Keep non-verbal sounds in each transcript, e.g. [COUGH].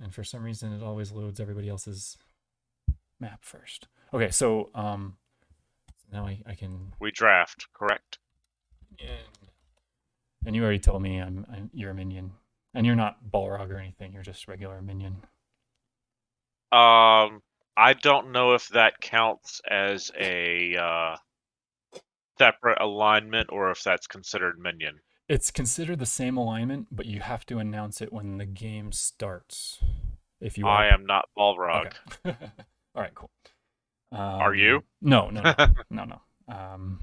and for some reason it always loads everybody else's map first. Okay, so um, now I, I can. We draft, correct? And, and you already told me I'm, I'm you're a minion, and you're not Balrog or anything. You're just regular minion. Um, I don't know if that counts as a uh, separate alignment or if that's considered minion. It's considered the same alignment, but you have to announce it when the game starts. If you I am not Balrog. Okay. [LAUGHS] All right, cool. Um, Are you? No, no, no, [LAUGHS] no, no. Um,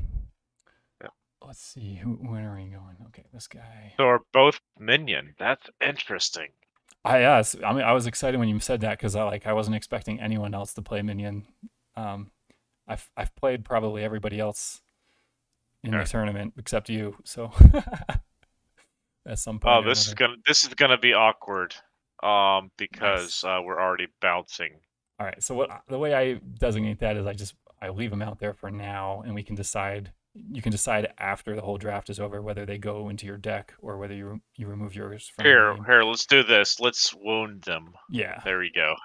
Yeah. Let's see. Who? Where are we going? Okay, this guy. So are both minion. That's interesting. I yes. I mean, I was excited when you said that because I like I wasn't expecting anyone else to play minion. Um, I've I've played probably everybody else in the tournament except you. So [LAUGHS] at some point. Oh, this is gonna this is gonna be awkward. Um, because uh, we're already bouncing. All right. So what the way I designate that is I just I leave them out there for now, and we can decide. You can decide after the whole draft is over whether they go into your deck or whether you you remove yours from Here, here, let's do this. Let's wound them. Yeah. There we go.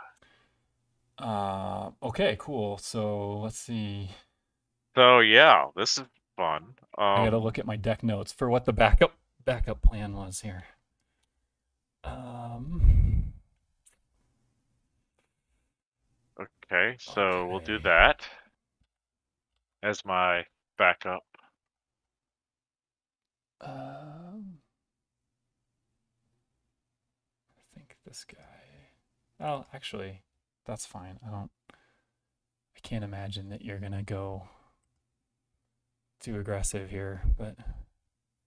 Uh. Okay. Cool. So let's see. So yeah, this is fun. I gotta Um, look at my deck notes for what the backup backup plan was here. Um. okay, so we'll do that as my backup. Um. I think this guy. Oh, actually, that's fine. I don't. I can't imagine that you're gonna go too aggressive here, but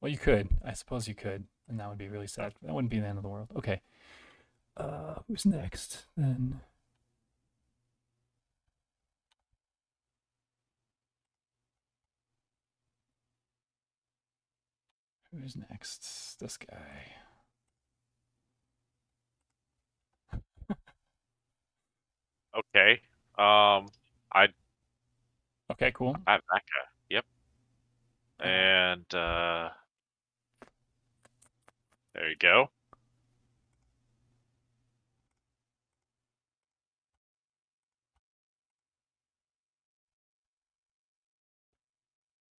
well, you could. I suppose you could, and that would be really sad. That wouldn't be the end of the world. Okay. Uh, who's next then? Who's next? This guy. [LAUGHS] Okay. Um, I. Okay, cool. I have Becca. Yep. And uh, there you go.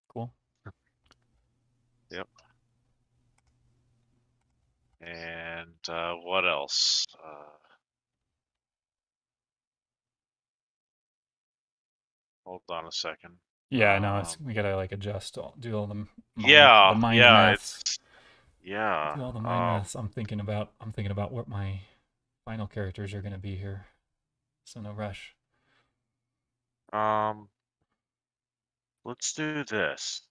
Cool. Yep. And uh, what else? Uh, hold on a second. Yeah, no, it's Um, we gotta like adjust, all, do all the mind, yeah, the mind yeah, maths. it's yeah. do all the mind um, maths. I'm thinking about. I'm thinking about what my final characters are gonna be here. So no rush. Um, let's do this.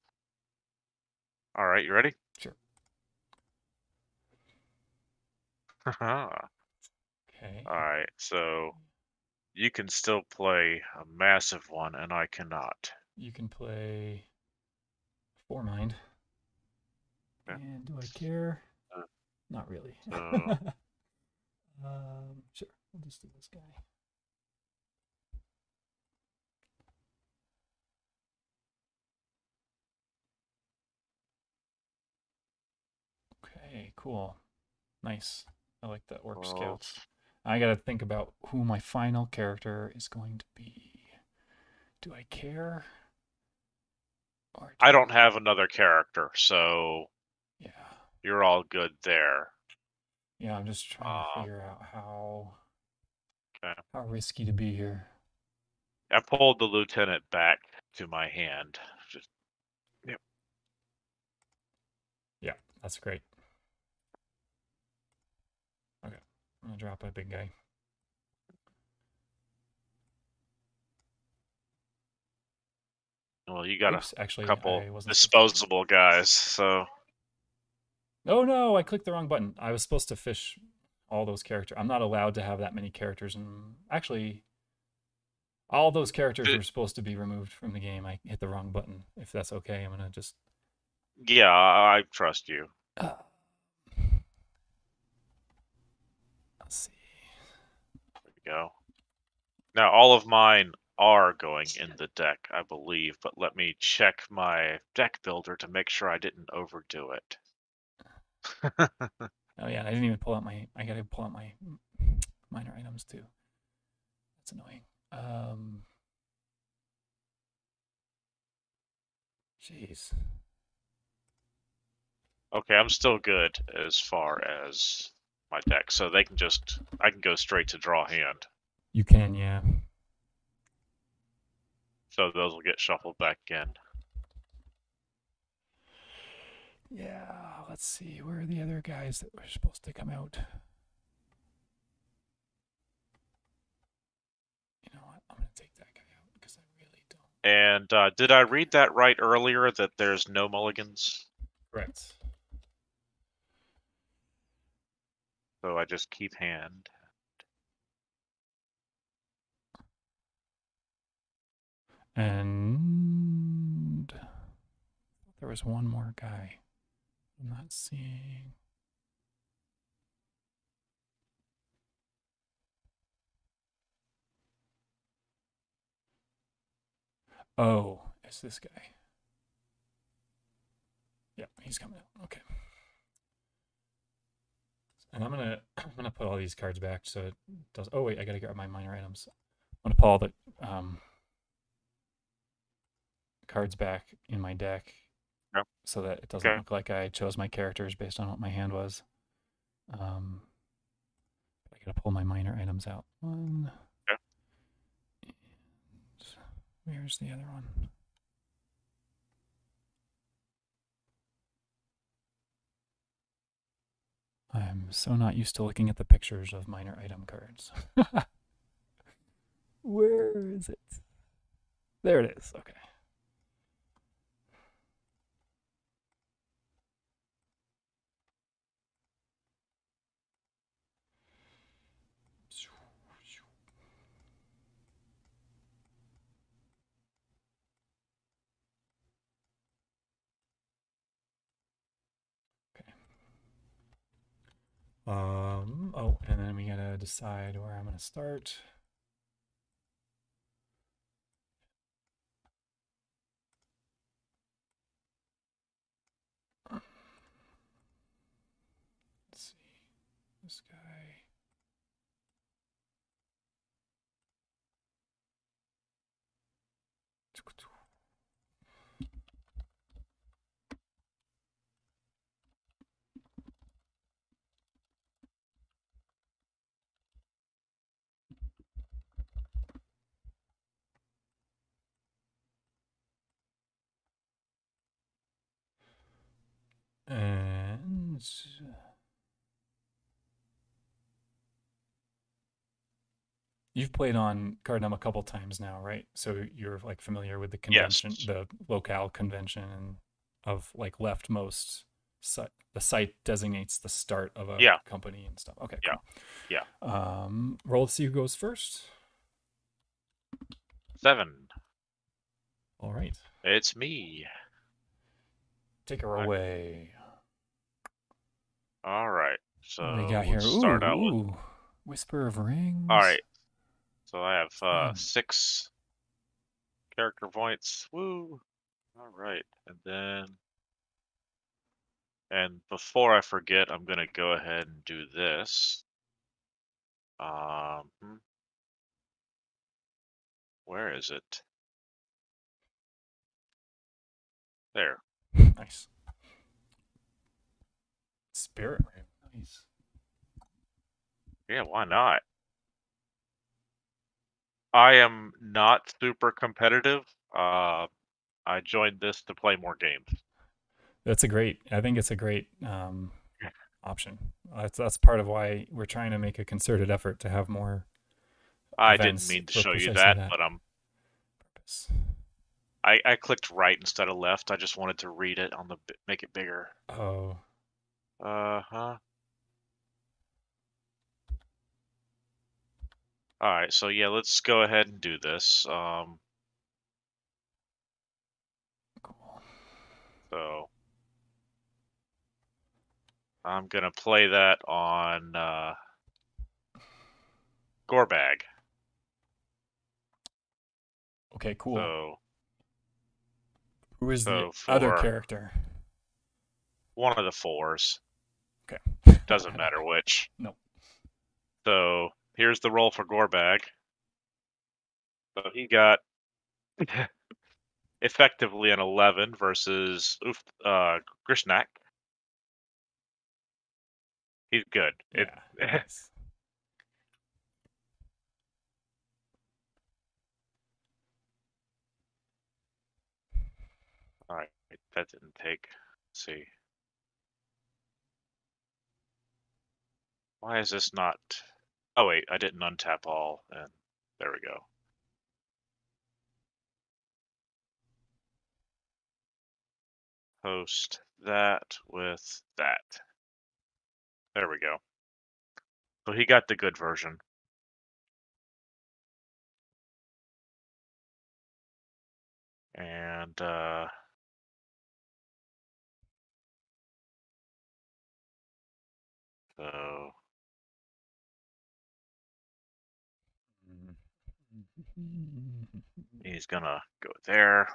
All right, you ready? Sure. [LAUGHS] All Okay. right, so you can still play a massive one, and I cannot. You can play four mind. Yeah. And do I care? Uh, Not really. so- [LAUGHS] um, sure. We'll just do this guy. Okay, cool. Nice. I like that orc Well, scouts. I gotta think about who my final character is going to be. Do I care? I don't have another character, so Yeah. you're all good there. Yeah, I'm just trying to Uh, figure out how Okay. how risky to be here. I pulled the lieutenant back to my hand. Just Yeah, that's great. Okay, I'm gonna drop a big guy. Well, you got Oops, actually, a couple I to- disposable guys, so Oh no, I clicked the wrong button. I was supposed to fish all those characters. I'm not allowed to have that many characters, and actually, all those characters Uh, were supposed to be removed from the game. I hit the wrong button. If that's okay, I'm gonna just. yeah, I trust you. Uh, let's see. There you go. Now all of mine are going in the deck, I believe, but let me check my deck builder to make sure I didn't overdo it. [LAUGHS] Oh yeah, I didn't even pull out my. I gotta pull out my [SNIFFS] minor items too. That's annoying. Um, jeez. Okay, I'm still good as far as my deck, so they can just I can go straight to draw hand. You can, yeah. So those will get shuffled back in. Yeah, let's see. Where are the other guys that were supposed to come out? You know what? I'm going to take that guy out because I really don't. And uh, did I read that right earlier that there's no mulligans? Correct. So I just keep hand. And there was one more guy. I'm not seeing. Oh, it's this guy. Yep, he's coming out. Okay. And I'm gonna [CLEARS THROAT] I'm gonna put all these cards back so it does. Oh wait, I gotta grab my minor items. I'm gonna put all the um, cards back in my deck, Yep. so that it doesn't Okay. look like I chose my characters based on what my hand was. Um, I gotta pull my minor items out. One. Okay. Where's the other one? I'm so not used to looking at the pictures of minor item cards. [LAUGHS] Where is it? There it is. Okay. Um, oh, and then we gotta decide where I'm gonna start. Let's see. This guy. You've played on Cardnum a couple times now, right? So you're like familiar with the Yes. convention, the locale convention of like leftmost site. The site designates the start of a Yeah. company and stuff. Okay. Yeah. cool. Yeah. Um, roll to see who goes first. Seven. All right. It's me. Take her away. All right. What So do we got here? we'll Ooh, start out with. Whisper of Rings. All right. So I have uh, Fun. six character points. Woo! All right, and then, and before I forget, I'm gonna go ahead and do this. Um, hmm. where is it? There. Nice. Spirit Ring. Nice. Yeah, why not? I am not super competitive. Uh, I joined this to play more games. That's a great. I think it's a great um, option. That's that's part of why we're trying to make a concerted effort to have more I didn't mean to show you that, that. but um, purpose. I, I clicked right instead of left. I just wanted to read it on the make it bigger. Oh, Uh huh. All right, so yeah, let's go ahead and do this. Um, cool. so I'm gonna play that on uh, Gorbag. Okay, cool. So Who is the other character? one of the fours. Okay. Doesn't matter [LAUGHS] which. Nope. So here's the roll for Gorbag. So he got [LAUGHS] effectively an 11 versus Oof, uh, Grishnak. He's good. It, Yeah. [LAUGHS] nice. all right, that didn't take. Let's see. Why is this not? Oh wait, I didn't untap all, and there we go. Post that with that. There we go. So he got the good version. And uh so he's gonna go there.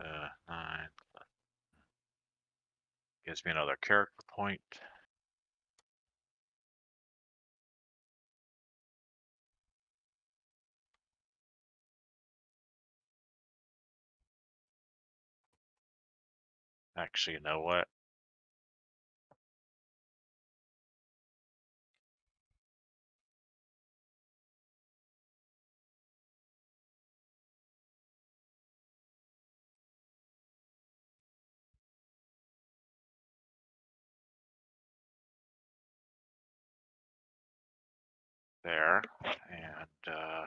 Uh, nine. Gives me another character point. Actually, you know what? There, and uh,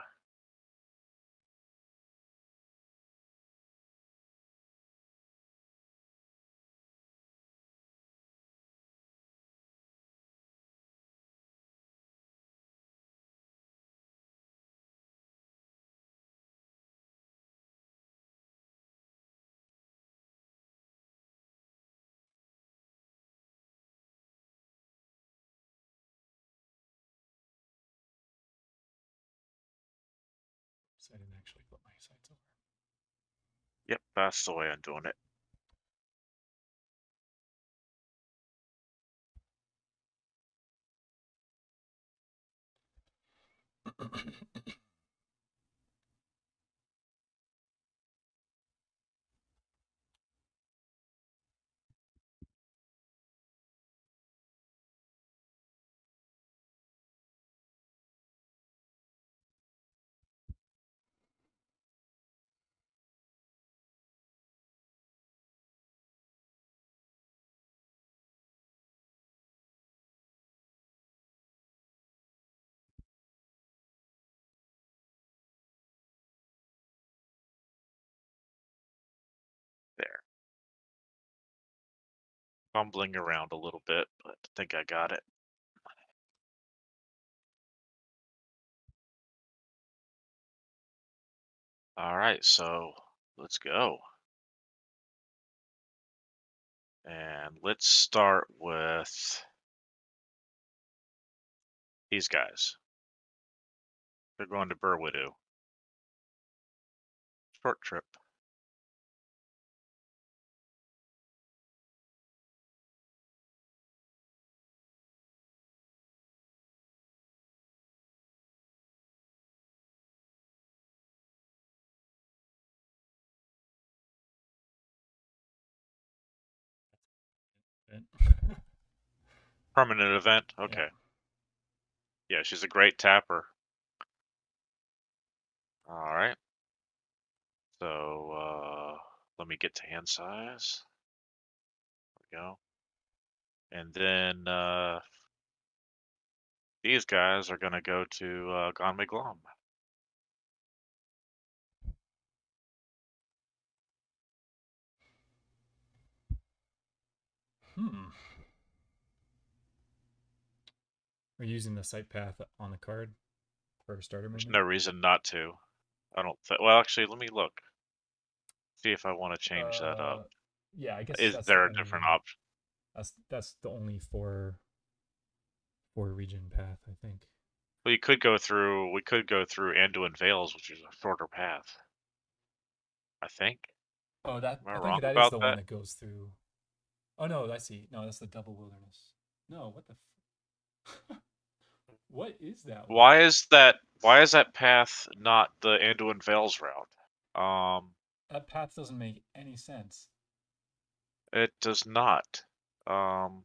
I didn't actually put my sights over. yep, that's the way I'm doing it. [COUGHS] [COUGHS] [COUGHS] Fumbling around a little bit, but I think I got it. All right, so let's go. And let's start with these guys. They're going to Buhr Widu. Short trip. [LAUGHS] Permanent event. Okay. Yeah, she's a great tapper. All right. So uh, let me get to hand size. There we go. And then uh, these guys are going to go to uh, Gondmaeglom. Hmm. We're using the site path on the card for starter There's movement. no reason not to. I don't think. Well, actually, let me look. See if I want to change that Uh, up. Yeah, I guess. Is that's there the a different only- option? That's that's the only four four region path, I think. Well, you could go through. We could go through Anduin Vales, which is a shorter path. I think. Oh, that Am I I, wrong think that is about the that? one that goes through. Oh no, I see. No, that's the double wilderness. No, what the? F- [LAUGHS] what is that? one? Why is that? Why is that path not the Anduin Vales route? Um, That path doesn't make any sense. it does not. Um,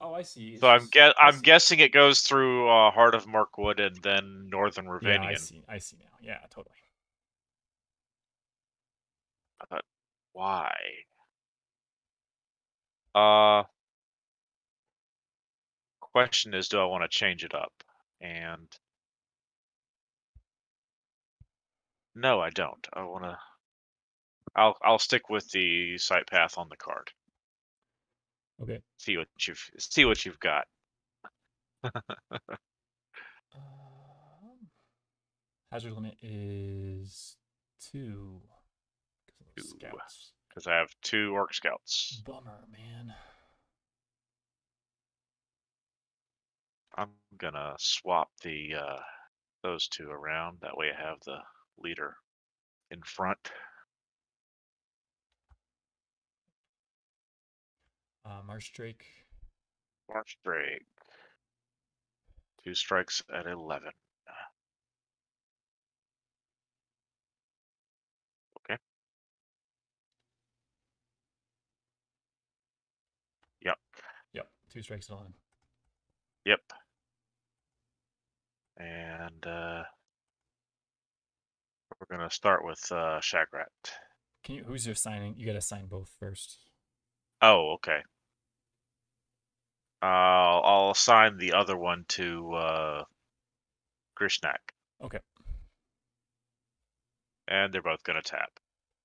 Oh, I see. It's so I'm I I'm guessing it goes through uh, Heart of Mirkwood and then Northern Yeah, I see. I see now. Yeah, totally. Why? Uh, question is, do I want to change it up? And no, I don't. I want to. I'll I'll stick with the site path on the card. Okay. See what you've see what you've got. [LAUGHS] Um, hazard limit is two. 'cause of those Two. Scouts. Because I have two orc scouts. Bummer, man. I'm gonna swap the uh, those two around. That way, I have the leader in front. Uh, Marsh Drake. Marsh Drake. Two strikes at eleven. Okay. Yep. Yep, two strikes at eleven. Yep. And uh, we're gonna start with uh, Shagrat. Can you? Who's your signing? You gotta sign both first. Oh, okay. I'll I'll assign the other one to uh, Grishnak. Okay. And they're both gonna tap.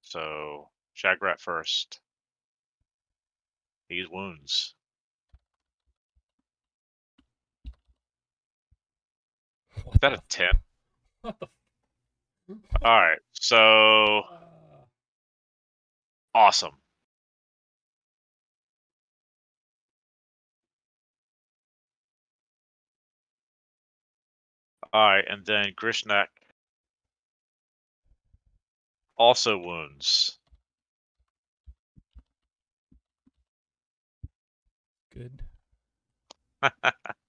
So Shagrat first. He's wounds. What Is that a ten? What the? All right. So awesome. All right, and then Grishnak also wounds. good. [LAUGHS]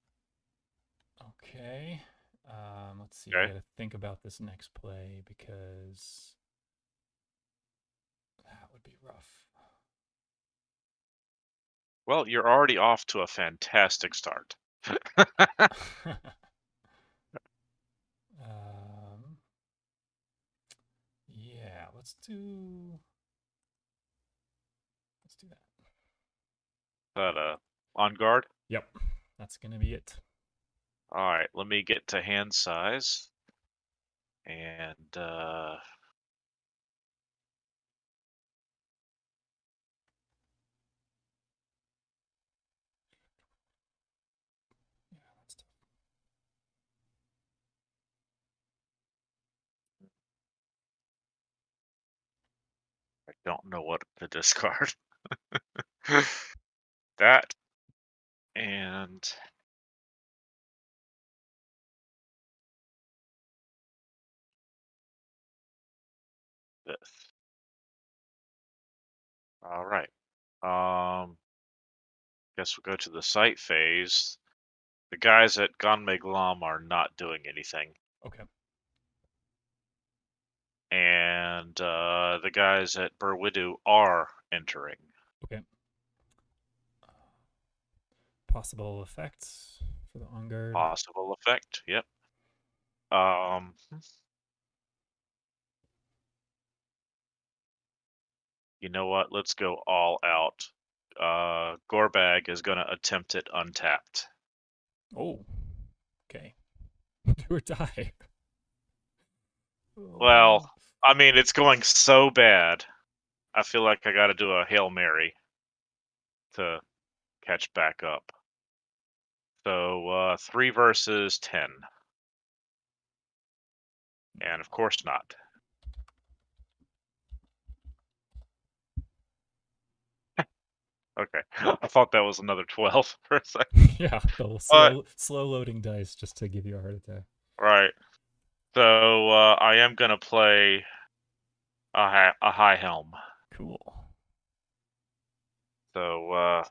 Okay. Um, let's see. I gotta think about this next play because that would be rough. Well, you're already off to a fantastic start. [LAUGHS] um, yeah, let's do. Let's do that. But uh, on guard. Yep, that's gonna be it. All right, let me get to hand size. And uh. I don't know what to discard. [LAUGHS] that and this. All right. Um, guess we'll go to the site phase. The guys at Gondmaeglom are not doing anything, Okay. and uh, the guys at Buhr Widu are entering. Okay. Possible effects for the on guard. Possible effect. Yep. Um. You know what? Let's go all out. Uh, Gorbag is going to attempt it untapped. Oh, okay. [LAUGHS] Do or die. [LAUGHS] Well, I mean, it's going so bad. I feel like I got to do a Hail Mary to catch back up. So, uh, three versus ten. And of course not. Okay. [LAUGHS] I thought that was another 12 [LAUGHS] for a second. [LAUGHS] yeah, slow, slow loading dice just to give you a heart attack. Right. So uh, I am gonna play a high, a high helm. Cool. So uh,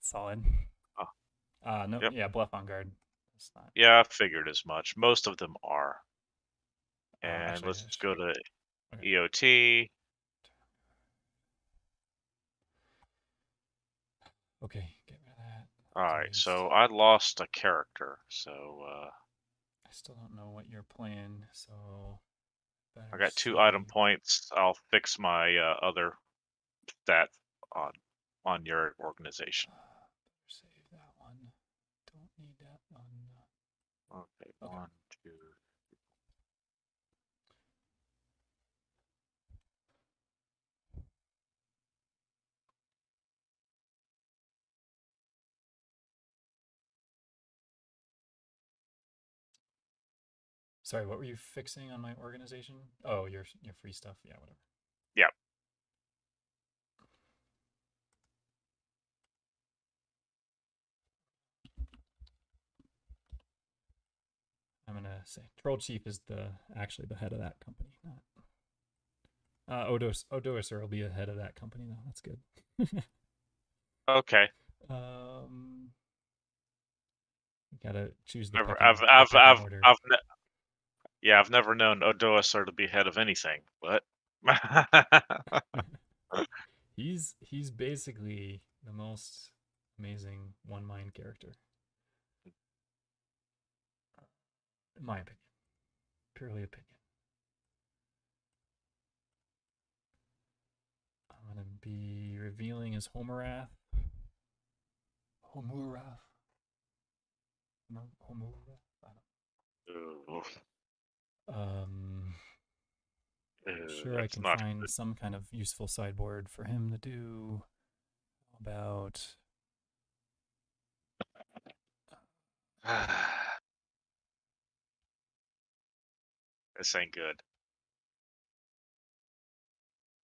Solid. Oh. Uh, no, Yep. yeah, bluff on guard. Not. yeah, I figured as much. Most of them are. Uh, And actually, let's just go to Okay. EOT. Okay, get rid of that. All right. So I lost a character. So uh, I still don't know what you're playing, so. I got two item points. I'll fix my uh, other stat on on your organization. Uh, save that one. Don't need that one. Okay. Okay. One, Sorry, what were you fixing on my organization? Oh, your your free stuff. Yeah, whatever. Yeah. I'm gonna say Troll Chief is the actually the head of that company, not uh Odos Odoacer will be the head of that company though. That's good. Okay. [LAUGHS] um gotta choose the I've, I've, I've, order. I've, ne- yeah, I've never known Odoacer to be head of anything, but [LAUGHS] [LAUGHS] He's he's basically the most amazing one mind character. In my opinion. Purely opinion. I'm gonna be revealing his Hoarmurath. Hoarmurath. Homo- Hoarmurath? I don't Um ooh, sure I can find good. some kind of useful sideboard for him to do about [SIGHS] this ain't good.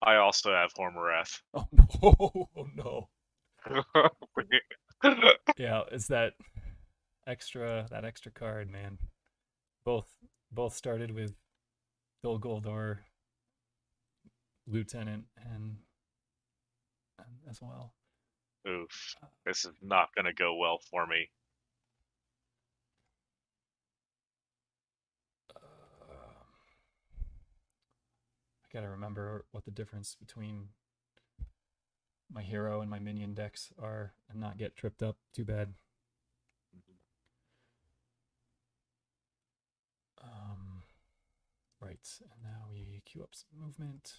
I also have Hoarmurath. [LAUGHS] oh no oh no [LAUGHS] yeah it's that extra that extra card man both both started with Dol Guldur lieutenant and, and as well Oof, this is not gonna go well for me. Um, I gotta remember what the difference between my hero and my minion decks are and not get tripped up too bad. Um, right, and now we queue up some movement.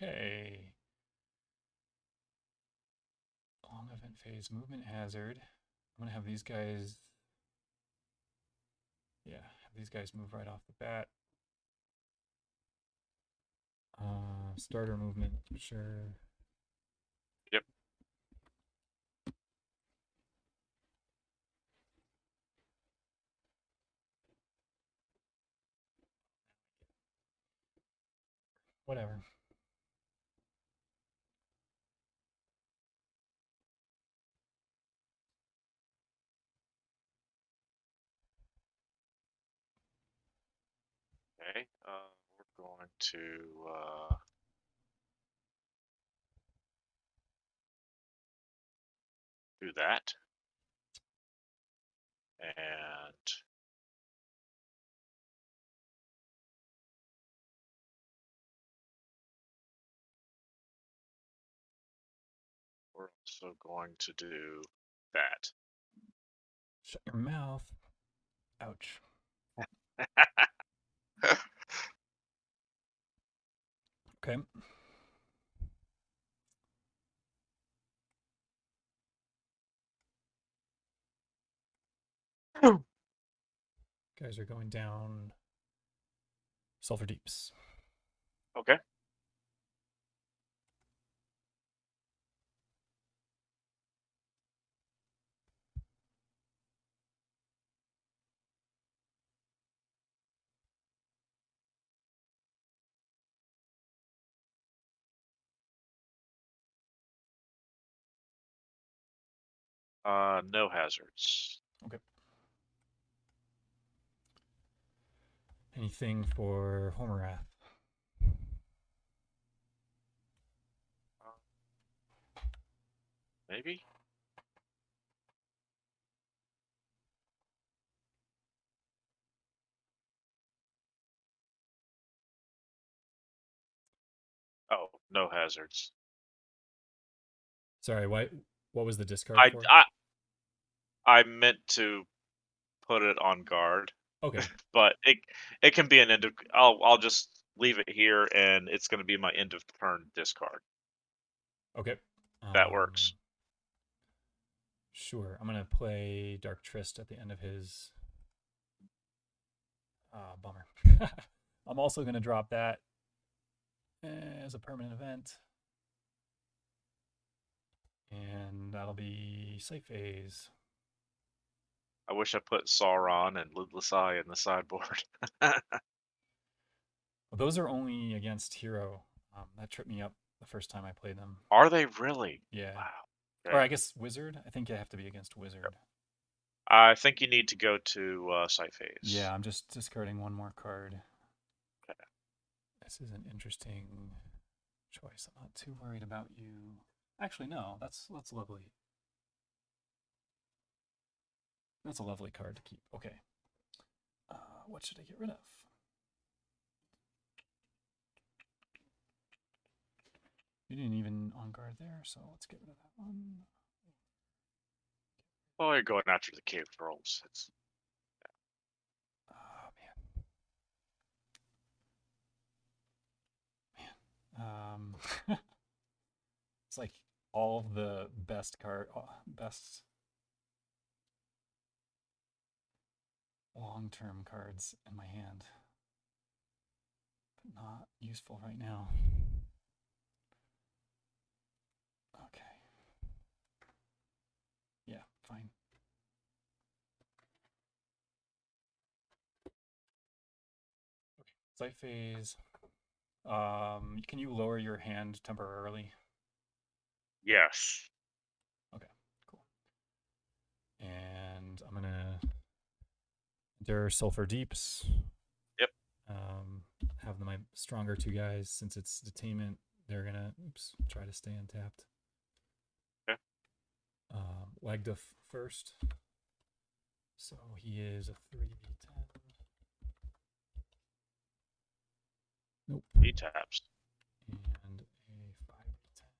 Okay. Long event phase, movement hazard. I'm gonna have these guys. Yeah, have these guys move right off the bat. Uh, starter movement, sure. Yep. Whatever. Okay, uh, we're going to uh, do that, and we're also going to do that. Shut your mouth. Ouch. [LAUGHS] Okay. [CLEARS THROAT] Guys are going down sulfur deeps. Okay. Uh, no hazards. Okay. Anything for Hoarmurath? Maybe. Oh, no hazards. Sorry, why? What was the discard I, for? I I meant to put it on guard, okay, [LAUGHS] but it it can be an end of. I'll I'll just leave it here, and it's going to be my end of turn discard. okay. That works. Um, Sure. I'm gonna play Dark Tryst at the end of his. Ah, bummer. [LAUGHS] I'm also gonna drop that as a permanent event, and that'll be safe phase. I wish I put Sauron and Eye in the sideboard. [LAUGHS] Well, those are only against hero. Um, that tripped me up the first time I played them. Are they really? Yeah. Wow. Or I guess wizard. I think you have to be against wizard. I think you need to go to uh, phase. Yeah, I'm just discarding one more card. Okay. This is an interesting choice. I'm not too worried about you. Actually, no. That's that's lovely. That's a lovely card to keep. Okay. Uh, what should I get rid of? You didn't even on guard there, so let's get rid of that one. Oh, you're going after the cave trolls. It's Oh man. Man. Um [LAUGHS] it's like all the best card uh, best long-term cards in my hand. But not useful right now. Okay. Yeah, fine. Okay. Site phase. Um, can you lower your hand temporarily? Yes. Okay, cool. And I'm gonna enter sulfur deeps. Yep. Um, have the my stronger two guys since it's detainment. They're gonna oops try to stay untapped. Okay. Um, Lagduf first. So he is a three v ten. Nope. He taps. And a five v ten.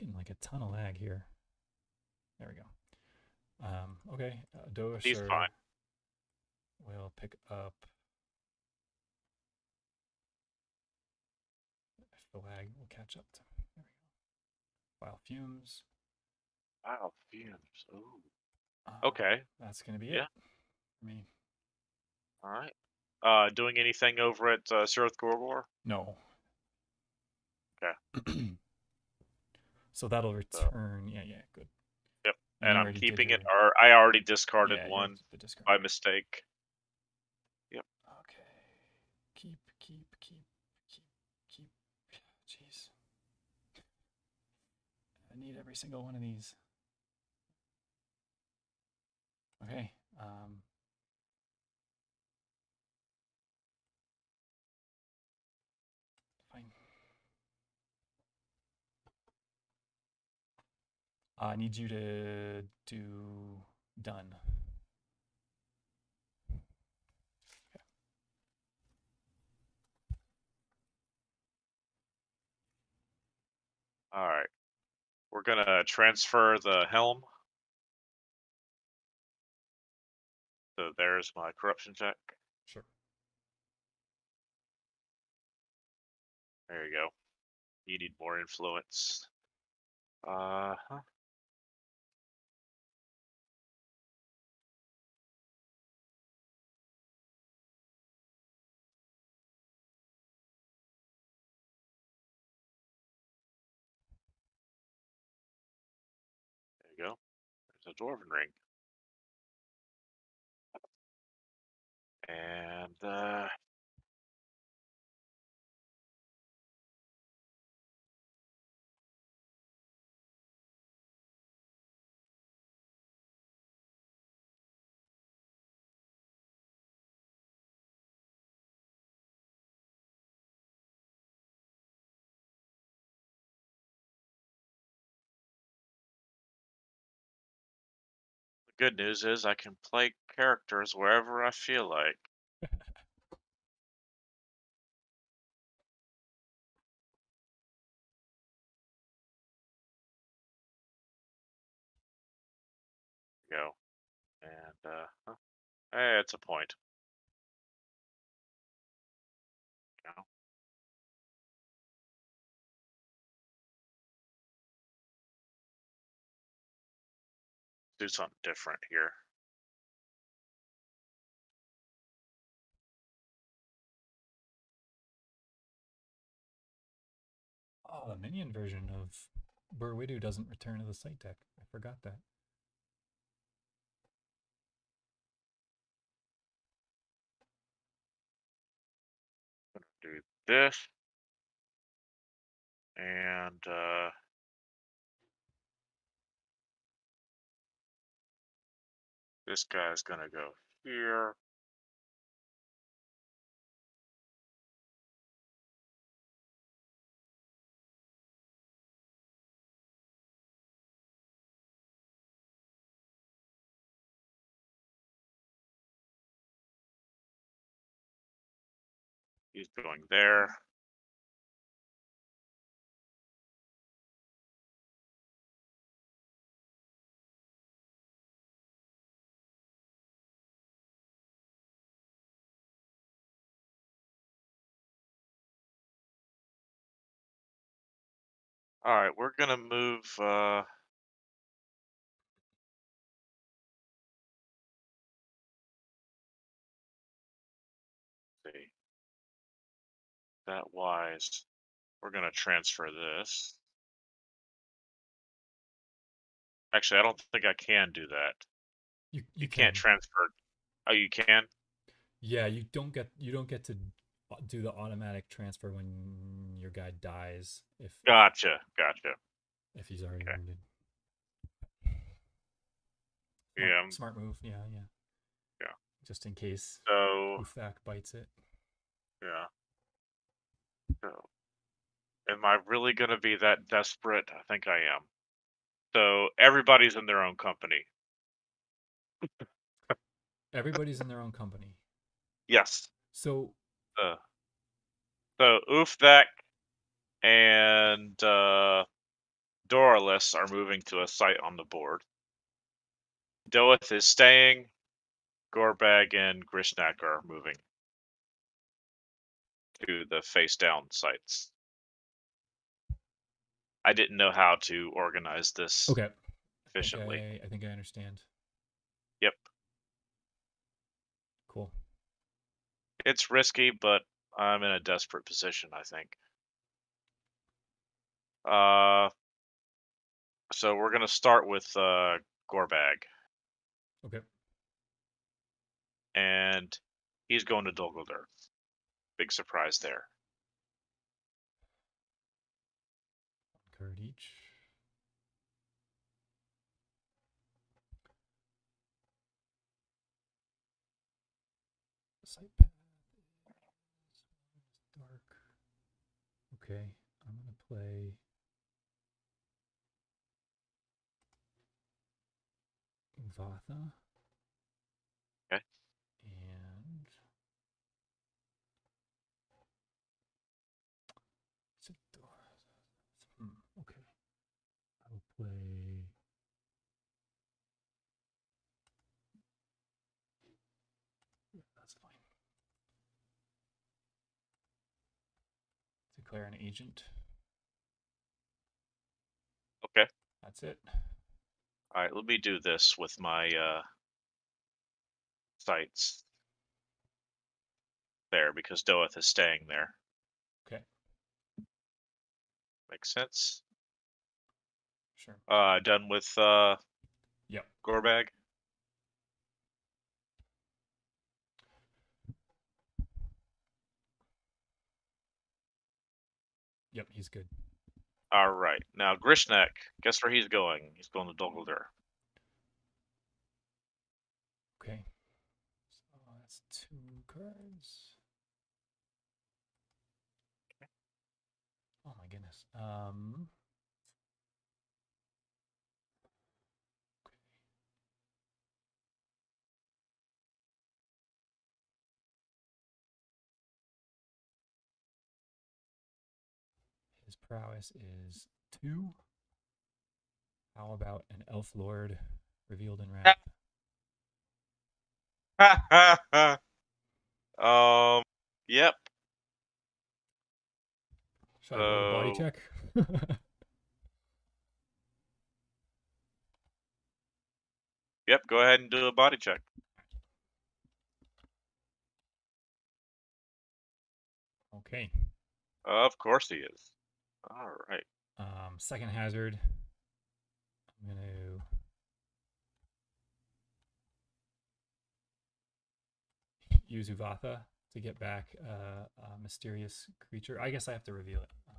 Getting like a ton of lag here. There we go. Um, okay, uh, Dosh He's fine. will pick up. If the lag will catch up to. There we go. Wild fumes. Wow, fumes. Ooh. Uh, Okay. That's gonna be Yeah. it. For me, All right. Uh, doing anything over at uh, Cirith Gorgor? no. Okay. [CLEARS THROAT] so that'll return. Yeah, yeah, good. Yep, You And I'm keeping it, or I already discarded yeah, one discard. by mistake. Yep. Okay. Keep, keep, keep, keep, keep. Jeez. I need every single one of these. Okay. Um. I need you to do done. All right. We're gonna transfer the helm. So there's my corruption check. Sure. There you go. You need more influence. Uh huh. A dwarven ring. Good news is I can play characters wherever I feel like. go. And uh, hey, it's a point. Do something different here. Oh, the minion version of Buhr Widu doesn't return to the site deck. I forgot that. Gonna do this. And uh, this guy's gonna go here. He's going there. All right, we're gonna move. Uh, see that wise. We're gonna transfer this. Actually, I don't think I can do that. You You can't transfer. Oh, you can. Yeah, you don't get you don't get to do the automatic transfer when your guy dies if Gotcha, gotcha. if he's already Okay. wounded. Yeah. Smart, um, smart move. Yeah, yeah. Yeah. Just in case So Ufthak bites it. yeah. So, am I really gonna be that desperate? I think I am. So everybody's in their own company. Everybody's in their own company. Yes. So Uh, so Ufthak and uh, Doralus are moving to a site on the board. Doeth is staying. Gorbag and Grishnak are moving to the face down sites. I didn't know how to organize this okay. Efficiently. I, I think I understand. Yep. Cool. It's risky, but I'm in a desperate position, I think. Uh, so we're gonna start with uh, Gorbag, Okay. and he's going to Dol Guldur. Big surprise there. Card each. Site path is dark. Okay, I'm gonna play. Vatha. Okay. And Sidor- Hmm, okay. I will play. Yeah, that's fine. Declare an agent. Okay. That's it. All right, let me do this with my uh, sites there because Doeth is staying there. Okay. Makes sense. Sure. Uh, done with uh, Yep. Gorbag. Yep, he's good. All right. Now Grishnak, guess where he's going? He's going to Dol Guldur. Okay. So that's two cards. Oh my goodness. Um. Prowess is two. How about an elf lord revealed in wrath? [LAUGHS] um. Yep. Should I body check? [LAUGHS] Yep. Go ahead and do a body check. okay. Of course he is. All right. Um, second hazard. I'm gonna use Uvatha to get back uh, a mysterious creature. I guess I have to reveal it. Uh,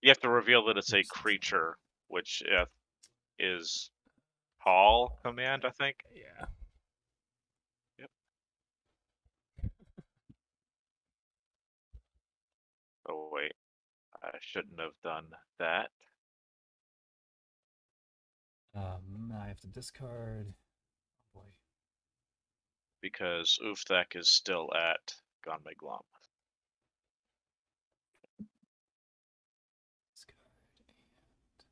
You have to reveal that it's a creature, which uh, is Hall command, I think. yeah. Yep. [LAUGHS] Oh wait, I shouldn't have done that. Um, I have to discard. Oh boy. because Ufthak is still at Gondmaeglom. Discard and.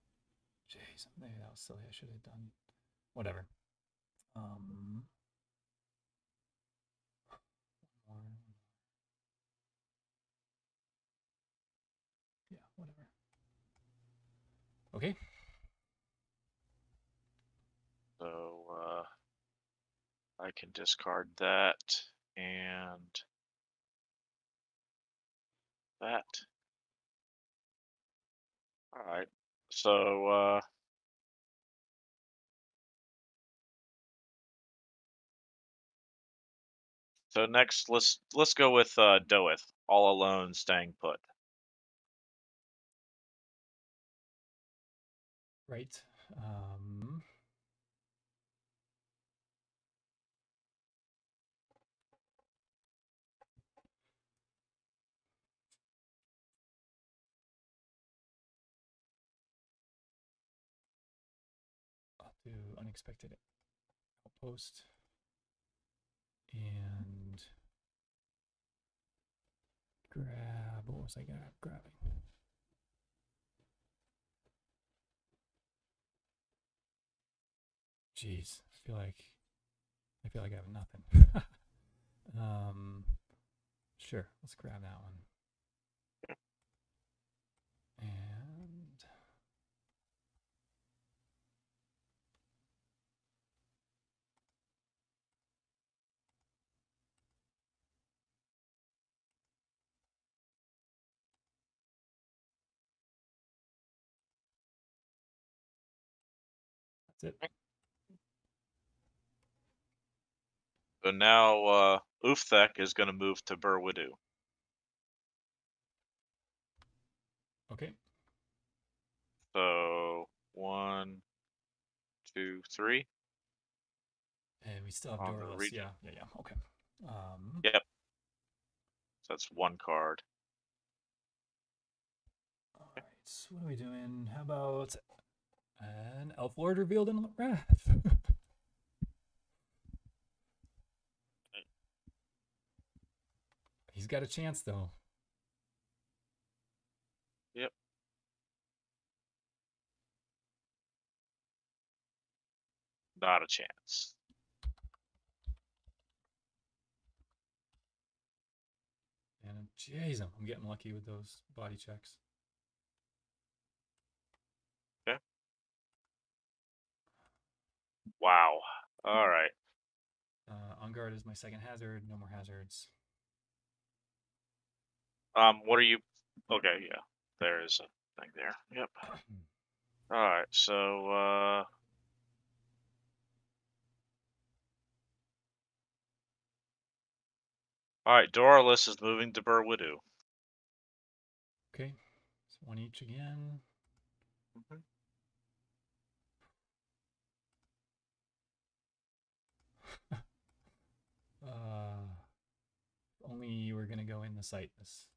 Jeez, maybe that was silly. I should have done. Whatever. Um. one more. Yeah, whatever. Okay. So uh, I can discard that and that. All right. So uh, so next, let's let's go with uh, Doeth, all alone, staying put. Right. Um. I'll do unexpected outpost and grab. What was I grab, grabbing? Jeez, I feel like I feel like I have nothing. [LAUGHS] um, sure, let's grab that one. And that's it. So now uh, Ufthak is going to move to Buhr Widu. Okay. So one, two, three. And we still have On the Yeah, yeah, yeah. Okay. Um, Yep. So that's one card. All right. So what are we doing? How about an elf lord revealed in wrath? [LAUGHS] He's got a chance though. Yep. Not a chance. And jeez, I'm getting lucky with those body checks. Yeah. Wow. All right. Uh, on guard is my second hazard. No more hazards. Um, what are you? Okay, yeah, there is a thing there. Yep. All right, so. Uh... All right, Doralis is moving to Buhr Widu. Okay, so one each again. Mm -hmm. [LAUGHS] Uh, only you were gonna go in the site this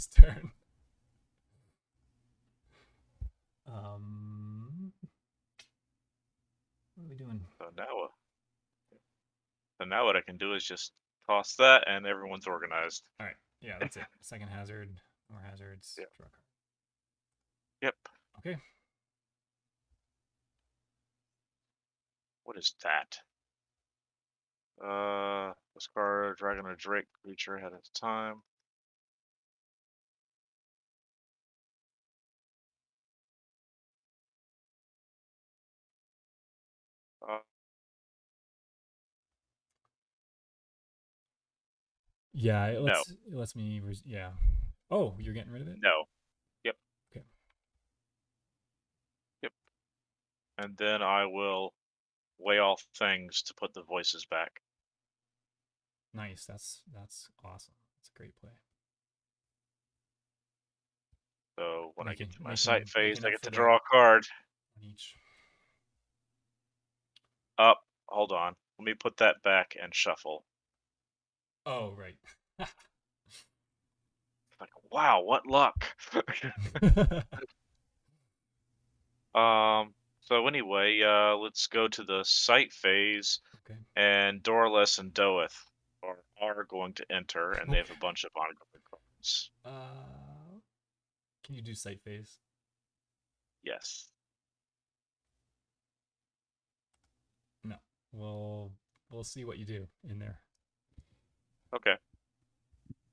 this turn. Um, what are we doing? So now, uh, so now what I can do is just toss that, and everyone's organized. All right. Yeah, that's it. [LAUGHS] Second hazard, more hazards. Yeah. draw. Yep. Okay. What is that? Uh, discard dragon or drake creature ahead of time. Yeah, it No. lets it lets me. Res- yeah. Oh, you're getting rid of it. no. Yep. Okay. Yep. And then I will weigh all things to put the voices back. Nice. That's that's awesome. That's a great play. So when I get to my making- site phase, I get to draw a card. Each. Up. Hold on. Let me put that back and shuffle. Oh, right. [LAUGHS] Like, wow, what luck. [LAUGHS] um. So anyway, uh, let's go to the site phase, okay. and Dorlas and Doeth are are going to enter, and they have a bunch of ongoing cards. Uh, can you do site phase? Yes. No. We'll we'll see what you do in there. Okay.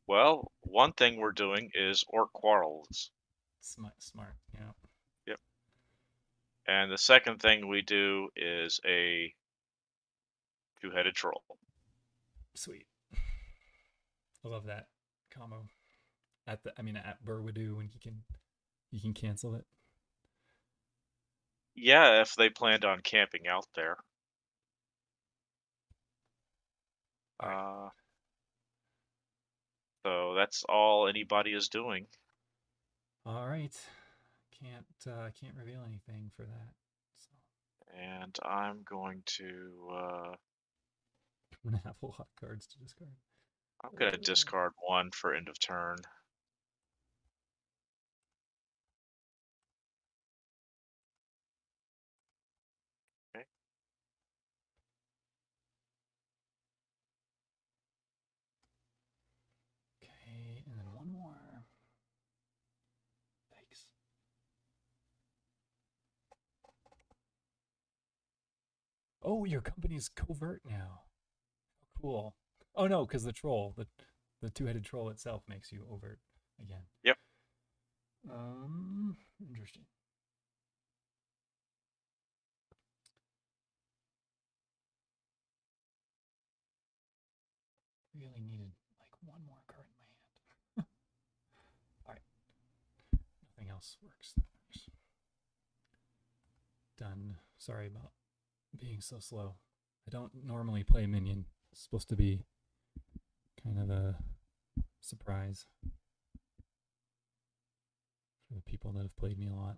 Well, one thing we're doing is orc quarrels, Smart, smart. Yeah. Yep. And the second thing we do is a two-headed troll. Sweet. I love that combo. At the, I mean, at Buhr Widu when he can, he can cancel it. Yeah, if they planned on camping out there. Uh, so that's all anybody is doing. All right. Can't uh, can't reveal anything for that. So And I'm going to uh, I'm gonna have a lot of cards to discard. I'm gonna discard one for end of turn. Okay. Okay, and then one more. Thanks. Oh, your company's covert now. Cool. Oh no, because the troll, the the two-headed troll itself makes you overt again. Yep. Um, interesting. Really needed like one more card in my hand. [LAUGHS] All right. Nothing else works. Done. Sorry about being so slow. I don't normally play minion. It's supposed to be kind of a surprise for the people that have played me a lot.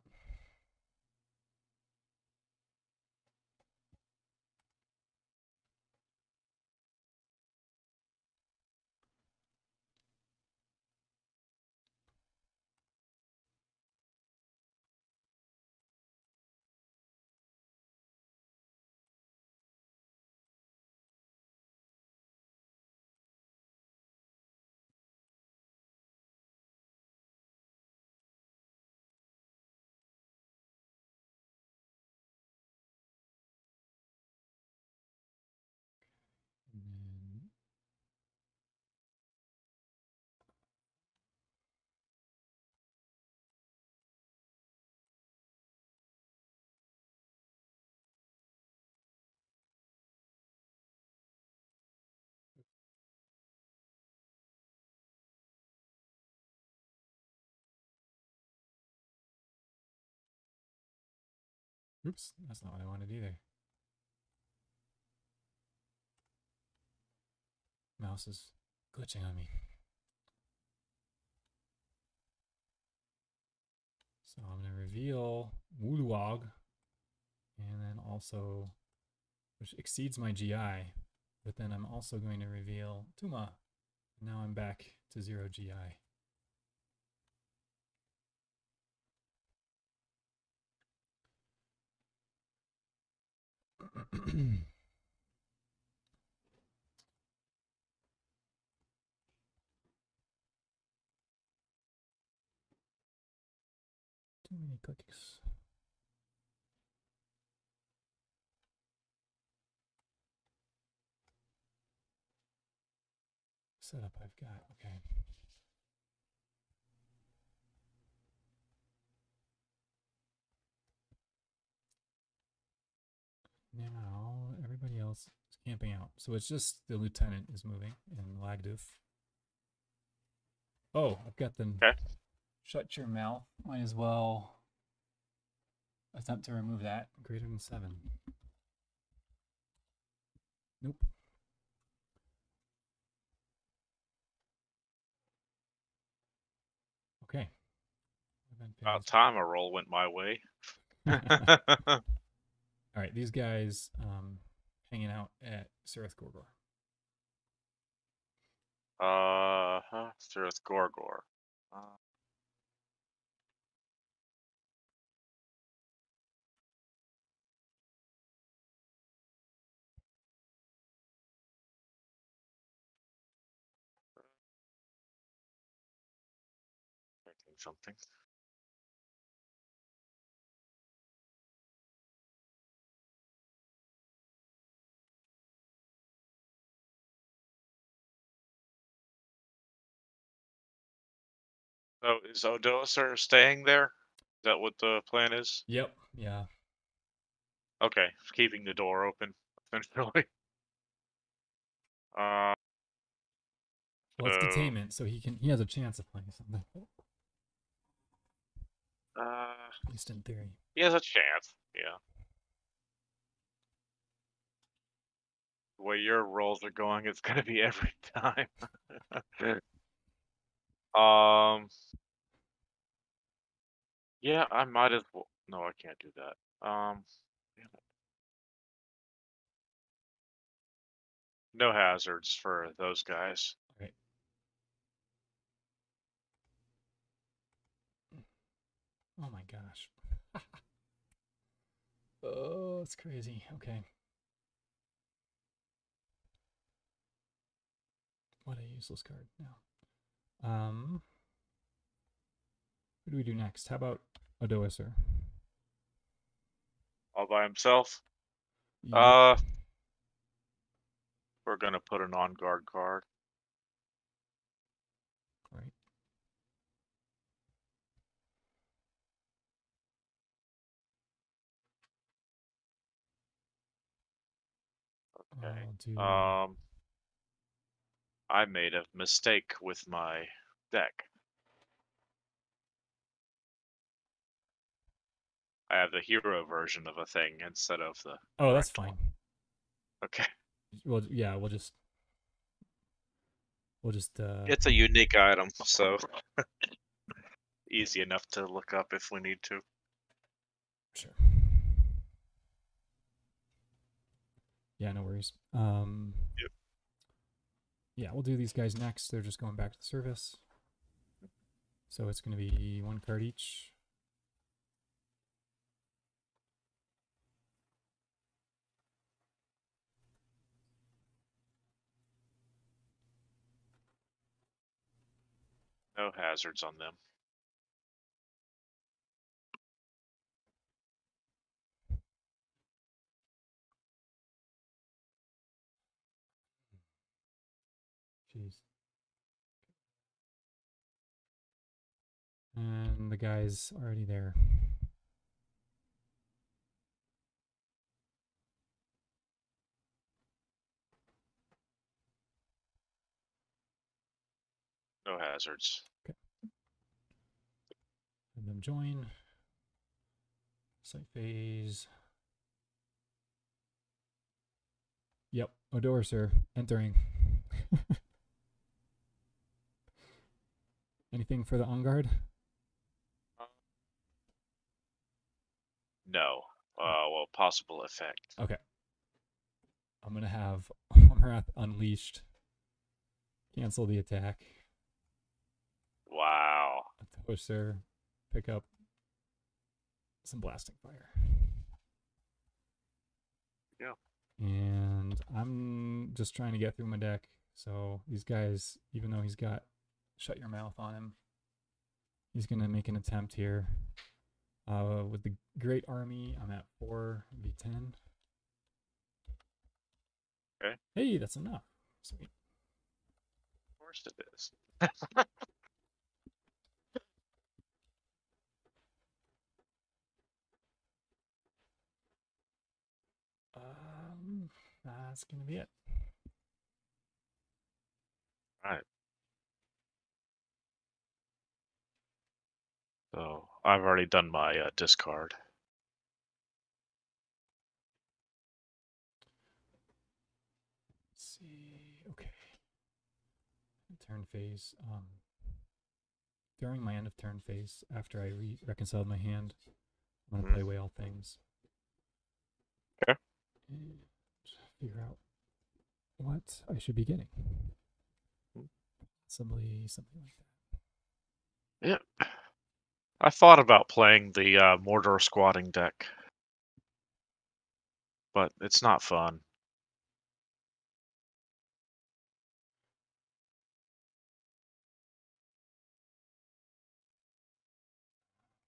Oops, that's not what I wanted either. Mouse is glitching on me. So I'm going to reveal Wuluwag and then also, which exceeds my GI, but then I'm also going to reveal Tuma. Now I'm back to zero GI. [CLEARS THROAT] Too many cookies. Setup I've got. Okay. Now everybody else is camping out. So it's just the lieutenant is moving and Lagduf. Oh, I've got them. Okay. Shut your mouth. Might as well attempt to remove that. Greater than seven. Nope. Okay. About time a roll went my way. [LAUGHS] [LAUGHS] [LAUGHS] All right, these guys um, hanging out at Cirith Gorgor. uh huh. Cirith Gorgor. Uh, something. So is Odoacer staying there? Is that what the plan is? Yep. Yeah. Okay, keeping the door open [LAUGHS] essentially. Uh, Well, it's So- containment, so he can he has a chance of playing something. uh, At least in theory. he has a chance. Yeah. The way your rolls are going, it's gonna be [LAUGHS] every time. [LAUGHS] um. Yeah, I might as well. No, I can't do that. Um. No hazards for those guys. Right. Oh my gosh. [LAUGHS] oh, it's crazy. Okay. What a useless card now. Um Who do we do next? How about Odoacer? All by himself. You- Uh, we're gonna put an on guard card. right. Okay. Um, I made a mistake with my deck. I have the hero version of a thing instead of the. Oh, that's fine. Okay, Well, yeah, we'll just we'll just uh it's a unique item, so [LAUGHS] easy enough to look up if we need to. Sure. Yeah, no worries. Um, Yep. Yeah, we'll do these guys next. They're just going back to the service. So it's going to be one card each. No hazards on them. And the guy's already there. No hazards. Okay. And then join. Site phase. Yep. Odor, sir. Entering. [LAUGHS] Anything for the on guard? No. Uh, well, possible effect. Okay. I'm gonna have [LAUGHS] Wrath unleashed. Cancel the attack. Wow. A Twister. Pick up some blasting fire. Yeah. And I'm just trying to get through my deck. So these guys, even though he's got shut your mouth on him, he's gonna make an attempt here. Uh, with the great army, I'm at four v10. Okay. Hey, that's enough. Sweet. Of course it is. [LAUGHS] Um, that's gonna be it. So I've already done my uh, discard. Let's see. Okay. Turn phase. Um, during my end of turn phase, after I re- reconciled my hand, I'm gonna Mhm. play away all things. Okay. And figure out what I should be getting. Mm. Possibly something like that. Yeah. I thought about playing the uh, Mordor squatting deck, but it's not fun.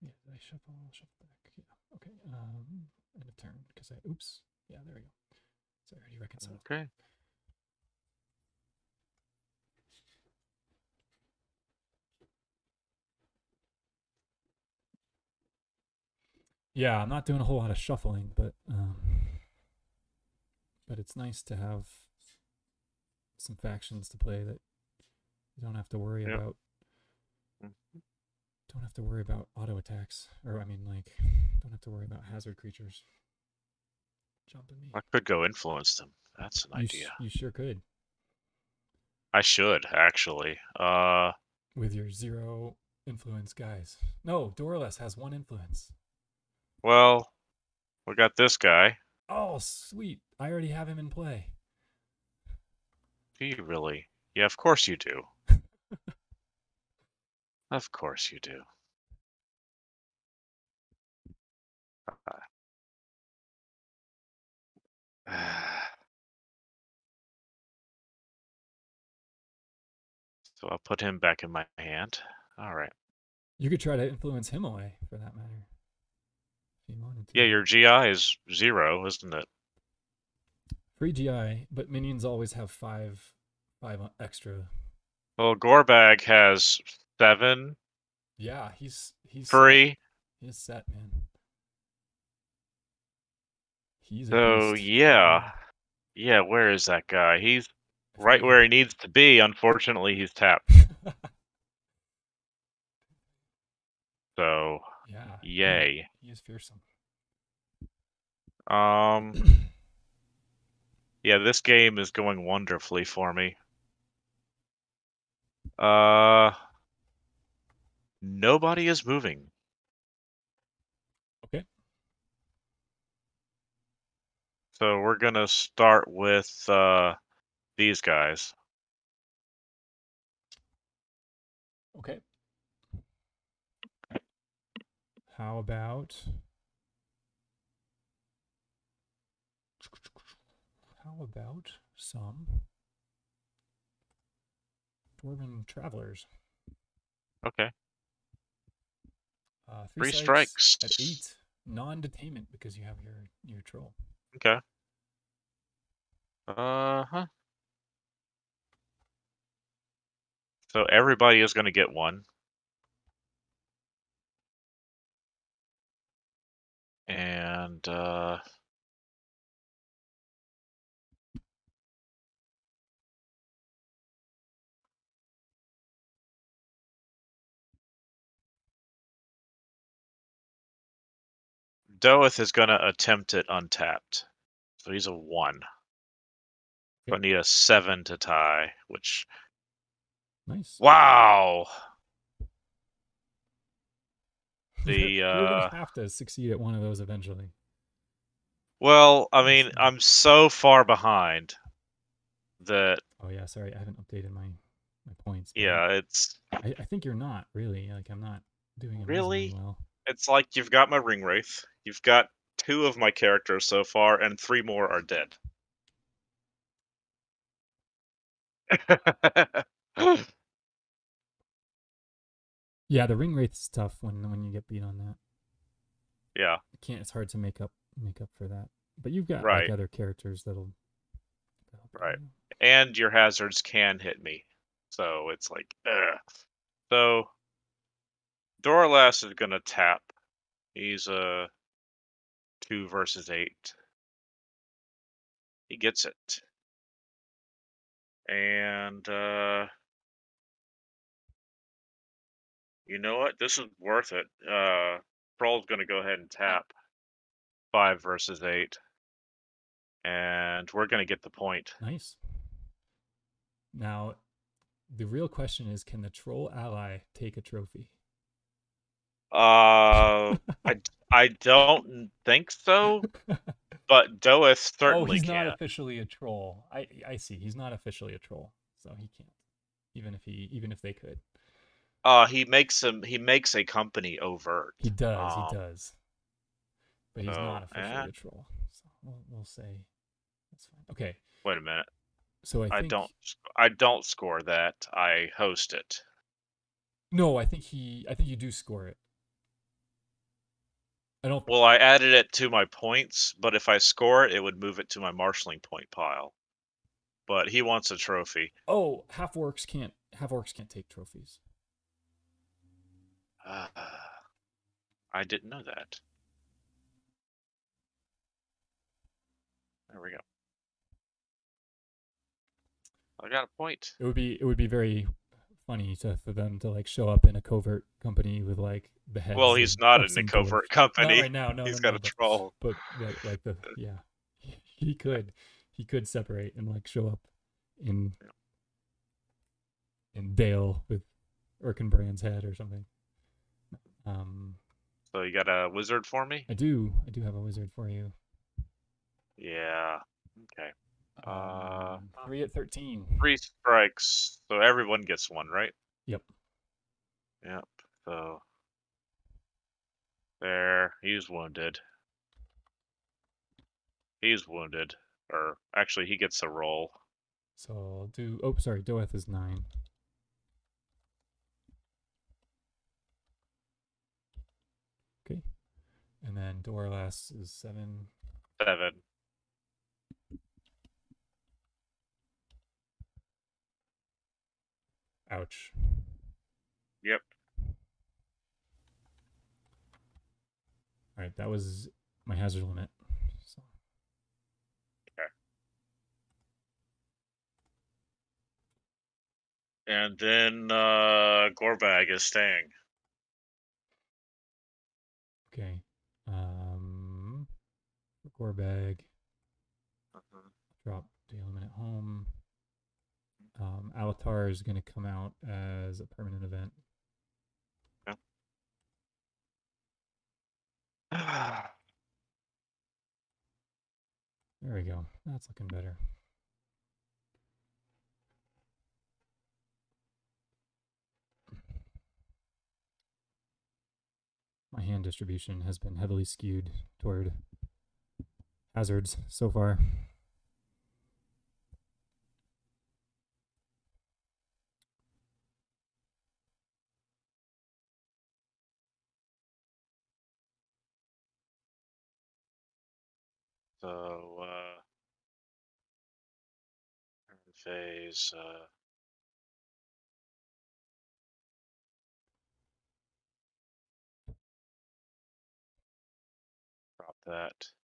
Yeah, did I shuffle shuffle back? Yeah. Okay. Um, end of turn because I oops. Yeah, there we go. So I already reconciled. Okay. Yeah, I'm not doing a whole lot of shuffling, but um, but it's nice to have some factions to play that you don't have to worry Yep. about. Don't have to worry about auto attacks, or I mean, like, don't have to worry about hazard creatures jumping me. I could go influence them. That's an You, idea. you sure could I should actually. Uh, with your zero influence guys. No, Dorlas has one influence. Well, we got this guy. Oh, sweet! I already have him in play. Do you really? Yeah, of course you do. [LAUGHS] of course you do. [SIGHS] So I'll put him back in my hand. All right. You could try to influence him away, for that matter. You wanted to. Yeah, your GI is zero, isn't it? free GI, but minions always have five, five extra. Well, Gorbag has seven Yeah, he's he's free. He's set, man. He's So yeah, yeah. Where is that guy? He's right where he needs to be. Unfortunately, he's tapped. [LAUGHS] So yeah. yay. He is fearsome. Um. [CLEARS THROAT] Yeah, this game is going wonderfully for me. Uh. Nobody is moving. Okay. So we're gonna start with uh these guys. Okay. How about how about some dwarven travelers? Okay. Uh, Three strikes strikes. at eight, non-detainment because you have your your troll. Okay. Uh huh. So everybody is gonna get one. And uh Doeth is gonna attempt it untapped. So he's a one. I need a seven to tie, which Nice. wow. [LAUGHS] The you're, you're uh, gonna have to succeed at one of those eventually. well, I mean, I'm so far behind that Oh yeah, sorry, I haven't updated my my points. yeah, it's I, I think you're not really like I'm not doing Really? well. it's like you've got my ring wraith, you've got two of my characters so far, and three more are dead. [LAUGHS] Yeah, the ring wraith's tough when when you get beat on that. yeah, You can't. It's hard to make up make up for that. But you've got Right. like other characters that'll. Right. and your hazards can hit me, so it's like, ugh. So, Dorlas is gonna tap. He's a two versus eight. He gets it, and uh, you know what? This is worth it. Uh, Troll's gonna go ahead and tap five versus eight, and we're gonna get the point. Nice. Now, the real question is, can the troll ally take a trophy? Uh, I [LAUGHS] I don't think so, [LAUGHS] but Doeth oh, certainly he's can. not officially a troll. I I see. He's not officially a troll, so he can't. Even if he even if they could, Uh, he makes him. He makes a company overt. he does. Um, he does. But he's not officially yeah. a troll. So we'll we'll say that's fine. Okay. Wait a minute. So I I, don't. I don't score that. I host it. No, I think he. I think you do score it. I don't. Well, I added it to my points, but if I score it, it would move it to my marshaling point pile. But he wants a trophy. Oh, half orcs can't. Half orcs can't take trophies. Uh, I didn't know that. There we go. I got a point. It would be. It would be very funny to for them to like show up in a covert company with like the head. Well, he's not in a covert company. Not right now. No, He's no, got no, a but- troll. But like, like the [LAUGHS] yeah, he could. He could separate and like show up in in Dale with Erkenbrand's head or something. Um, So you got a wizard for me? I do. I do have a wizard for you. Yeah. Okay. Uh, Um, three at thirteen. Three strikes, so everyone gets one, right? Yep. Yep. So there, he's wounded. He's wounded, or actually, he gets a roll. So I'll do. Oh, sorry. Doeth is nine. Okay. And then Dorlas is seven. Seven. Ouch. Yep. All right, that was my hazard limit. So And then uh Gorbag is staying. okay. Gorbag. Drop daily limit at home. Um, Alatar is going to come out as a permanent event. [SIGHS] There we go. That's looking better. My hand distribution has been heavily skewed toward hazards so far. So uh phase uh drop that.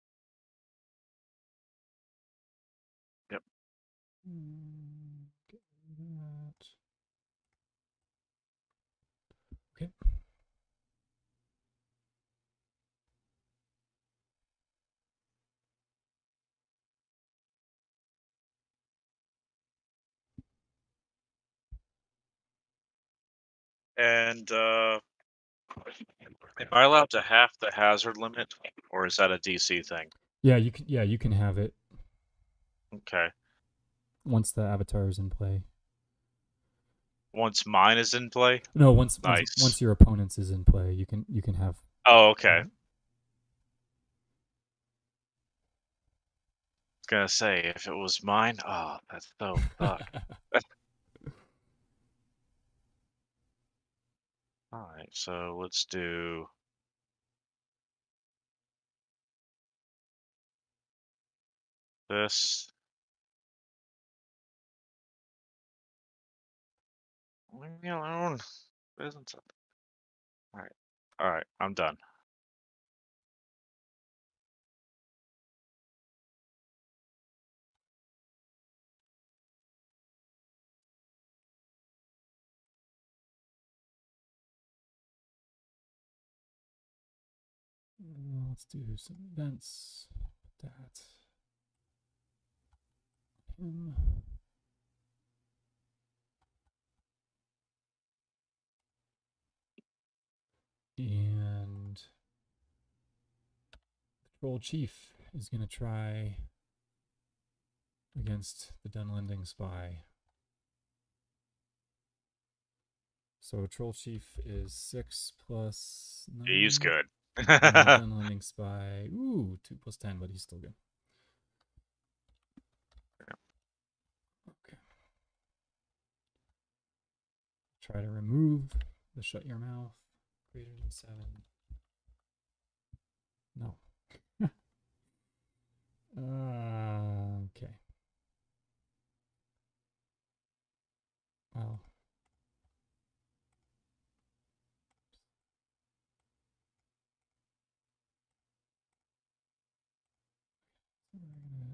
Get rid of that. Okay. And uh Am I allowed to half the hazard limit, or is that a DC thing? Yeah, you can. Yeah, you can have it Okay. Once the avatar is in play. Once mine is in play. No, once once, Nice. once your opponent's is in play, you can you can have. Oh, okay. Gonna say if it was mine. Oh, that's so fuck. [LAUGHS] All right, so let's do. This. Leave me alone. It? All right. All right. I'm done. Uh, Let's do some events. Put that. Him. And the troll Chief is going to try against the Dunlending Spy. So Troll Chief is six plus nine. He's good. [LAUGHS] Dunlending Spy. Ooh, two plus ten, but he's still good. Okay. Try to remove the shut your mouth greater than seven. No. [LAUGHS] uh, okay. Well.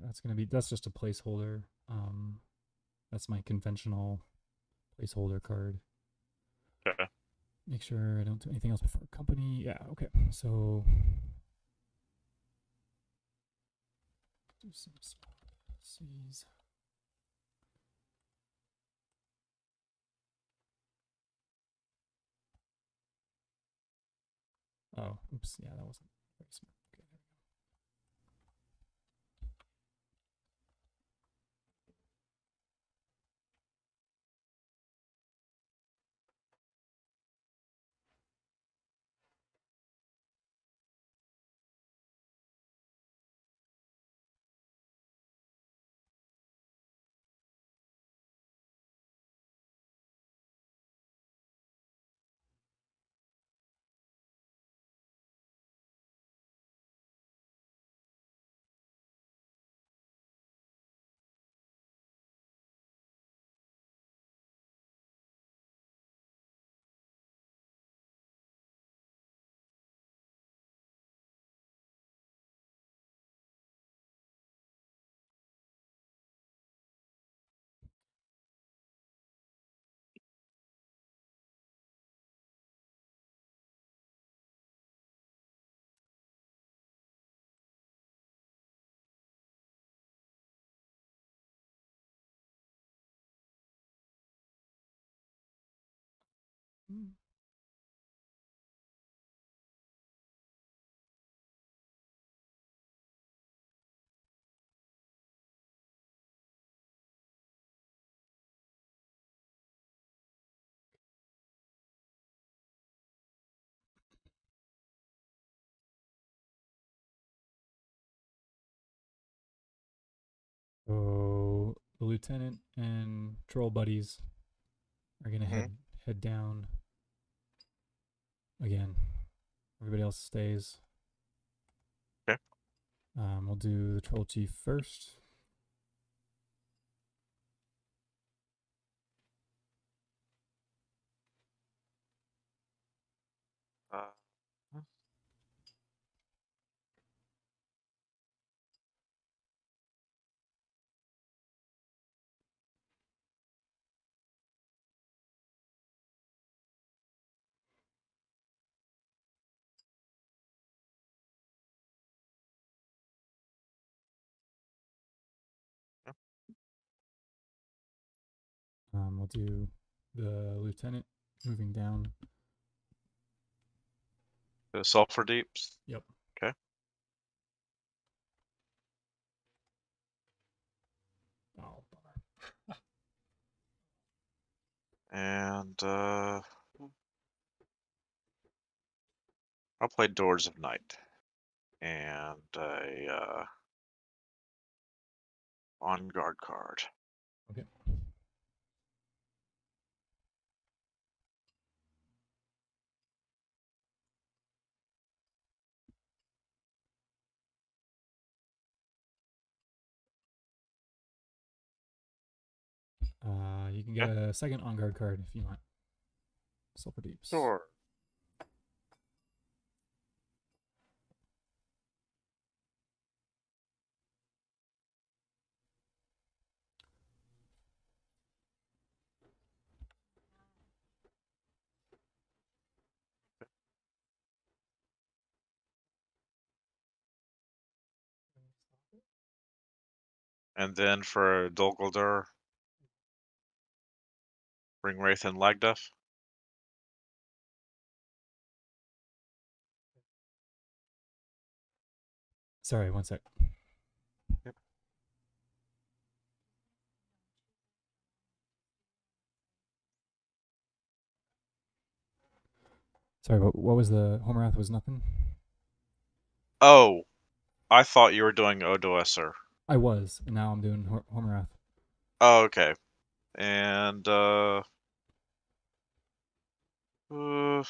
That's gonna be that's just a placeholder. Um, that's my conventional placeholder card. Make sure I don't do anything else before company. Yeah, okay. So do some C's. Oh, oops. Yeah, that wasn't Mm. So the lieutenant and troll buddies are gonna Mhm. head head down again. Everybody else stays. Okay. Um, we'll do the troll chief first. We'll do the lieutenant moving down. The sulfur deeps. Yep. Okay. Oh. [LAUGHS] And uh I'll play Doors of Night. And a uh on guard card. Okay. Uh, you can Yeah. get a second on guard card if you want. Sulfur Deeps. Sure. And then for Dol Guldur, Ring Wraith and Lagduf. Sorry, one sec. Yep. Sorry, what, what was the Hoarmurath was nothing? Oh, I thought you were doing Odoacer. I was, and now I'm doing Hoarmurath. Oh, okay. And uh, uh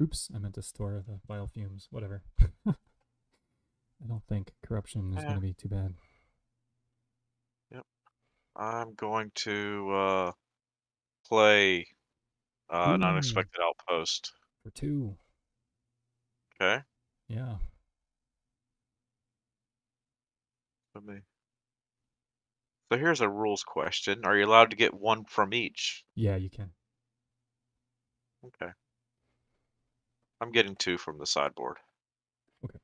Oops, I meant to store the vile fumes. Whatever. [LAUGHS] I don't think corruption is Eh. going to be too bad. Yep. I'm going to uh play uh, an unexpected outpost. For two. Okay. Yeah. Let me. So here's a rules question: Are you allowed to get one from each? Yeah, you can. Okay. I'm getting two from the sideboard. Okay.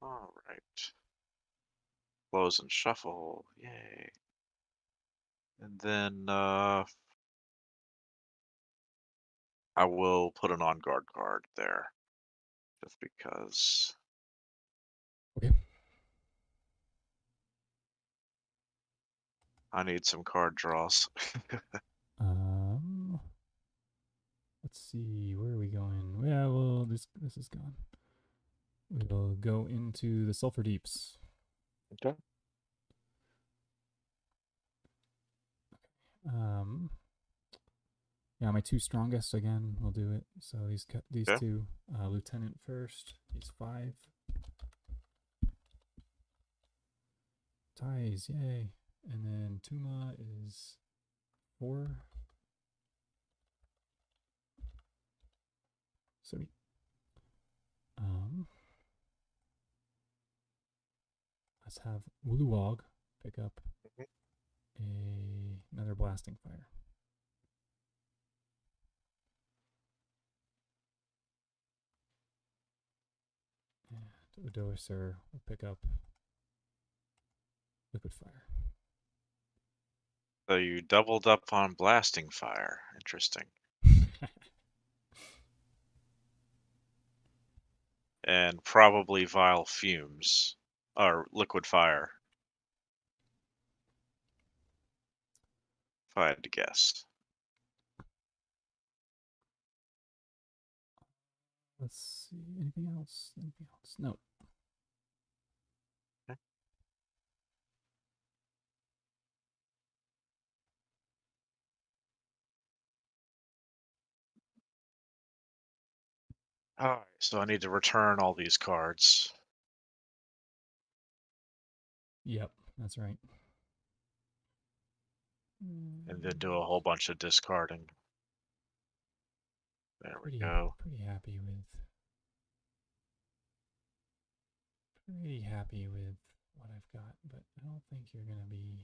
All right. Close and shuffle. Yay. And then uh I will put an on guard card there. Just because. Okay. I need some card draws. [LAUGHS] Um, let's see, where are we going? Yeah, well, this this is gone. We'll go into the sulfur deeps. Okay. Um, yeah, my two strongest again. We'll do it. So these cut these Okay. two. Uh, lieutenant first. He's five. Ties, yay! And then Tuma is four. Sweet. Um, let's have Wuluwog pick up Mhm. a another blasting fire. And Odoacer will pick up liquid fire. So you doubled up on blasting fire. Interesting. [LAUGHS] And probably vile fumes. Or liquid fire. If I had to guess. Let's see. Anything else? Anything else? No. Alright, so I need to return all these cards. Yep, that's right. And then do a whole bunch of discarding. There we go. Pretty happy with. Pretty happy with what I've got, but I don't think you're gonna be.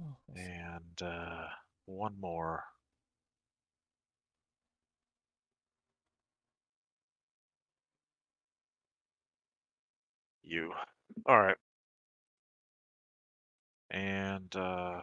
Oh. And uh, one more. You. All right. And uh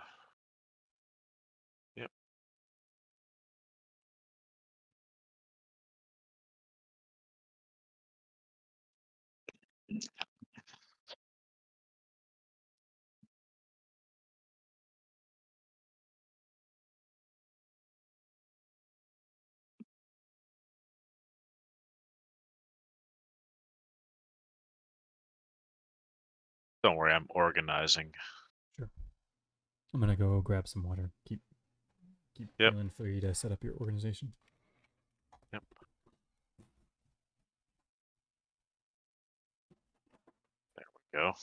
Don't worry, I'm organizing. Sure. I'm gonna go grab some water. Keep keep Yep. feeling free to set up your organization. Yep. There we go.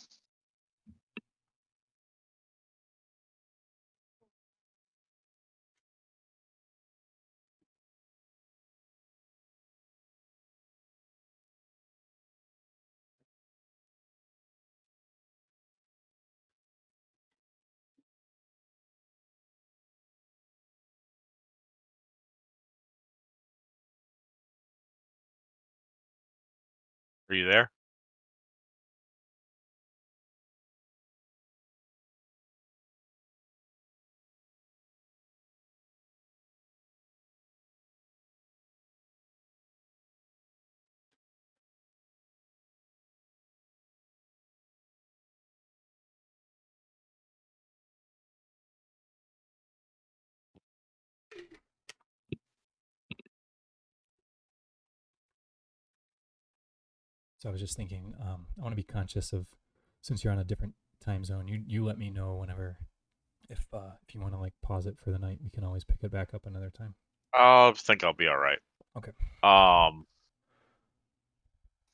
Are you there? So I was just thinking, um, I want to be conscious of since you're on a different time zone. You you let me know whenever if uh, if you want to like pause it for the night. We can always pick it back up another time. I think I'll be all right. Okay. Um.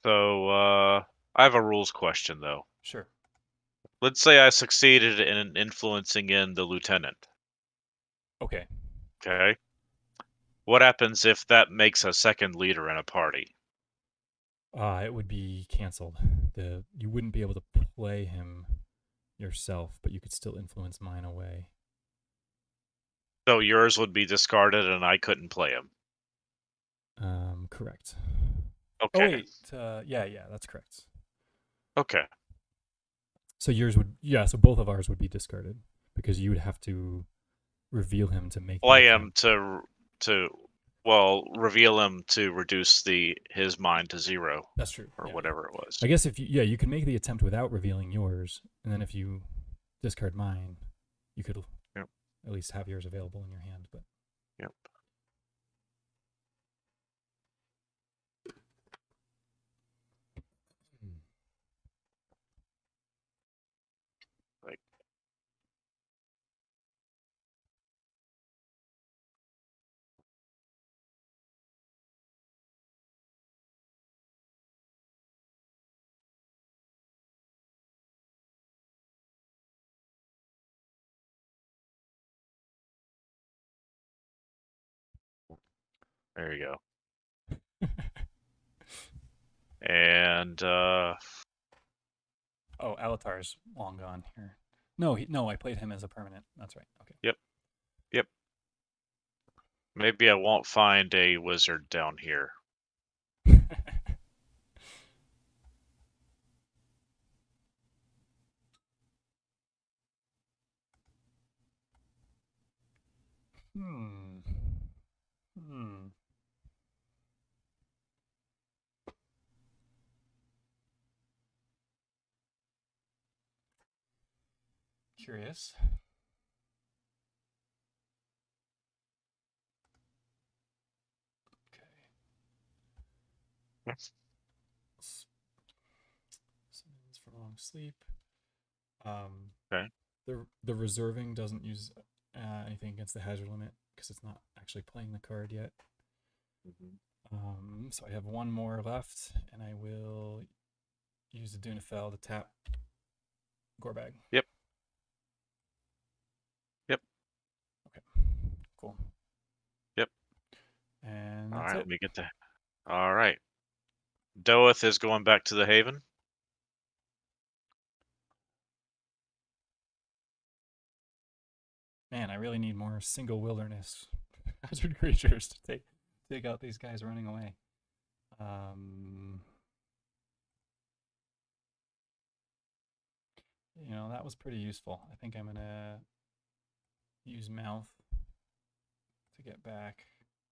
So uh, I have a rules question though. Sure. Let's say I succeeded in influencing in the lieutenant. Okay. Okay. What happens if that makes a second leader in a party? Uh, it would be canceled. The you wouldn't be able to play him yourself, but you could still influence mine away. So yours would be discarded, and I couldn't play him. Um, correct. Okay. Oh wait, uh, yeah, yeah, that's correct. Okay. So yours would, yeah. So both of ours would be discarded because you would have to reveal him to make the Play him to to well reveal him to reduce the his mind to zero That's true. or yeah, yeah. whatever it was. I guess if you, yeah, you can make the attempt without revealing yours, and then if you discard mine, you could Yep. at least have yours available in your hand. But There you go. And uh oh, Alatar's long gone here. No, he, no, I played him as a permanent. That's right. Okay. Yep. Yep. Maybe I won't find a wizard down here. [LAUGHS] hmm. Hmm. Curious. Okay. Yes. S- Summons for long sleep. Um, Okay. The the reserving doesn't use uh, anything against the hazard limit because it's not actually playing the card yet. Um, so I have one more left, and I will use the Adunaphel to tap Gorbag. Yep. Yep. Okay. Cool. Yep. And All right, it. let me get the. All right. Doeth is going back to the Haven. Man, I really need more single wilderness [LAUGHS] hazard creatures to take take out these guys running away. Um, you know, that was pretty useful. I think I'm gonna use mouth to get back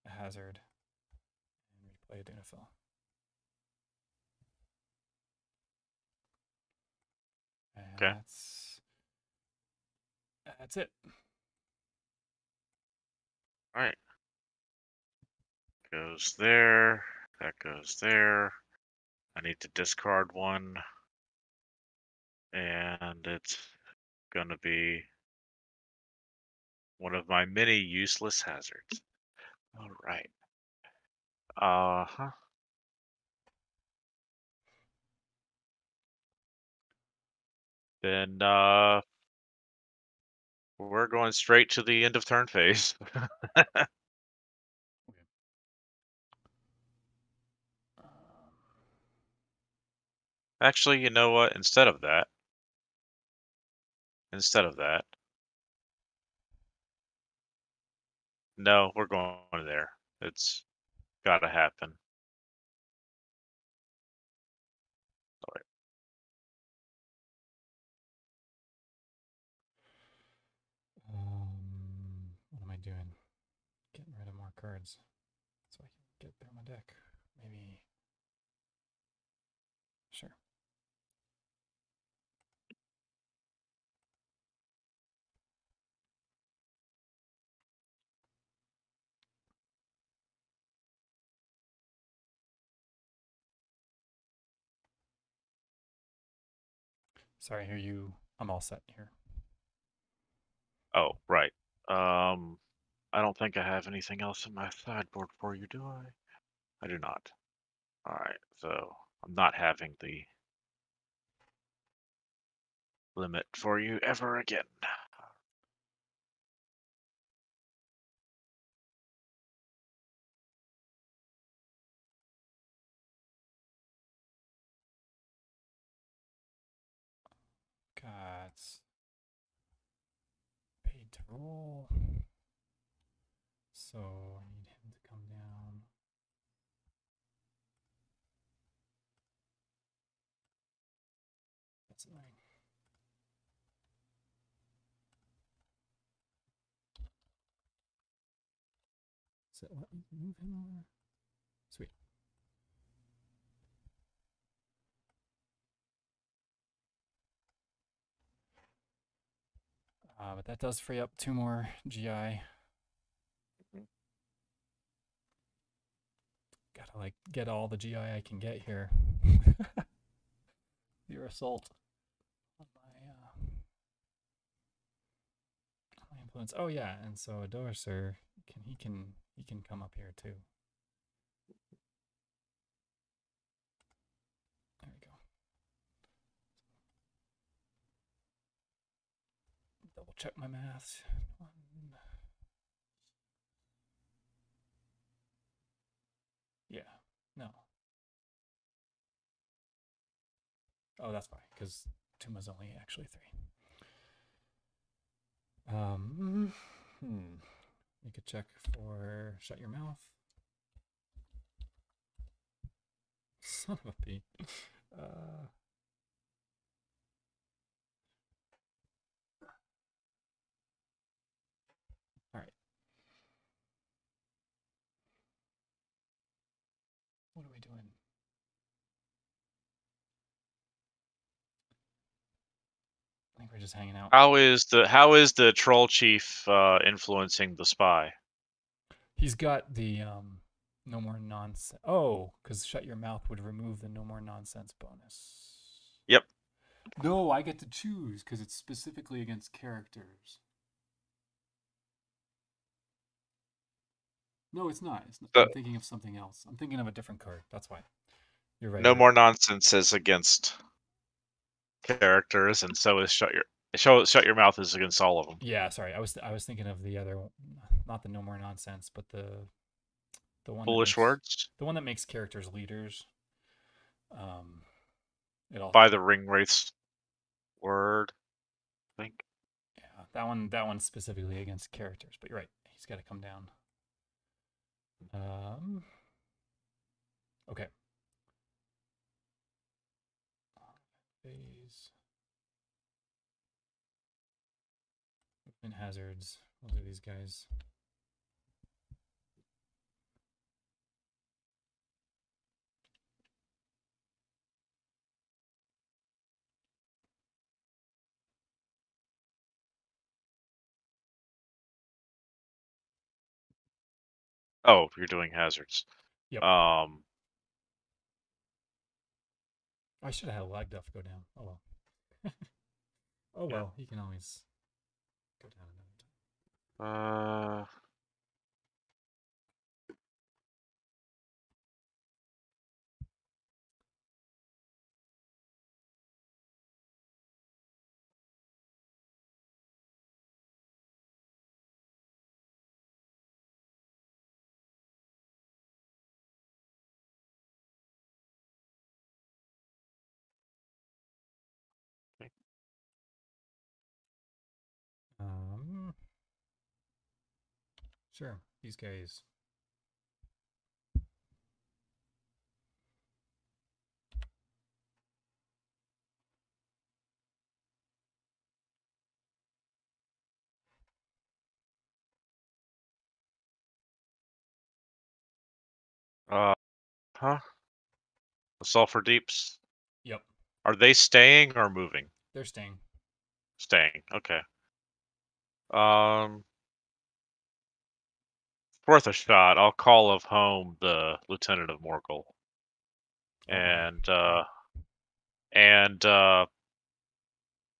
hazard and replay Adunaphel. Okay. that's that's it. All right. Goes there. That goes there. I need to discard one. And it's gonna be one of my many useless hazards. All right. Uh huh. Then uh we're going straight to the end of turn phase. [LAUGHS] Actually, you know what? Instead of that, instead of that, no, we're going there. It's got to happen. Um, what am I doing? Getting rid of more cards so I can get through my deck. Maybe. Sure. Sorry, here you. I'm all set here. Oh, right. Um, I don't think I have anything else in my sideboard for you, do I? I do not. All right, so I'm not having the limit for you ever again. Roll. So I need him to come down. That's annoying. Does it let me move him over? Sweet. Uh, but that does free up two more GI. Gotta like get all the GI I can get here. [LAUGHS] Your assault on my uh, my influence. Oh yeah, and so Odoacer can he can he can come up here too. There we go. Double check my math. Yeah. No. Oh, that's fine because two Tuma's only actually three. Um, hmm. You could check for shut your mouth. Son of a p. Uh, all right. What are we doing? We're just hanging out. How is the how is the troll chief uh, influencing the spy? He's got the um, no more nonsense. Oh, because shut your mouth would remove the no more nonsense bonus. Yep. No, I get to choose because it's specifically against characters. No, it's not. It's not. Uh, I'm thinking of something else. I'm thinking of a different card. That's why. You're right. No you're- more nonsense is against characters, and so is shut your show shut your mouth is against all of them. Yeah, sorry. I was I was thinking of the other, not the no more nonsense, but the the one. that Foolish makes- words The one that makes characters leaders. Um, it also by the ring wraith's word. I think. Yeah, that one that one's specifically against characters, but you're right. He's got to come down. Um Okay. Phase. And hazards. We'll do these guys. Oh, you're doing hazards. Yep. Um, I should have had a Lagduf go down. Oh well. [LAUGHS] oh Yeah. well, he can always go down another time. uh, sure, these guys. uh, huh? The sulfur deeps. Yep, Are they staying or moving? they're staying. Staying. Okay. Um, worth a shot. I'll call of home the lieutenant of Morgul, Oh, and uh, and uh,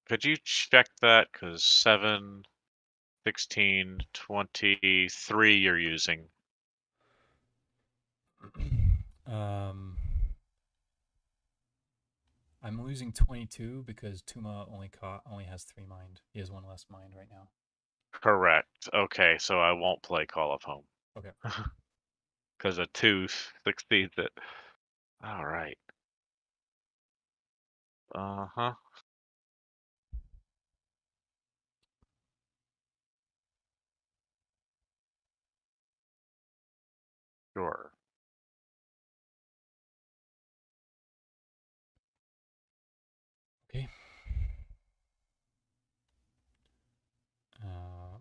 could you check that? Because seven, 16, 23 you're using. [CLEARS THROAT] um, I'm losing 22 because Tuma only caught only has three mind. He has one less mind right now. Correct. Okay, so I won't play Call of Home. Okay. Because a two [LAUGHS] succeeds it. All right. Uh huh. Sure. Okay. Um,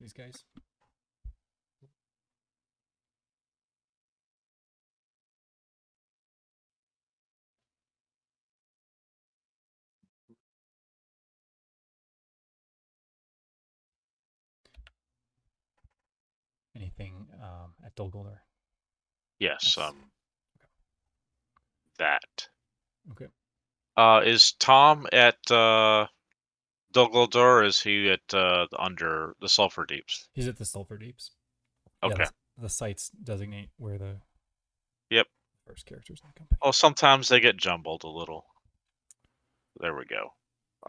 these guys. Anything um, at Dol Guldur? Yes. Um. That. Okay. Uh, is Tom at uh, Dol Or is he at uh, under the Sulphur Deeps? He's at the Sulphur Deeps. Okay. Yeah, the, the sites designate where the Yep. first characters in the company. Oh, sometimes they get jumbled a little. There we go.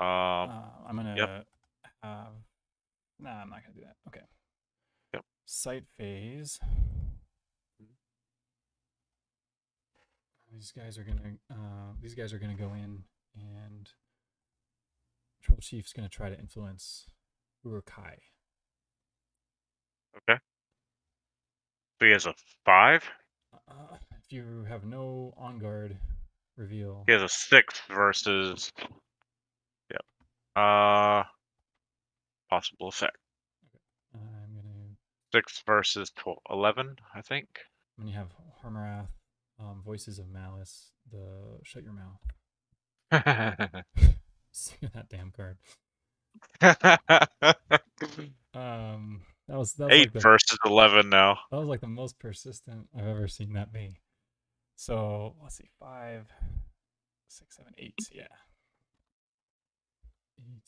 Um. Uh, I'm gonna yep. have. Nah, I'm not gonna do that. Okay. Site phase. These guys are gonna. Uh, these guys are gonna go in, and Troll Chief's gonna try to influence Uruk-hai. Okay. So he has a five. Uh, if you have no on guard, reveal. He has a six versus. Yep. Uh. Possible effect. Six versus tw- eleven, I think. When you have Hoarmurath, um, Voices of Malice, the shut your mouth. [LAUGHS] [LAUGHS] Sing that damn card. [LAUGHS] Um, that was that was Eight like the, versus eleven now. that was like the most persistent I've ever seen that be. So let's see, five, six, seven, eight. Yeah, eight.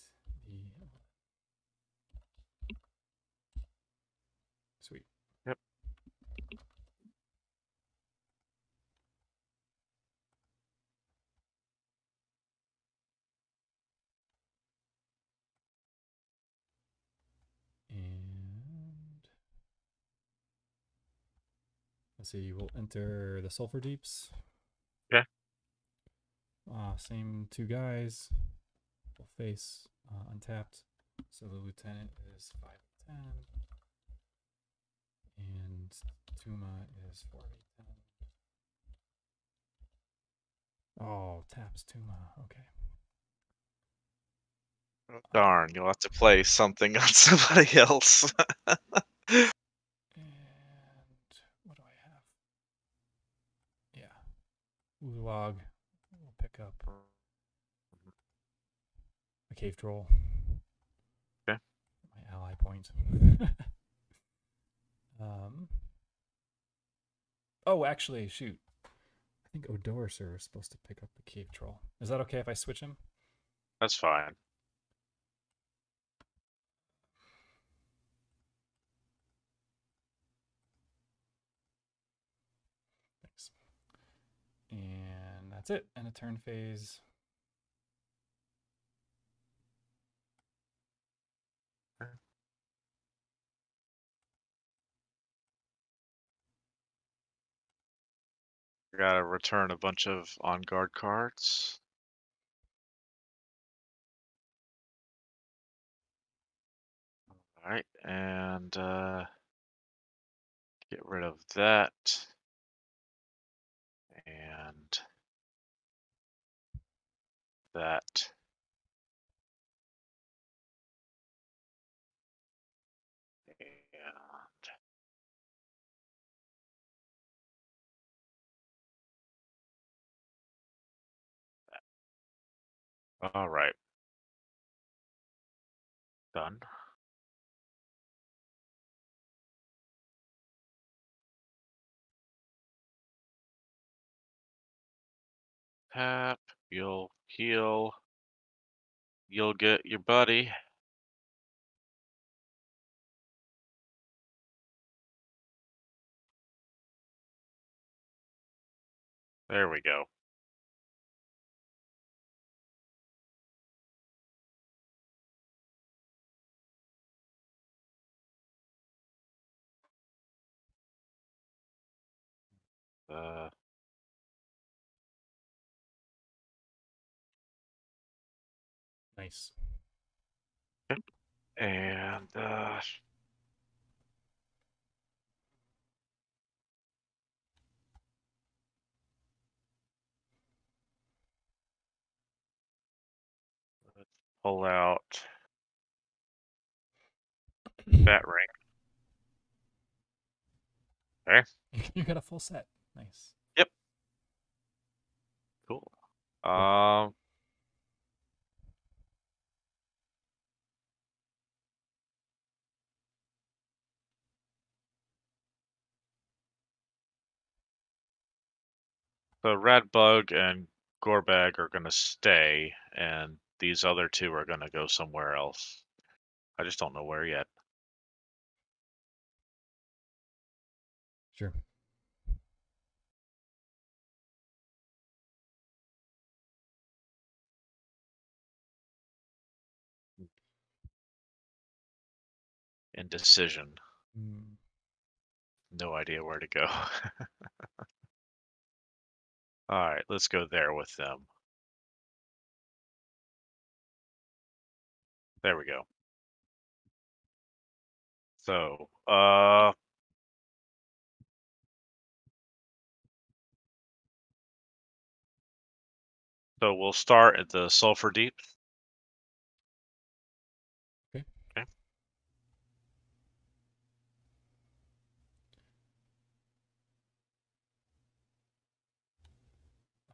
Let's see, we'll enter the Sulphur Deeps. Okay. Uh, same two guys. Full face, uh, untapped. So the lieutenant is 5 10. And Tuma is 4 10. Oh, taps Tuma. Okay. Darn, you'll have to play something [LAUGHS] on somebody else. [LAUGHS] And what do I have? Yeah. Ulog. We'll pick up a cave troll. Okay. My ally point. [LAUGHS] um. Oh, actually, shoot. I think Odoacer is supposed to pick up the cave troll. Is that okay if I switch him? That's fine. Thanks. And that's it. And a turn phase. I Gotta return a bunch of on guard cards. Alright, and uh, get rid of that. And that. And all right. Done. Tap, you'll heal. You'll get your buddy. There we go. Uh, Nice. and uh, let's pull out that ring. [LAUGHS] you got a full set. Nice. Yep. Cool. Um, so Radbug and Gorbag are gonna stay, and these other two are gonna go somewhere else. I just don't know where yet. Sure. Indecision. Mm, No idea where to go. [LAUGHS] All right, let's go there with them. There we go. So, uh, so we'll start at the Sulfur Deep.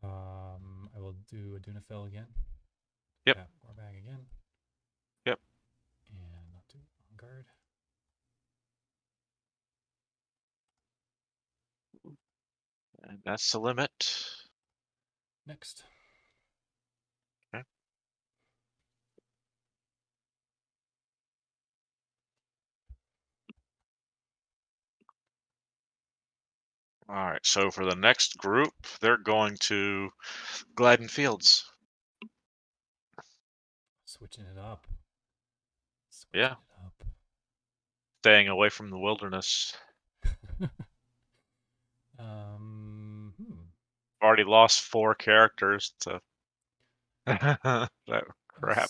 Um, I will do Adunaphel again. Yep. Tap Gorbag again. Yep. And I'll do on guard. And that's the limit. Next. All right, so for the next group, they're going to Gladden Fields. Switching it up. Yeah. Switching staying away from the wilderness. [LAUGHS] um, hmm. Already lost four characters to [LAUGHS] that crap.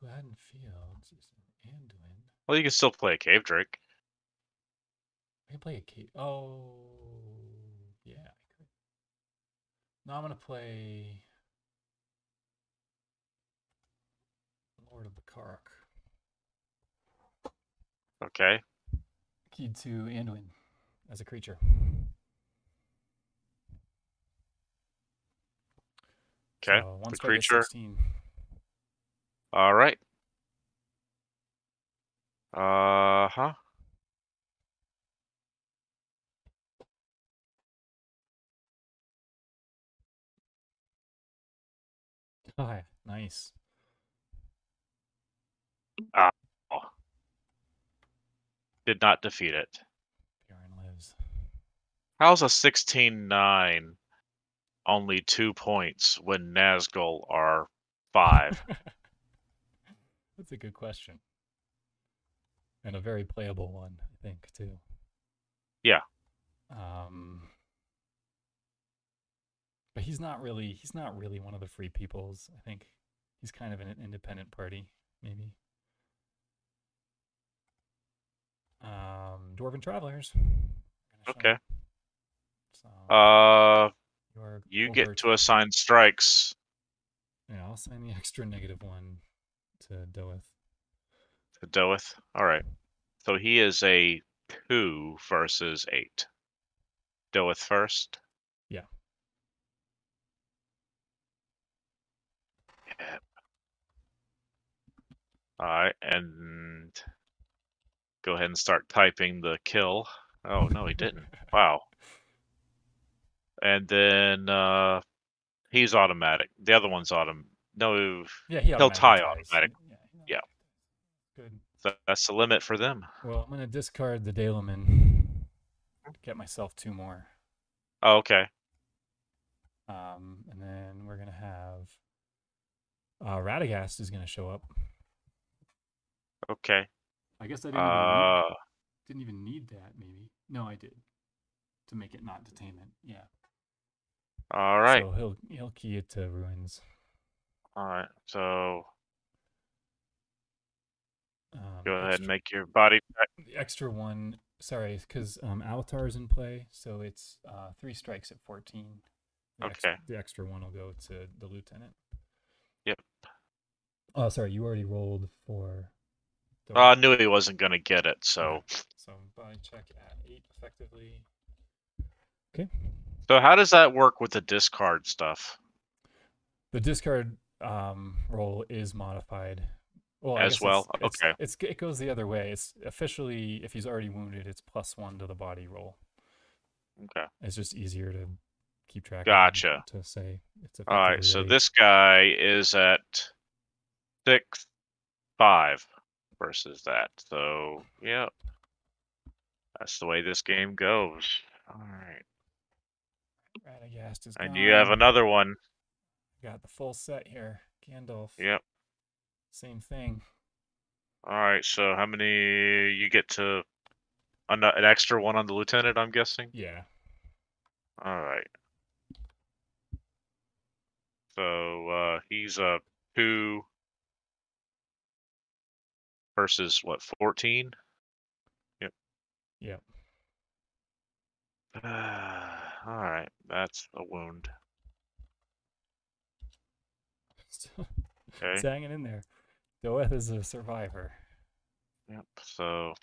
Gladden Fields is in Anduin. Well, you can still play a Cave Drake. I can play a key. Oh, yeah, I could. No, I'm gonna play Lord of the Carrock. Okay. Keyed to Anduin as a creature. Okay. So the creature. 16. All right. Uh huh. Hi, nice. Did not defeat it. Bjorn lives. How's a 16-9 only two points when Nazgul are five? [LAUGHS] That's a good question. And a very playable one, I think, too. Yeah. Um but he's not really he's not really one of the free peoples. I think he's kind of an independent party, maybe. Um Dwarven Travelers. are gonna show Okay. So Uh, you get to assign strikes Yeah, I'll sign the [LAUGHS] extra negative one to Doeth. to Doeth. All right. So he is a two versus eight. Doeth first. Yeah. Yep. All right, and go ahead and start typing the kill. Oh no, he didn't. [LAUGHS] Wow. And then uh he's automatic. The other one's autom. No, Yeah, he He'll tie automatic. Yeah, Yeah. Good. tha- that's the limit for them. Well, I'm gonna discard the Dalaman. Get myself two more. Oh, okay. Um, and then we're gonna have uh, Radagast is gonna show up. Okay. I guess I didn't, even need, Uh, didn't even need that. Maybe no, I did to make it not detainment. Yeah. all right. So he'll he'll key it to ruins. All right. So Um, go ahead and make your body check. the extra one. Sorry, because um, is in play, so it's uh, three strikes at 14. The ex- Okay. the extra one will go to the lieutenant. Yep. Oh, sorry, you already rolled for. I knew he wasn't gonna get it, so So body check at eight effectively. Okay. So how does that work with the discard stuff The discard um, roll is modified. Well, as well? it's- it's- Okay. It's, it goes the other way. It's officially if he's already wounded, it's plus one to the body roll. Okay. It's just easier to keep track. of Gotcha. To say it's All right. So eight. this guy is at six five versus that. So yeah, that's the way this game goes. All right. Radagast is And you have another one. Got the full set here. Gandalf. Yep. Same thing. All right. So how many you get to an, an extra one on the lieutenant? I'm guessing. Yeah. All right. So uh, he's a two versus what? Fourteen. Yep. Yep. [SIGHS] all right, that's a wound. [LAUGHS] Okay. it's hanging in there. Doeth is a survivor. Yep. So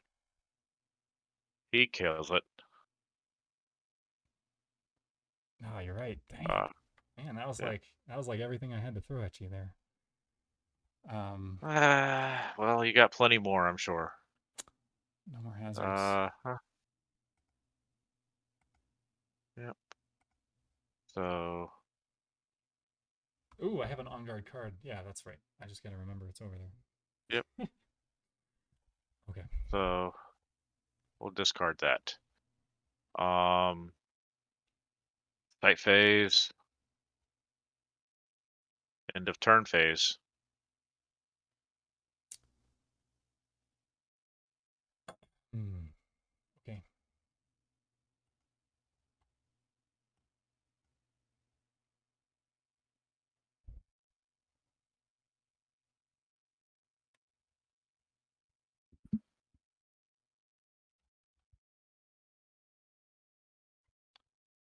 he kills it. No, you're right. Dang. Uh, Man, that was yeah. like that was like everything I had to throw at you there. Um, ah, [SIGHS] well, you got plenty more, I'm sure. no more hazards. Uh, huh. Yep. So Ooh, I have an on guard card. Yeah, that's right. I just gotta remember it's over there. Yep. [LAUGHS] okay. So we'll discard that. Um, fight phase. End of turn phase. Hmm. Okay.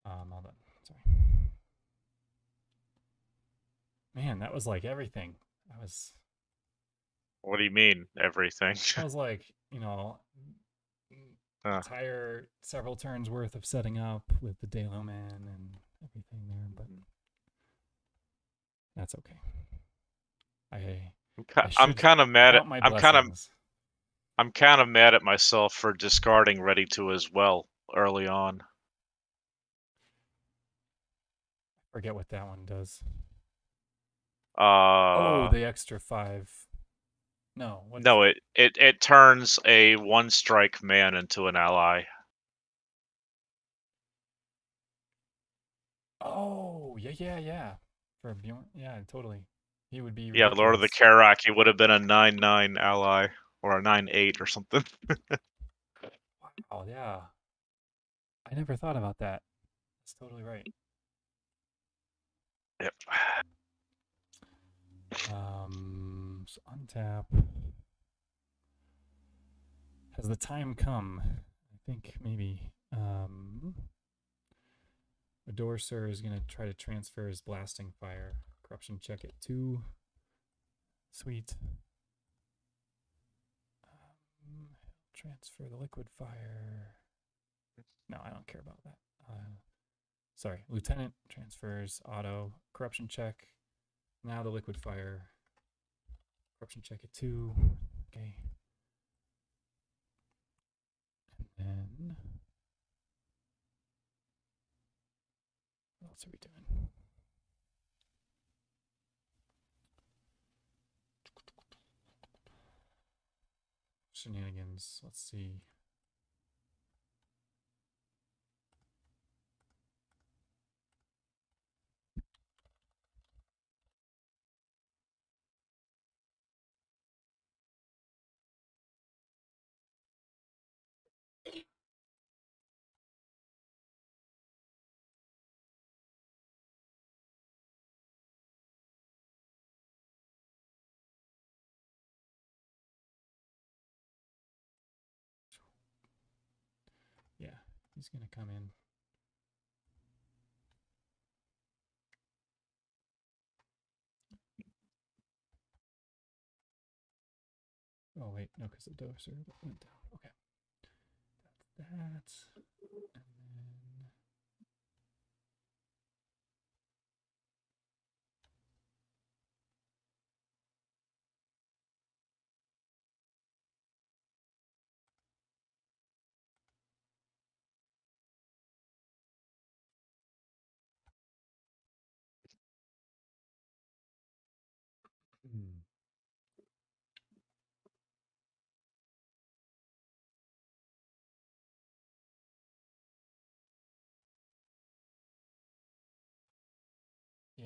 Um, all done. Sorry. Man, that was like everything. That was What do you mean everything? [LAUGHS] I was like, you know, Uh. entire several turns worth of setting up with the Dalo man and everything there, but that's okay. I I'm, I should kind of mad at my I'm kind of. I'm kind of mad at myself for discarding ready to as well early on. I forget what that one does. Uh, oh, the extra five. No, no, it, it it turns a one strike man into an ally. Oh, yeah, yeah, yeah. For Bjorn, yeah, totally. He would be. Yeah, Lord of the. Carrock, he would have been a nine nine ally or a nine eight or something. [LAUGHS] Oh, yeah. I never thought about that. That's totally right. yep. Um, so untap. Has the time come? I think maybe. Um, Odoacer is gonna try to transfer his blasting fire. Corruption check at two. Sweet. Um, transfer the liquid fire. No, I don't care about that. Uh, sorry, lieutenant transfers auto corruption check. Now the liquid fire. Corruption check at two. Okay. And then what else are we doing? Shenanigans. Let's see. He's gonna come in. Oh wait, no, because the Odoacer went down. Okay, that's that, and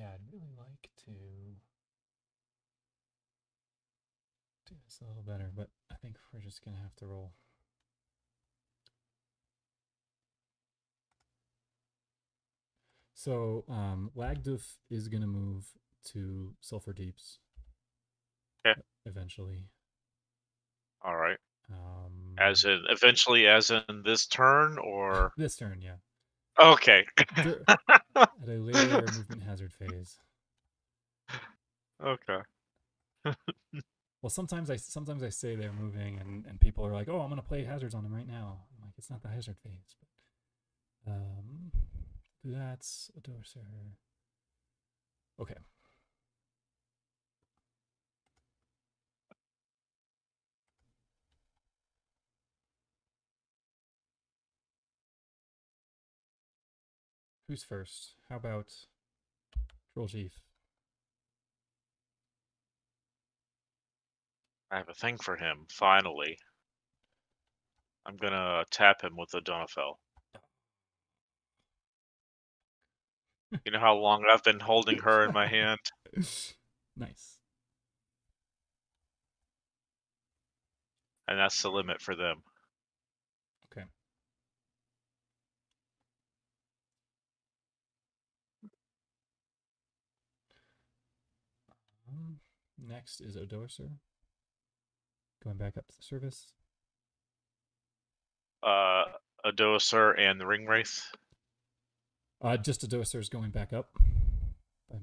Yeah, I'd really like to do this a little better, but I think we're just gonna have to roll. So, um, Lagduf is gonna move to Sulfur Deeps. Okay. Eventually. All right. Um, As in eventually, as in this turn, or [LAUGHS] this turn, yeah. Okay. [LAUGHS] At a later movement hazard phase. okay. Well, sometimes I sometimes I say they're moving, and, and people are like, "Oh, I'm gonna play hazards on them right now." I'm like, "It's not the hazard phase." But, um, that's Odoacer. Okay. Who's first? How about Troll Chief? I have a thing for him. Finally, I'm gonna tap him with Adunaphel. You know how long I've been holding her in my hand? [LAUGHS] nice. And that's the limit for them. Okay. Um, next is Odoacer. Going back up to the service. Uh, Odoacer and the Ring Wraith. Uh, just Odoacer is going back up.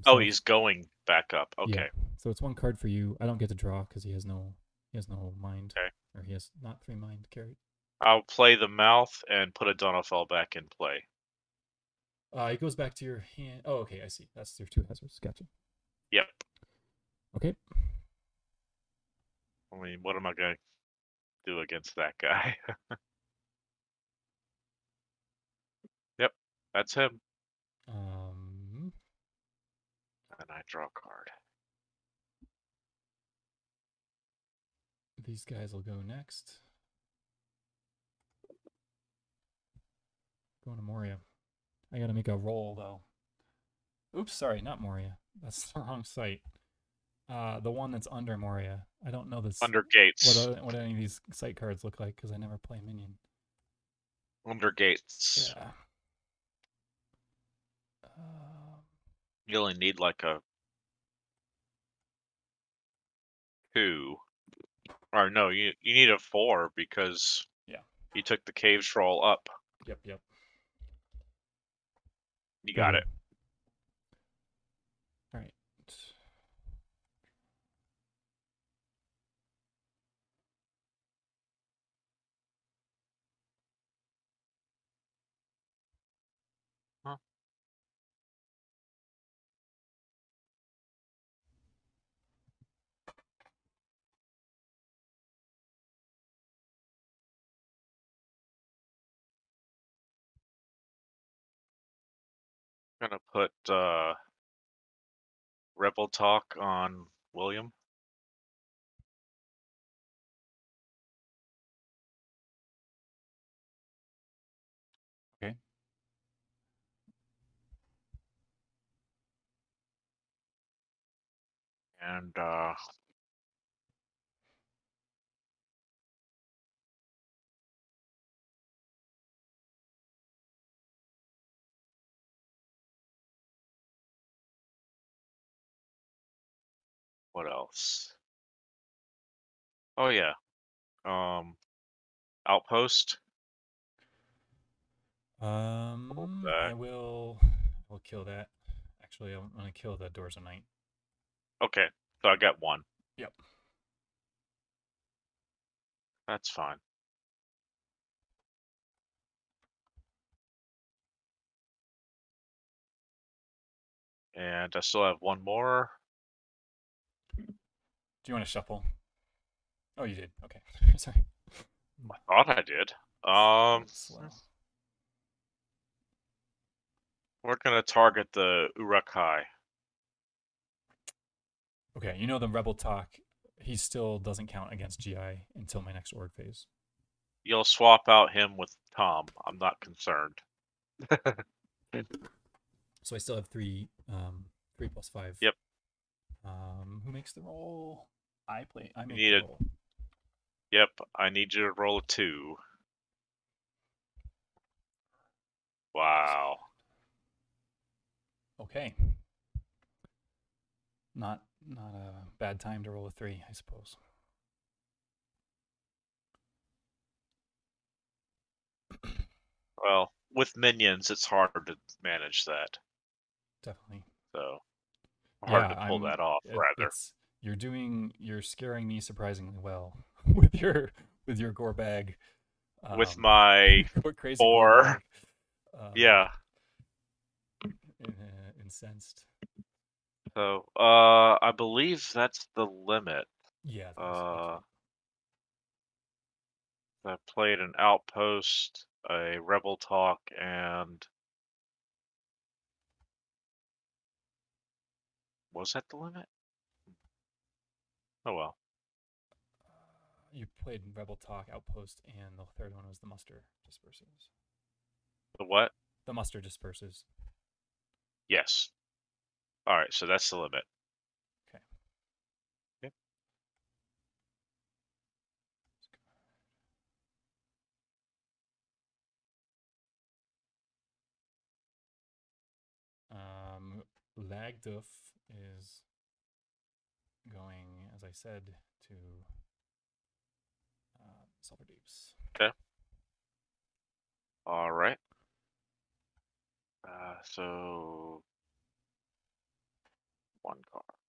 Oh, he's going back up. Yeah. Okay. So it's one card for you. I don't get to draw because he has no He has no mind. Okay. Or he has not three mind carried. I'll play the mouth and put Adunaphel back in play. Uh, it goes back to your hand. Oh, okay, I see. That's your two hazards. Gotcha. Okay. I mean, what am I going to do against that guy? [LAUGHS] yep, that's him. Um, And I draw a card. these guys will go next. Going to Moria. I gotta make a roll though. Oops, sorry, not Moria. That's [LAUGHS] the wrong site. Uh, the one that's under Moria. I don't know this. Under gates. what other, what any of these site cards look like because I never play minion. Under gates. Yeah. Um, You only need like a two. Or no, you you need a four because Yeah. you took the cave troll up. yep, yep. You got it. Gonna put uh Rebel Talk on William. Okay. And uh what else? Oh yeah. Um Outpost. Um, I will. I will kill that. Actually, I'm gonna kill the Doors of Night. Okay, so I got one. Yep. That's fine. And I still have one more. Do you want to shuffle? Oh, you did. Okay. [LAUGHS] Sorry. I thought I did. Um, Slow. we're gonna target the Uruk-hai. Okay, you know the Rebel talk. He still doesn't count against GI until my next org phase. You'll swap out him with Tom. I'm not concerned. [LAUGHS] So I still have three, um, three plus five. Yep. Um, who makes the roll? I play. I make need a- roll. Yep, I need you to roll a two. Wow. Okay. Not not a bad time to roll a three, I suppose. Well, with minions, it's harder to manage that. Definitely. So hard Yeah, to pull I'm- that off, it- rather. It's, you're doing. You're scaring me surprisingly well [LAUGHS] with your with your Gorbag. with um, my [LAUGHS] What crazy bag, um, yeah. uh, incensed. So uh, I believe that's the limit. Yeah. Uh, I played an outpost, a rebel talk, and was that the limit? Oh well. you played Rebel Talk, Outpost, and the third one was the Muster Disperses. The what? The Muster Disperses. Yes. All right, so that's the limit. Okay. Yep. Um, Lagduf is going, as I said, to uh, Sulfur Deeps. All right. Uh, so one card.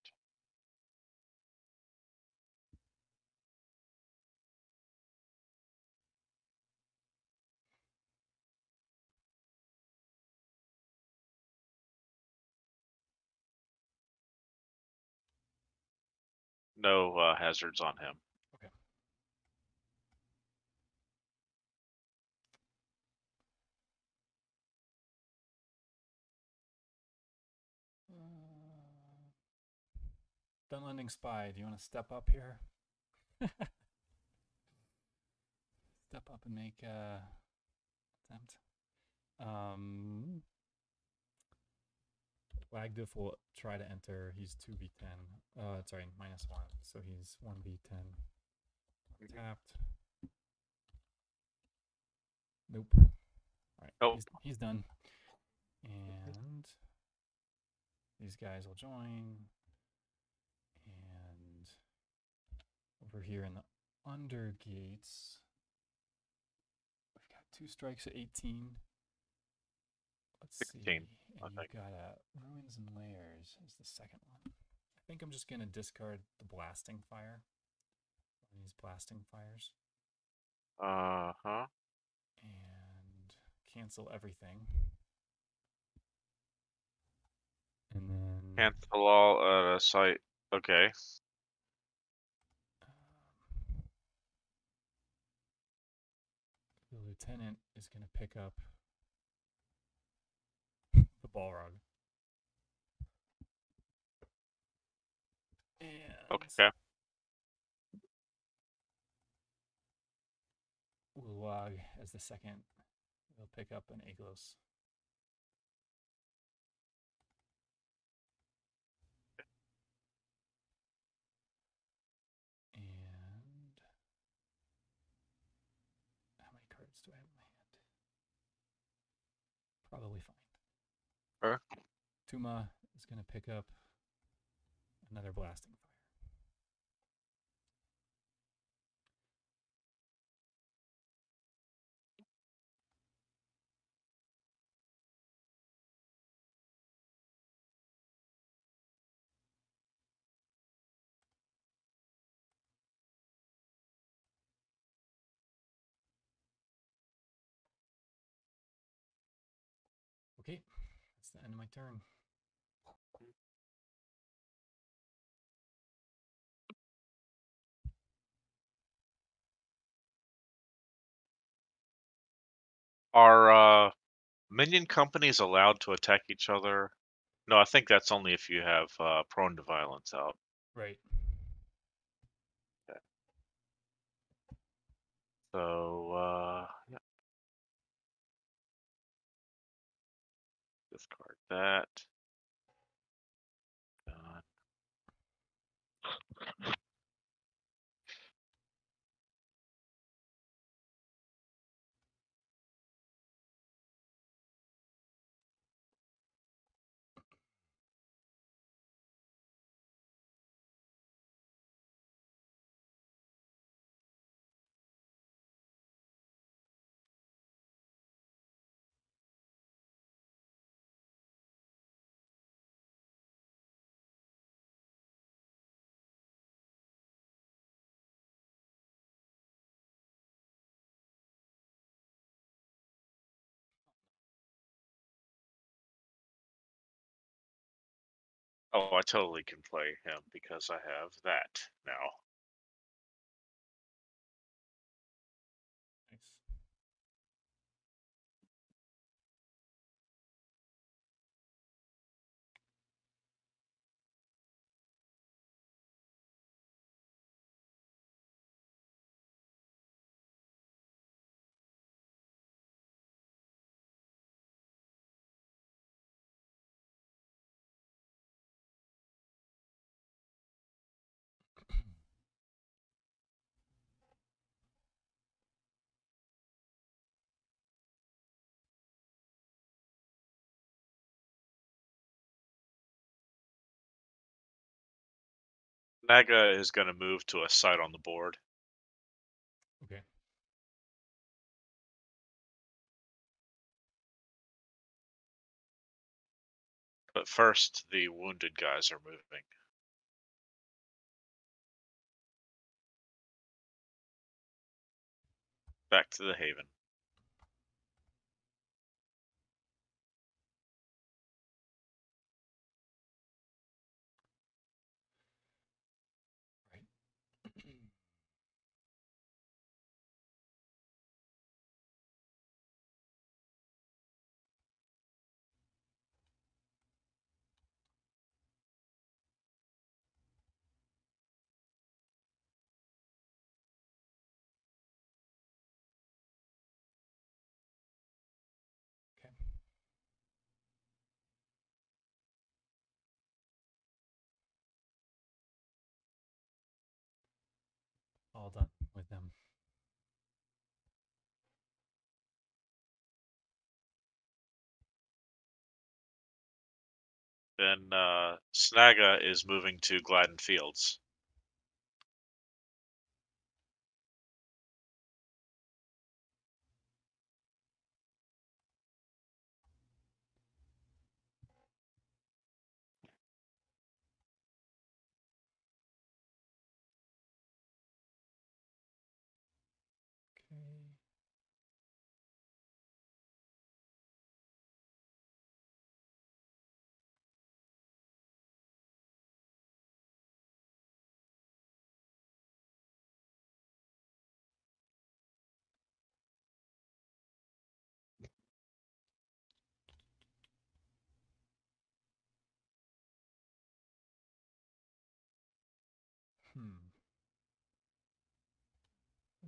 No uh, hazards on him. Uh, Dunlending spy, do you want to step up here? [LAUGHS] step up and make a attempt. Um, Lagduf will try to enter. He's 2v10. Uh, sorry, minus 1. So he's 1v10. Tapped. Nope. Alright, Nope. he's, he's done. And these guys will join. And over here in the under gates, we've got two strikes at 18. Let's 16, see. I And you've think. got uh, ruins and lairs is the second one. I think I'm just gonna discard the blasting fire. One of these blasting fires Uh huh. and cancel everything. And then Cancel all at a site. Okay. um, the lieutenant is going to pick up the Balrog. And Okay. Ulwag as the second We'll pick up an Aiglos. And how many cards do I have in my hand? Probably fine. Tuma is going to pick up another blasting fire. Okay, that's the end of my turn. Are uh, minion companies allowed to attack each other? No, I think that's only if you have uh, prone to violence out. Right. So, uh, yeah. Discard that. Done. Oh, I totally can play him because I have that now. Naga is going to move to a site on the board. Okay. But first, the wounded guys are moving. Back to the haven. Then uh, Snaga is moving to Gladden Fields.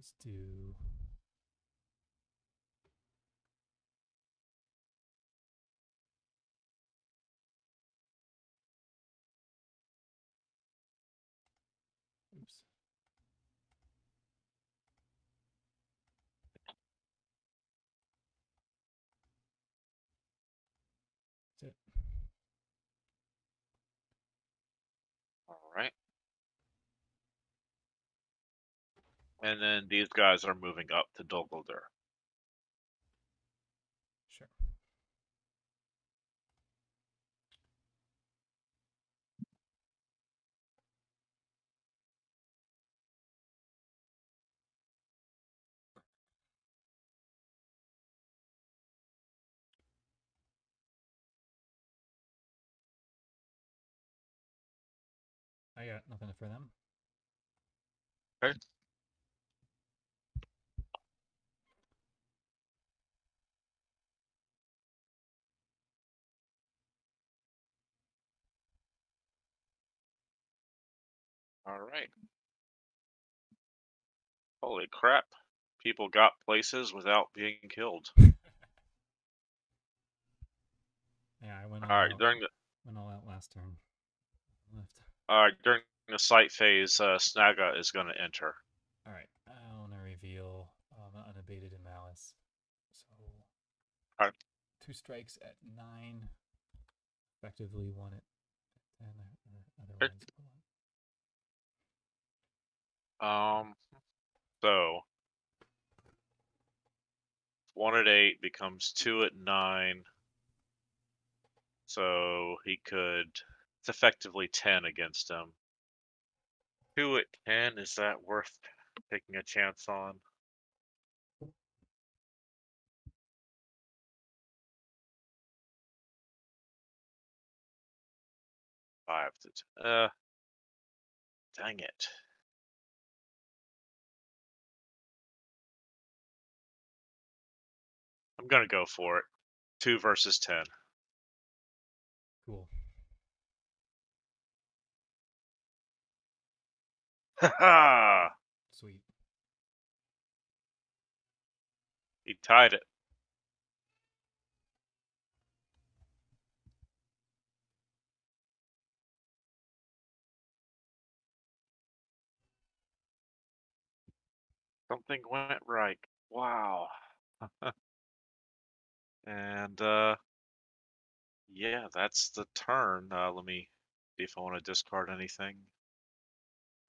Let's do. Oops. That's it. All right. And then these guys are moving up to Dol Guldur. Sure. I got nothing for them. Okay. All right. Holy crap. People got places without being killed. Yeah, I went all All right, out. during the Went all out last turn. Left. all right, during the site phase, uh, Snaga is going to enter. All right. I want to reveal um, unabated in malice. So. Two strikes at nine. Effectively one at ten. Or, or Okay. otherwise, Um, so one at eight becomes two at nine. So he could. It's effectively ten against him. Two at ten is that worth taking a chance on? Five to uh. Dang it. I'm gonna go for it. Two versus ten. cool. Ha [LAUGHS] Sweet. He tied it. Something went right. Wow. [LAUGHS] and uh yeah, that's the turn. Uh let me see if I want to discard anything.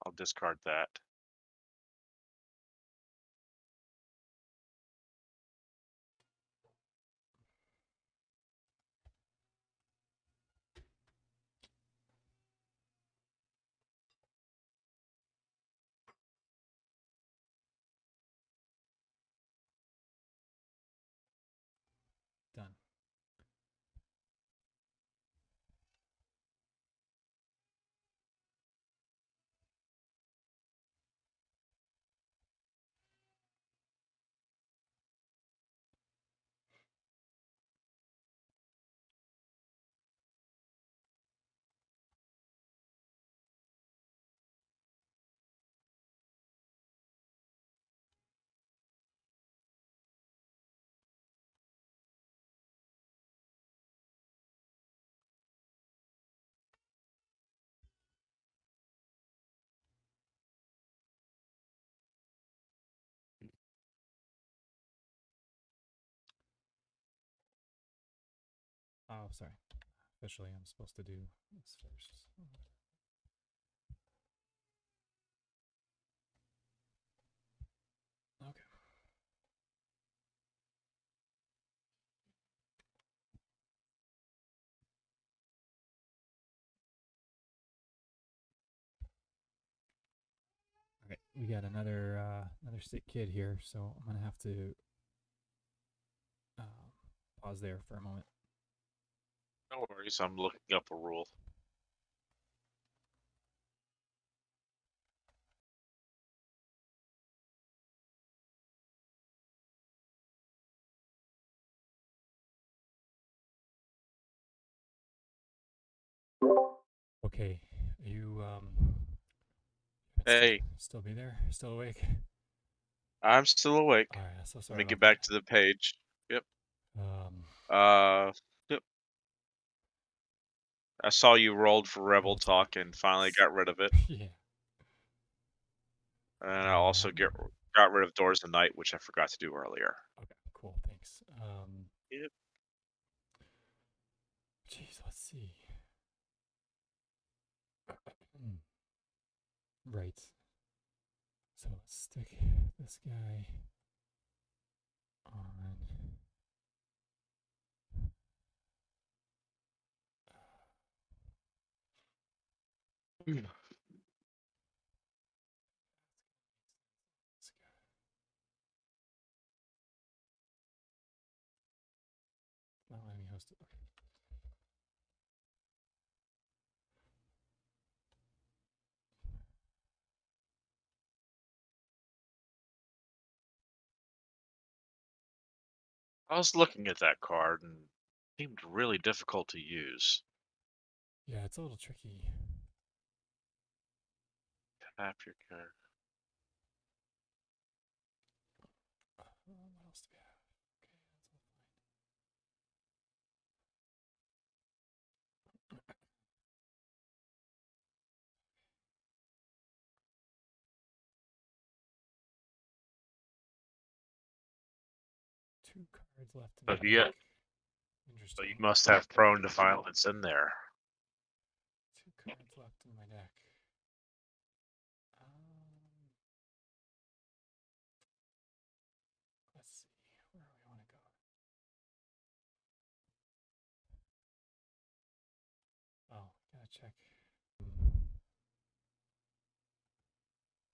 I'll discard that. Oh, sorry. officially I'm supposed to do this first. Okay. Okay, we got another uh, another sick kid here, so I'm gonna have to um, pause there for a moment. No worries. I'm looking up a rule. Okay, you um. Hey. Still be there? Still awake? I'm still awake. All right, so sorry. Let me get about back to the page. Yep. Um, Uh. I saw you rolled for Rebel Talk and finally got rid of it. [LAUGHS] yeah. And I also Um, get got rid of Doors of Night, which I forgot to do earlier. Okay, cool. Thanks. Um, Yep. Jeez, let's see. [CLEARS THROAT] right. So let's stick this guy on. This guy. Not me host it. Okay. I was looking at that card and seemed really difficult to use. Yeah, it's a little tricky. Card. Uh, what else do we have? Okay, that's all fine. Two cards left So you got- So Interesting. you must have prone to violence in there. Two cards left in my deck. Um, let's see where we want to go. Oh, gotta check.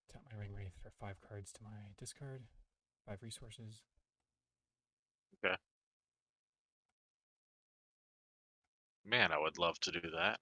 Tap my ring wraith for five cards to my discard. Five resources. Okay. Man, I would love to do that.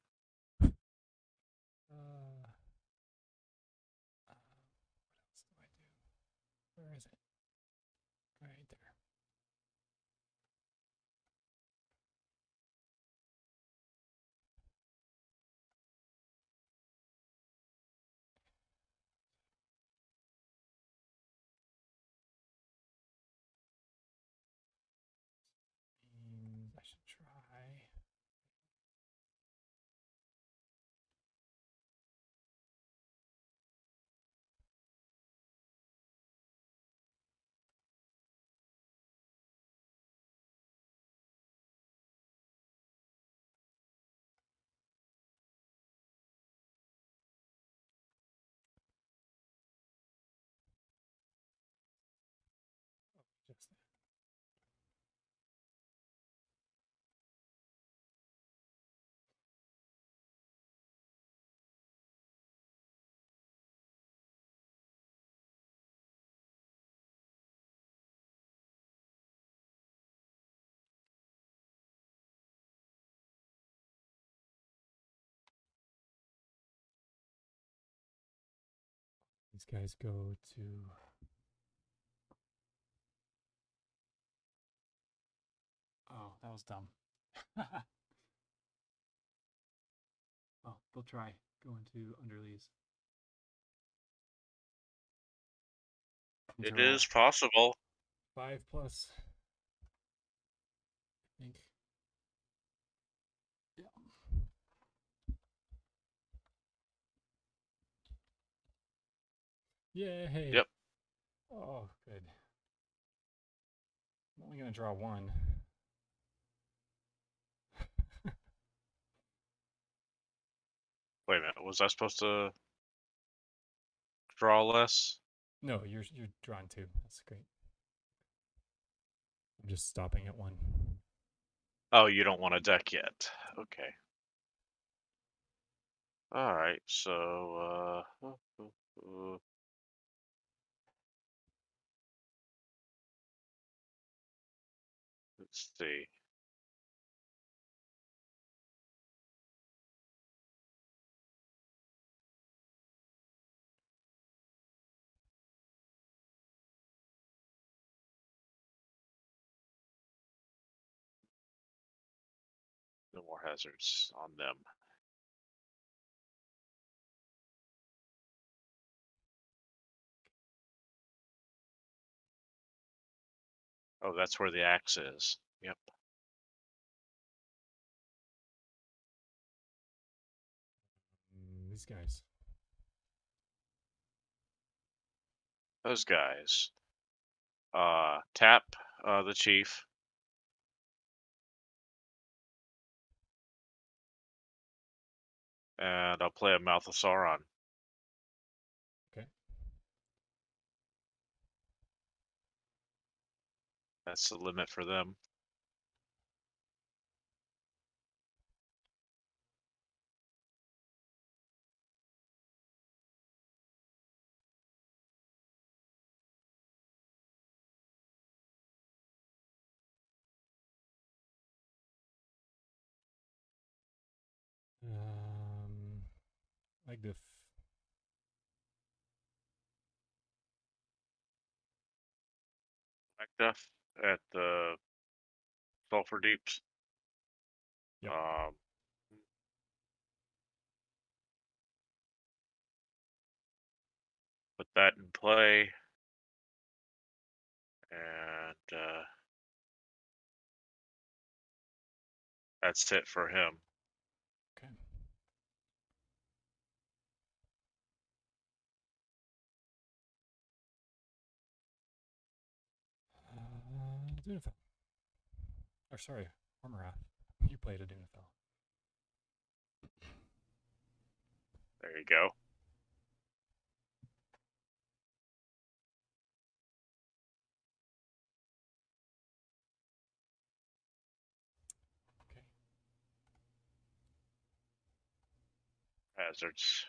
These guys go to. Oh, that was dumb. [LAUGHS] oh, they'll try. going to Underleaves. It is possible. Five plus. Yay. Yep. Oh, good. I'm only going to draw one. Wait a minute. Was I supposed to draw less? No, you're you're drawn two. That's great. I'm just stopping at one. Oh, you don't want a deck yet. Okay. All right. So, uh, see. No more hazards on them. Oh, that's where the axe is. Yep. Mm, these guys. Those guys. Uh, tap uh, the chief. And I'll play a Mouth of Sauron. That's the limit for them. Um, like the. F- Macduff at the Sulfur Deeps. Yep. Um, put that in play. And uh, that's it for him. Dunafell. Or sorry, Hoarmurath. You played Adunaphel. There you go. Okay. Hazards.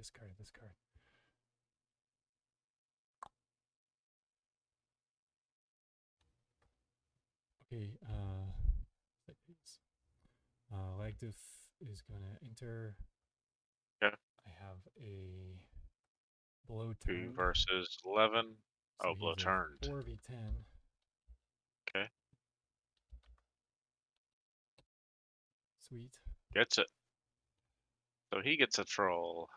Discarded this card. Okay, uh, like this. Uh, Lagduf is gonna enter. Yeah. I have a blow Two versus 11. oh, blow turned. Four v ten. Okay. Sweet. Gets it. So he gets a troll.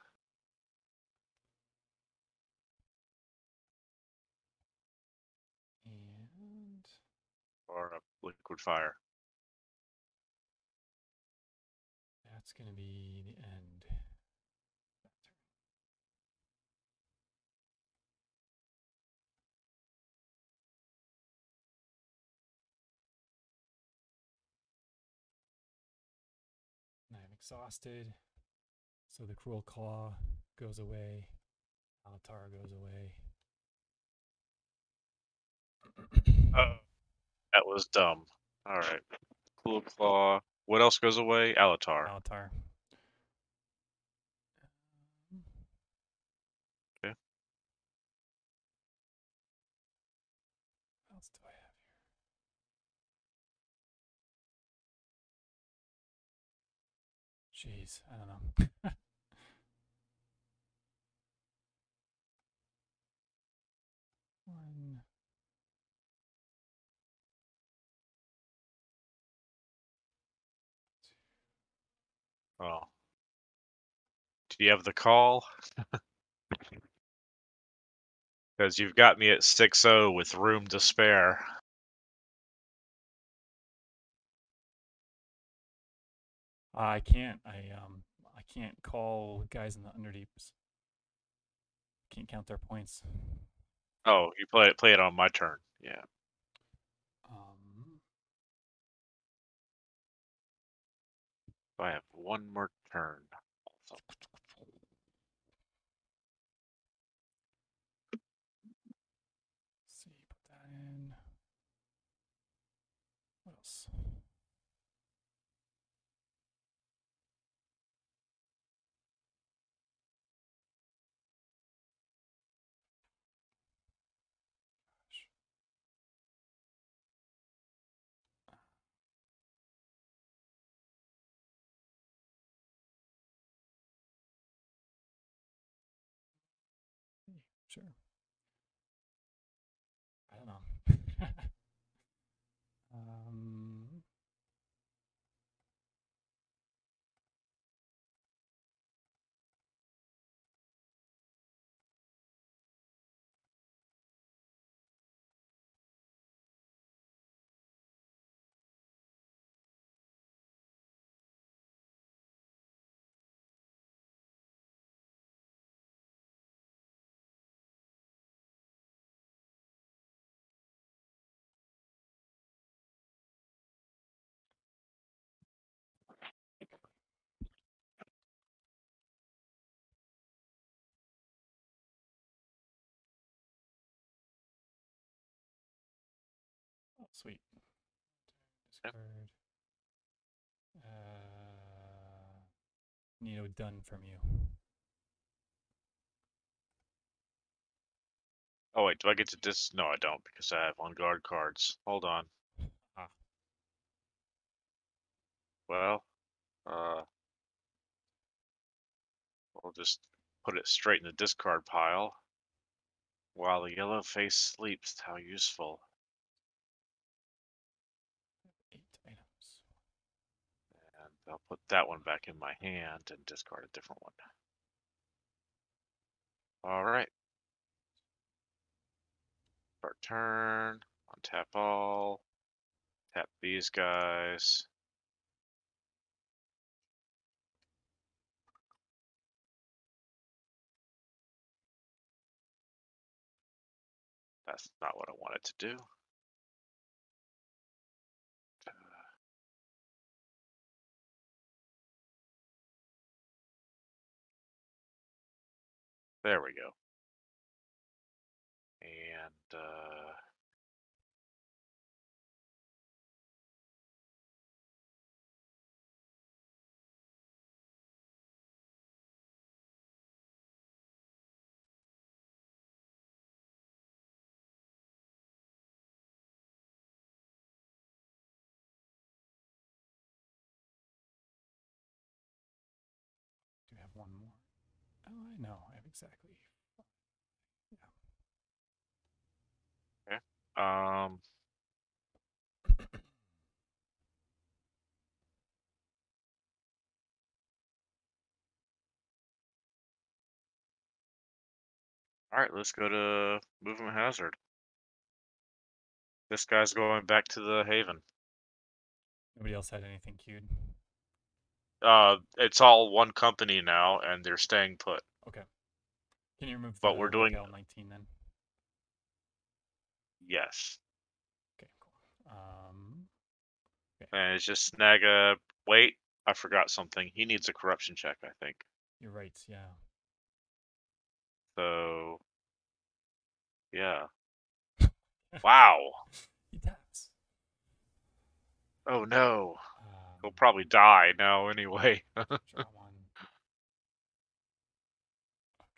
Or a liquid fire. that's gonna be the end. And I'm exhausted. So the cruel claw goes away. Alatar goes away. Oh, that was dumb. All right. Cool claw. What else goes away? Alatar. Alatar. Okay. What else do I have here? Jeez, I don't know. [LAUGHS] One. Oh. Do you have the call? [LAUGHS] Because you've got me at 6-0 with room to spare. I can't. I um. I can't call guys in the underdeeps. Can't count their points. Oh, you play it. Play it on my turn. Yeah. I have one more turn. Also. Sweet. Yep. Discard. Uh, need a done from you. Oh wait, do I get to dis? No, I don't because I have on guard cards. Hold on. Ah. Well, uh, we'll just put it straight in the discard pile. While the yellow face sleeps, how useful. Eight items. And I'll put that one back in my hand and discard a different one. All right. Start turn. Untap all. Tap these guys. That's not what I wanted to do. There we go. And uh, Do you have one more? Oh, I know. I exactly. um, all right, let's go to movement hazard. This guy's going back to the haven. Nobody else had anything queued. Uh, it's all one company now, and they're staying put. Can you remove? But the we're doing- L nineteen then. Yes, Okay, cool. Um, and it's just snag a. Wait, I forgot something. He needs a corruption check, I think. you're right. Yeah. So, yeah. [LAUGHS] Wow. He taps. Oh no. He'll Um, probably die now anyway. [LAUGHS] draw one.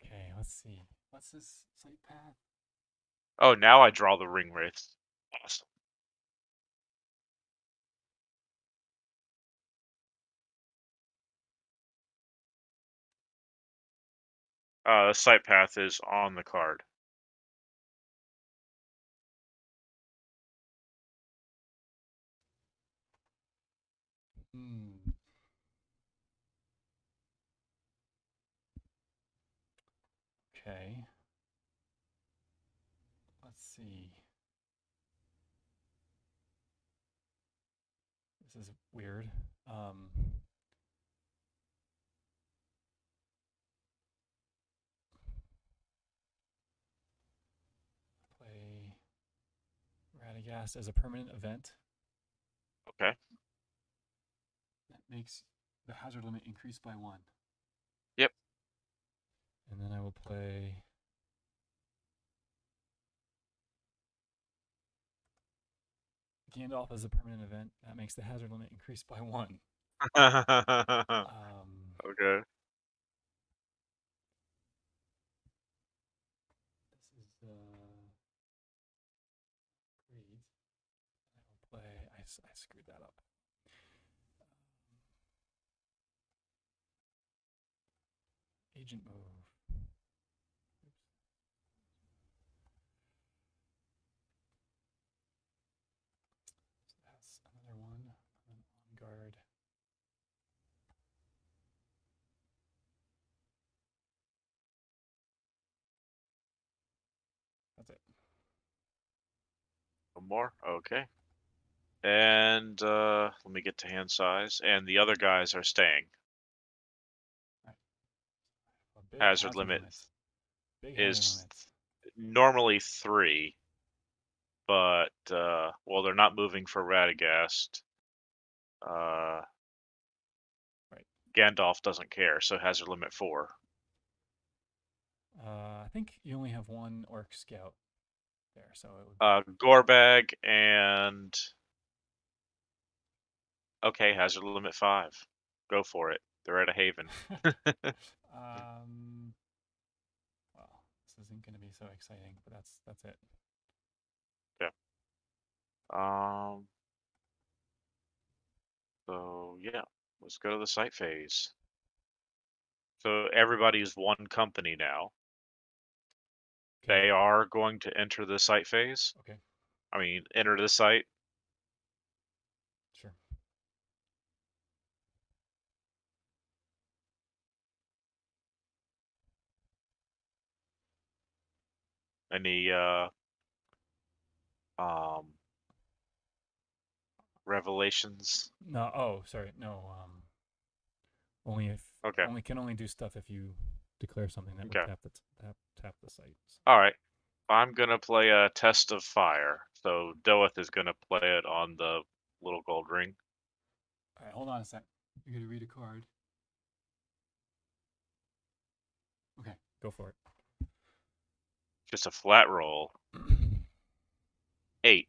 Okay, let's see. What's this site path? oh, now I draw the ring wraith. Awesome. Uh, the site path is on the card. Hmm. Okay. Let's see. This is weird. Um, cast as a permanent event. Okay. That makes the hazard limit increase by one. And then I will play. Gandalf as a permanent event. That makes the hazard limit increase by one. [LAUGHS] Um, okay. This is the grade. I will play. I, s- I screwed that up. Um, agent move. Oops. So that's another one. and on guard. That's it. One more. Okay. And uh, let me get to hand size. And the other guys are staying. Hazard limit is limits. normally three, but uh, well, they're not moving for Radagast. Uh, Right. Gandalf doesn't care, so hazard limit four. Uh, I think you only have one orc scout there, so it would. Uh, Gorbag and okay, hazard limit five. Go for it. They're at a haven. [LAUGHS] [LAUGHS] um. Well, this isn't going to be so exciting, but that's that's it. Yeah. Um. So yeah, let's go to the site phase. So everybody's one company now. They are going to enter the site phase. Okay, I mean, enter the site. sure. Any uh um revelations? No. Oh, sorry. No. Um. Only if. Okay. Only can only do stuff if you declare something that Okay. would tap the tap tap the site. All right. I'm gonna play a test of fire. So Doeth is gonna play it on the little gold ring. All right, hold on a sec. You're gonna read a card. Okay, go for it. Just a flat roll. [CLEARS THROAT] Eight.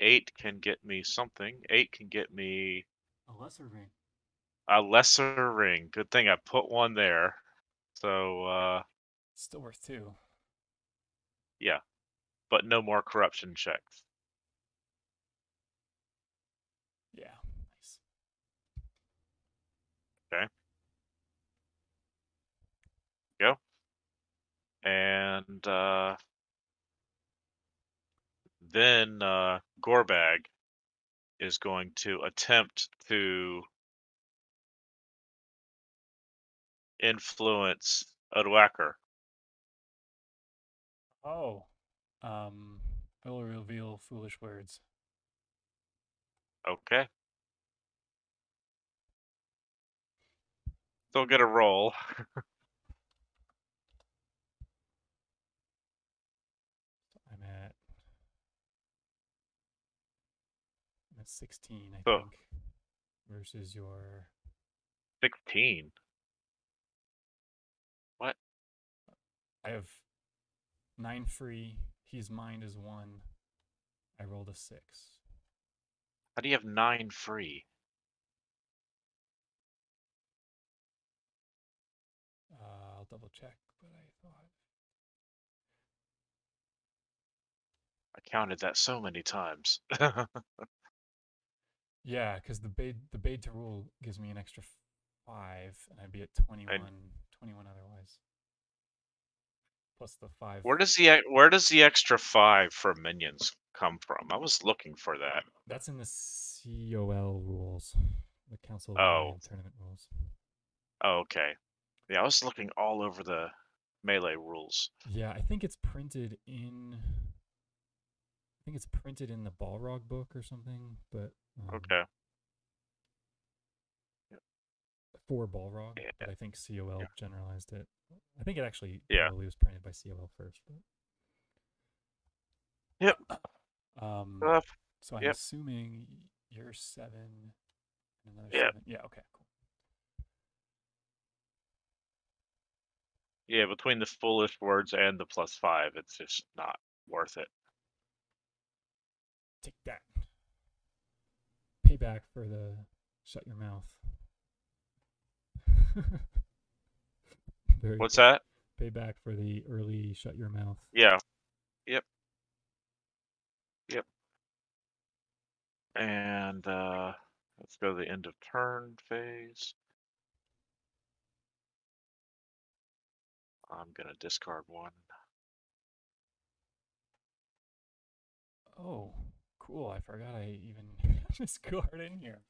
Eight can get me something. Eight can get me a lesser ring. a lesser ring. Good thing I put one there. So uh Still worth two. yeah. But no more corruption checks. Yeah, nice. Okay. Go. And uh then uh Gorbag is going to attempt to influence Odoacer. Oh, um, I will reveal foolish words. Okay. Still get a roll. [LAUGHS] I'm at. I'm at 16, I Oh. think, versus your. 16. I have nine free. His mind is one. I rolled a six. How do you have nine free? Uh, I'll double check, but I thought. I counted that so many times. [LAUGHS] Yeah, because the bait the bait to rule gives me an extra five, and I'd be at 21, 21 otherwise. Plus the five. where does the where does the extra five for minions come from? I was looking for that. That's in the COL rules, the Council of Oh. Tournament rules. Oh, okay. Yeah, I was looking all over the melee rules. Yeah, I think it's printed in. I think it's printed in the Balrog book or something, but um, Okay. For Balrog, Yeah. but I think COL Yeah. generalized it. I think it actually Yeah. probably was printed by COL first, but Yep. Um, Uh, so I'm yep. assuming you're seven and another Yep. seven. Yeah. Okay. Cool. yeah, between the foolish words and the plus five, it's just not worth it. Take that. Payback for the shut your mouth. [LAUGHS] What's good. that? Payback for the early shut your mouth. Yeah. Yep. Yep. And uh, let's go to the end of turn phase. I'm gonna discard one. Oh, cool. I forgot I even [LAUGHS] had this card in here.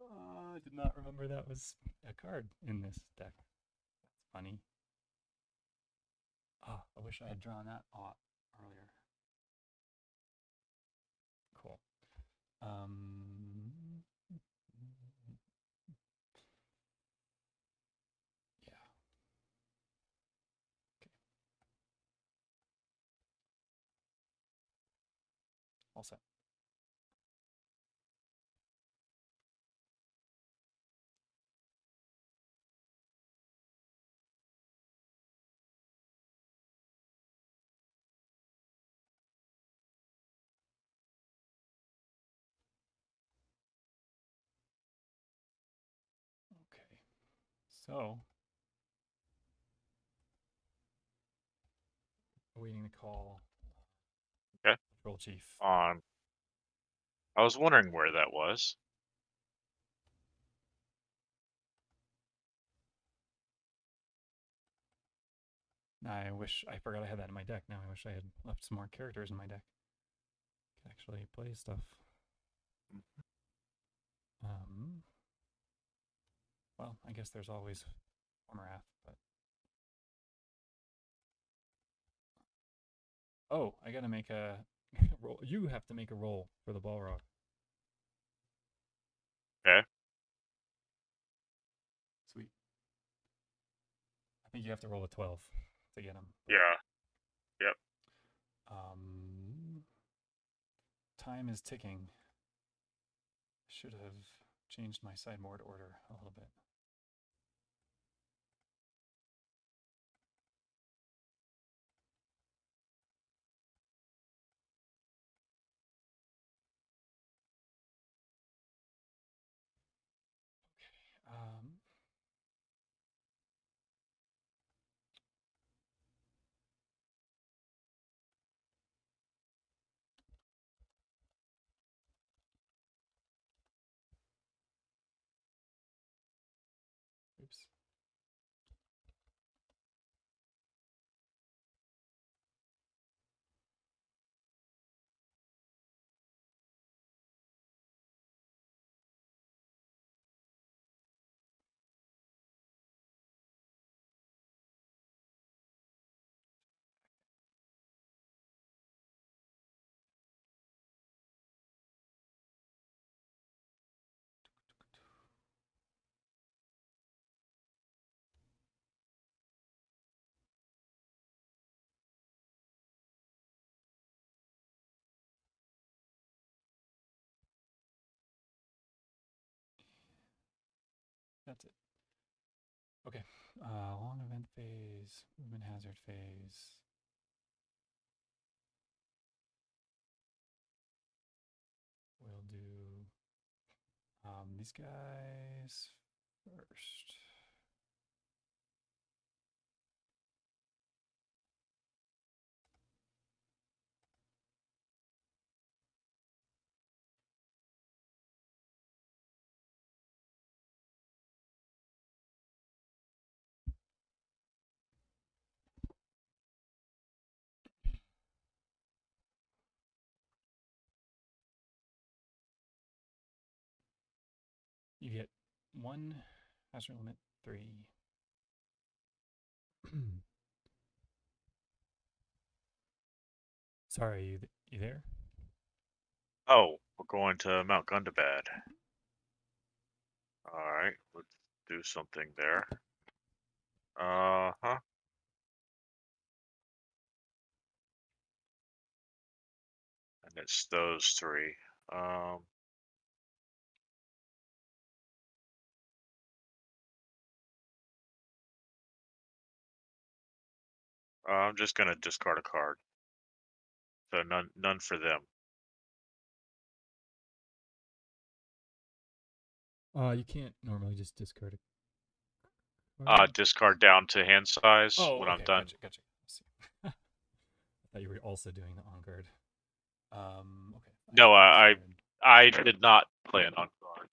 Oh, I did not remember that was a card in this deck. That's funny. Oh, I wish I had drawn that out earlier. Cool. Um, yeah. Okay. All set. So, awaiting the call. Okay. Patrol chief. On. I was wondering where that was. I wish I forgot I had that in my deck. Now I wish I had left some more characters in my deck. Could actually play stuff. Um. Well, I guess there's always Wrath, but oh, I gotta make a [LAUGHS] roll. You have to make a roll for the Balrog. Okay. Sweet. I think you have to roll a twelve to get him. Yeah. Yep. Um, time is ticking. Should have changed my sideboard order a little bit. That's it. Okay. Uh, long event phase, movement hazard phase. We'll do um, these guys first. You get one hazard limit three. [CLEARS THROAT] Sorry, you th- you there? Oh, we're going to Mount Gundabad. Alright, let's do something there. Uh huh. And It's those three. Um, I'm just gonna discard a card. So none, none for them. Uh, you can't normally just discard it. Uh, discard down to hand size oh, when okay, I'm done. Gotcha, gotcha. I see. [LAUGHS] I thought you were also doing the on guard. Um, okay. No, I- I- I did not play an on guard.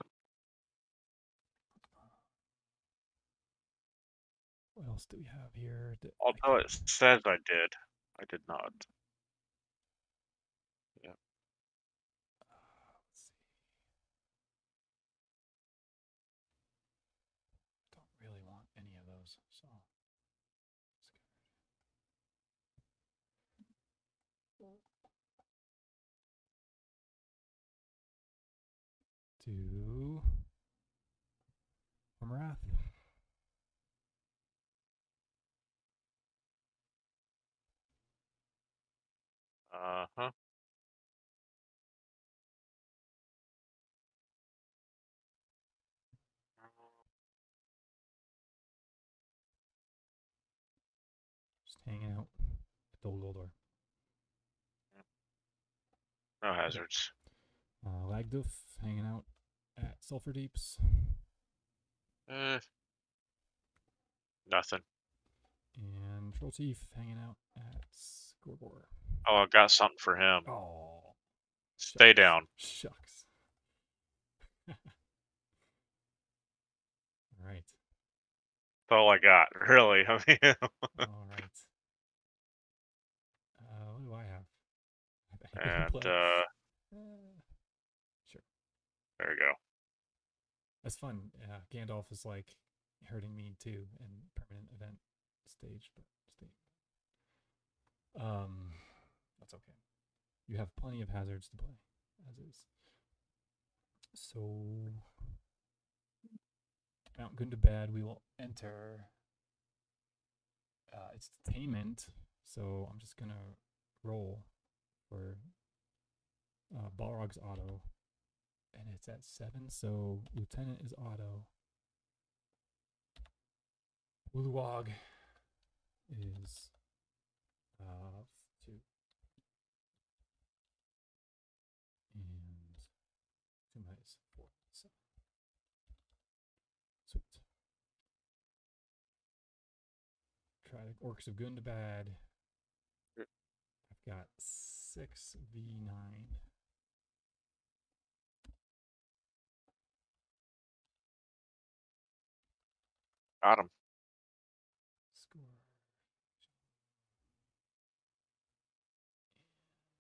What else do we have here? that I Although it says I did, I did not. Uh, let's see. Don't really want any of those, so. Do Wrath. Uh huh. Just hanging out at the old door. No hazards. Uh, Lagduf hanging out at Sulphur Deeps. Uh, Nothing. And Troll Chief hanging out at Scorgor. Oh, I got something for him. Oh, Stay shucks. down. Shucks. All [LAUGHS] right. That's all I got. [LAUGHS] Really. I mean, [LAUGHS] All right. Uh, what do I have? And uh, Uh, sure. there you go. That's fun. Yeah, Gandalf is like hurting me too in permanent event stage, but state. Um, that's okay. You have plenty of hazards to play, as is. So, Mount Gundabad, we will enter. Uh, it's Tainment, so I'm just gonna roll for uh, Balrog's auto and it's at seven, so Lieutenant is auto. Uluwag is uh two. And Tuma is four. So sweet. Try the Orcs of Gundabad. I've got six V nine. Got him. Score.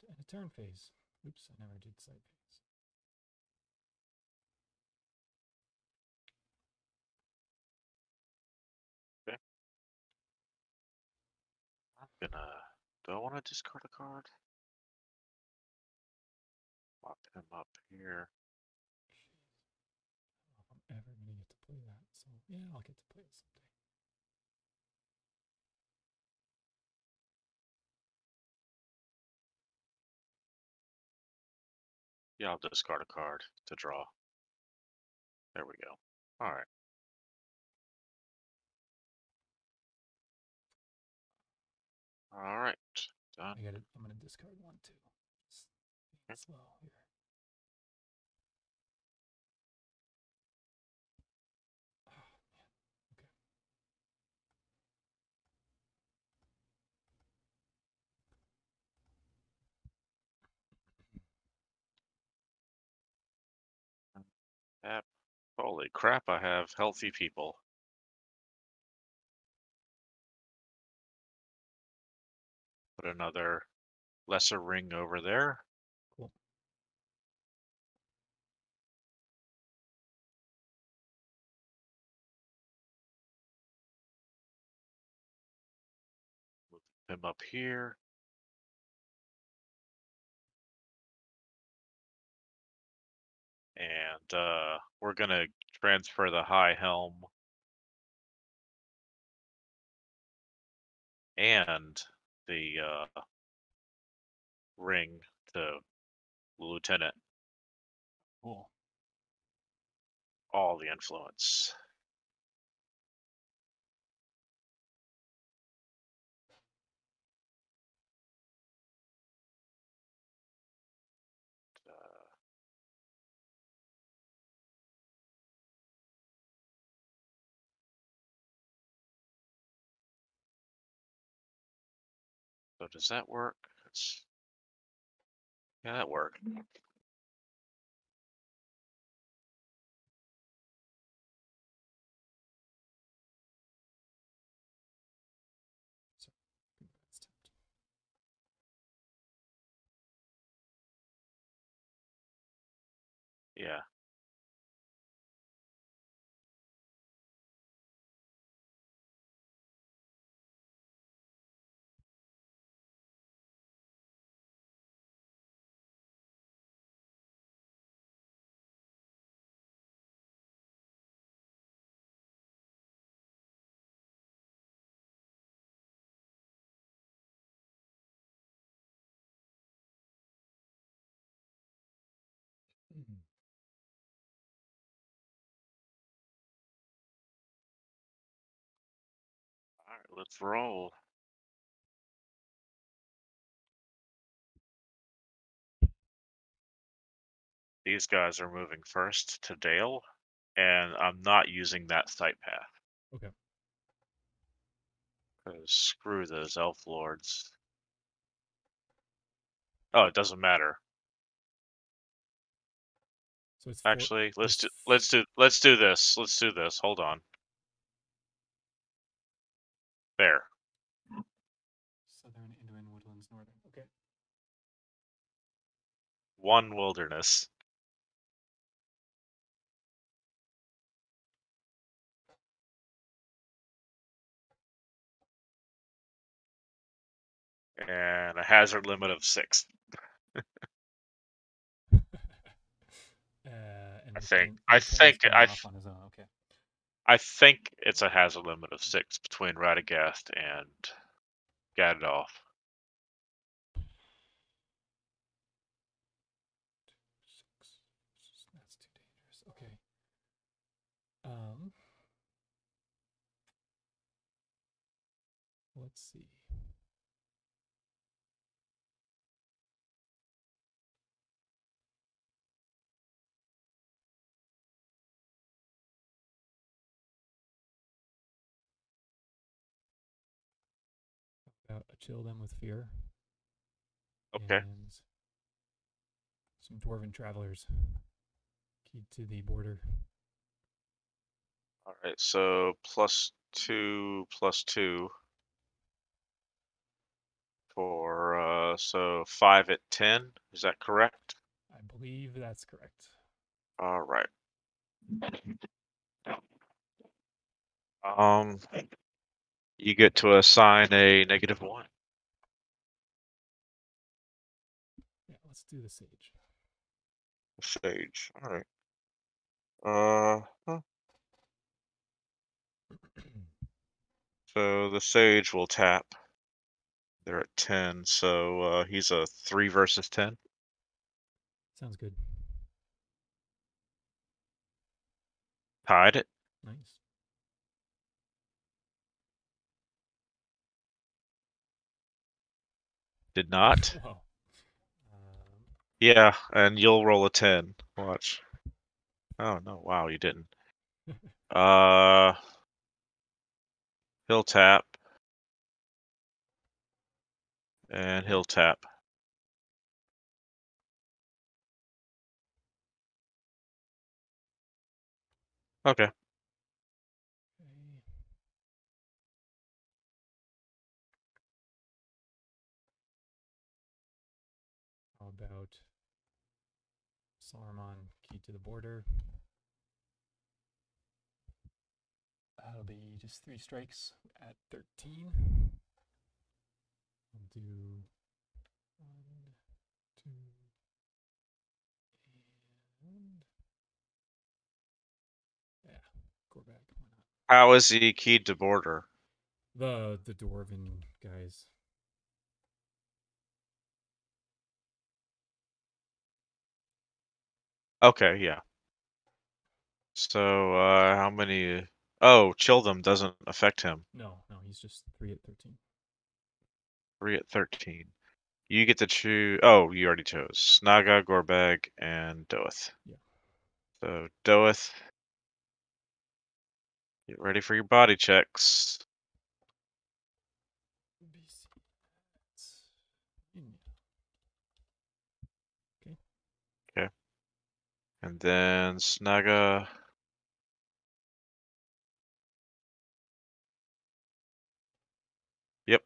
And a turn phase. Oops, I never did side gonna. Do I want to discard a card? Lock him up here. Jeez. I don't know if I'm ever gonna get to play that. So yeah, I'll get to play it someday. Yeah, I'll discard a card to draw. There we go. All right. All right. Done. I gotta I'm gonna discard one too. Just being slow here. Oh. Okay. Yep. Holy crap! I have healthy people. Another lesser ring over there. Cool. Move him up here. And uh, we're gonna transfer the high helm and the uh, ring to the lieutenant. Cool. All the influence. So does that work? It's... Yeah, that worked. Mm-hmm. Yeah. Let's roll. These guys are moving first to Dale, and I'm not using that sight path. Okay. Because screw those elf lords. Oh, it doesn't matter. So it's four, Actually, let's it's do let's do let's do this. Let's do this. Hold on. There. Southern Anduin Woodlands Northern. Okay. One wilderness. And a hazard limit of six. [LAUGHS] uh, and I think- I think- I th- on his own. Okay. I think it's a hazard limit of six between Radagast and Gandalf. Six. That's too dangerous. Okay. Um. Let's see. How About chill them with fear. Okay. And some dwarven travelers. Key to the border. All right, so plus two, plus two for uh, so five at ten. Is that correct? I believe that's correct. All right. Um, you get to assign a negative one. Yeah, let's do the sage. Sage. All right. Uh, huh. [CLEARS THROAT] so the sage will tap. They're at ten, so uh, he's a three versus ten. Sounds good. Tied it. Nice. Did not. [LAUGHS] Um, Yeah, and you'll roll a 10. Watch. Oh, no. Wow, you didn't. [LAUGHS] Uh, he'll tap. And he'll tap. Okay. To the border? That'll be just three strikes at 13. I'll do one, two, and yeah, go back. How is he keyed to border? The the dwarven guys. Okay, yeah. So, uh, how many? Oh, chill them doesn't affect him. No, no, he's just three at thirteen. Three at 13. You get to choose. Oh, you already chose. Snaga, Gorbag, and Doeth. Yeah. So, Doeth, get ready for your body checks. And then Snaga. Yep.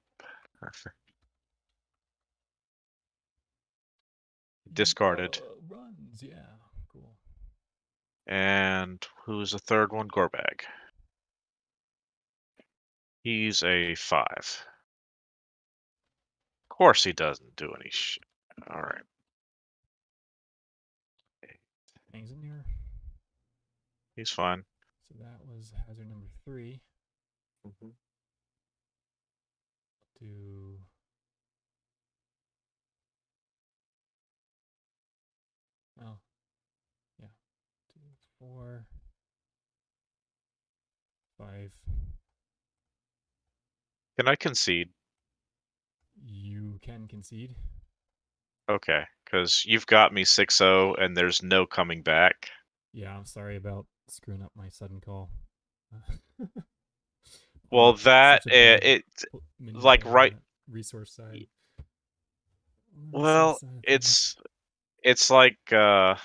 Discarded. Uh, runs, yeah, cool. And who's the third one? Gorbag. He's a five. Of course he doesn't do any shit. Alright. Hangs in here. He's fine. So that was hazard number three. Mhm. Do oh yeah, two, four, five. Can I concede? You can concede. Okay, because you've got me 6 0 and there's no coming back. Yeah, I'm sorry about screwing up my sudden call. Well, that uh, it like, right- Resource side. On the resource well, it's it's like uh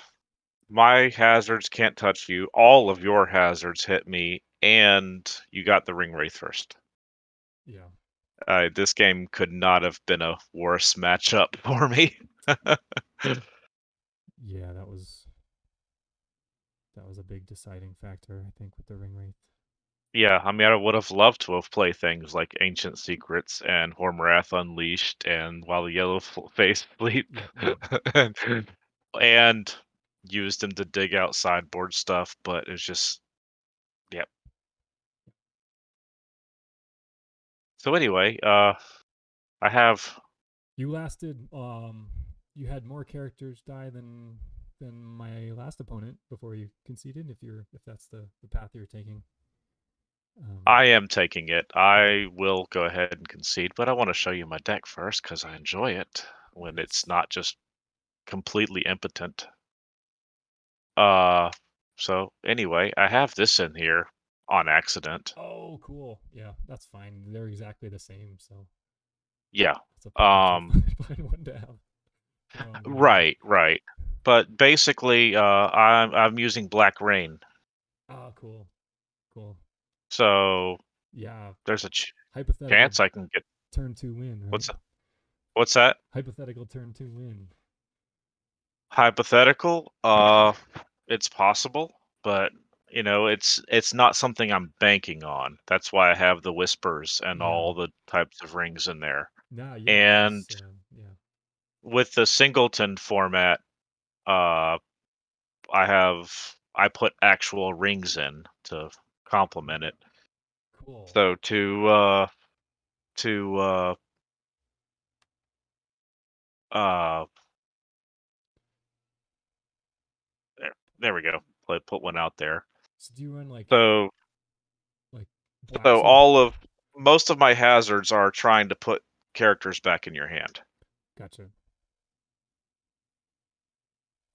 my hazards can't touch you. All of your hazards hit me, and you got the ring wraith first. yeah. Uh, this game could not have been a worse matchup [LAUGHS] for me. Yeah, that was that was a big deciding factor, I think, with the ring wraith. yeah, I mean, I would have loved to have played things like Ancient Secrets and Hoarmurath Unleashed and While the Yellow Face Sleep, and, [LAUGHS] and used them to dig out sideboard stuff, but it's just, yep. So anyway, uh, I have You lasted um you had more characters die than than my last opponent before you conceded if you're if that's the, the path you're taking. Um, I am taking it. I will go ahead and concede, but I want to show you my deck first because I enjoy it when it's not just completely impotent. Uh, so anyway, I have this in here on accident. oh cool. Yeah, that's fine. They're exactly the same, so Yeah, Um, [LAUGHS] one to have. [LAUGHS] Um, right, right. But basically, uh, I'm I'm using Black Rain, Oh cool. Cool. so Yeah. there's a ch- Hypothetical chance I can get. turn two win, right? What's that? What's that? Hypothetical turn two win. hypothetical uh it's possible but you know it's it's not something i'm banking on that's why i have the whispers and all the types of rings in there Nah, yeah. And- um, yeah. with the singleton format uh i have i put actual rings in to complement it Cool. so to uh to uh uh there, there we go put put one out there so do you run like so black So all of most of my hazards are trying to put characters back in your hand, Gotcha.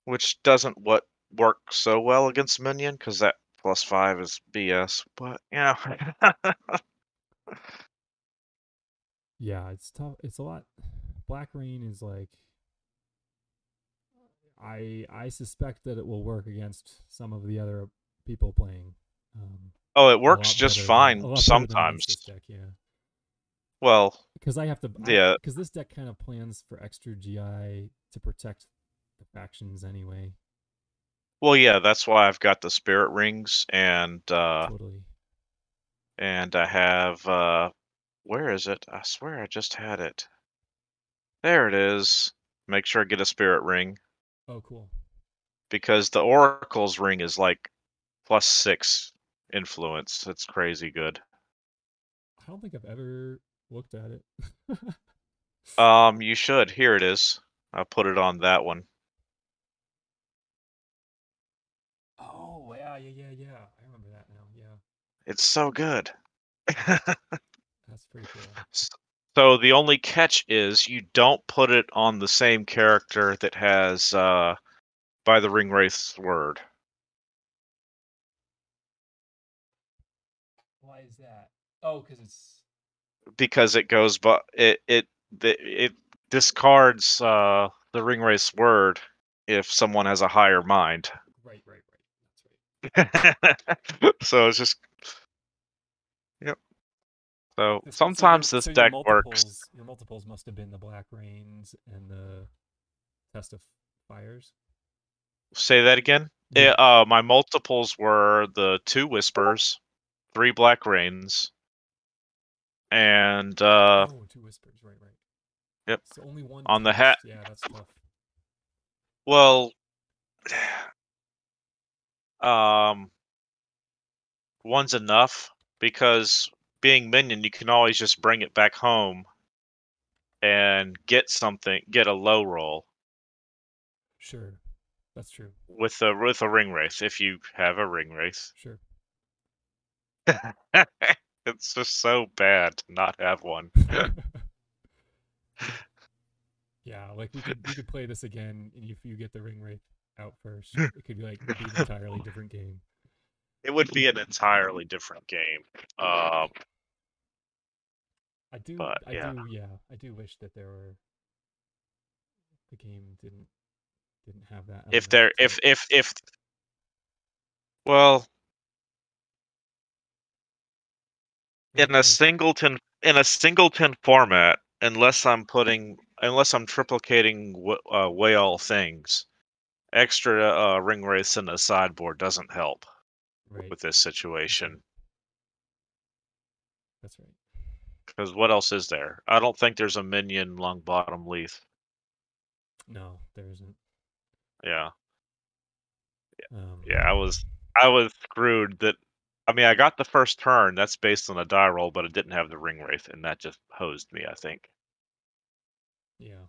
which doesn't what work so well against minion because that plus five is BS. But you know, [LAUGHS] Yeah, it's tough. It's a lot. Black Rain is like. I I suspect that it will work against some of the other people playing. Um, oh, it works just better fine a lot better than sometimes. deck, yeah. Well, Because I have to. Yeah. Because this deck kind of plans for extra GI to protect the factions anyway. well, yeah, that's why I've got the spirit rings and uh totally. and I have uh where is it? I swear I just had it. There it is. Make sure I get a spirit ring. Oh, cool. because the Oracle's ring is like plus six influence. That's crazy good. I don't think I've ever looked at it. Um, [LAUGHS] you should. Here it is. I'll put it on that one. Oh yeah, yeah, yeah. yeah. I remember that now. Yeah, It's so good. [LAUGHS] that's pretty cool. [LAUGHS] So the only catch is you don't put it on the same character that has uh, by the ring wraith's word. Oh, because it's because it goes but it it it discards uh the ring wraith's word if someone has a higher mind right, right, right. That's right. [LAUGHS] so it's just yep so so your- sometimes this so your deck works Your multiples must have been the Black Rains and the Test of Fires. say that again The- Eh, uh my multiples were the two whispers three black rains and uh oh, two whispers. Right, right. Yep. So only one On the hat- Yeah, that's tough. Well, [SIGHS] um, one's enough because being minion, you can always just bring it back home and get something, get a low roll Sure, that's true. with a with a ring wraith if you have a ring wraith. Sure. [LAUGHS] it's just so bad to not have one. [LAUGHS] yeah, like we could we could play this again, and if you get the ring wraith out first, [LAUGHS] it could be like be an entirely different game. It would be an entirely different game. Um, I do, But, I yeah. do, yeah, I do wish that there were the game didn't didn't have that. if there, if if if, well, in a singleton in a singleton format unless i'm putting unless i'm triplicating uh, whale things extra uh, ring wraiths in the sideboard doesn't help right, with this situation. That's right. because what else is there? I don't think there's a minion long bottom leaf. No, there isn't. yeah. Um, yeah i was i was screwed that i mean i got the first turn that's based on a die roll but it didn't have the ring wraith and that just hosed me i think Yeah.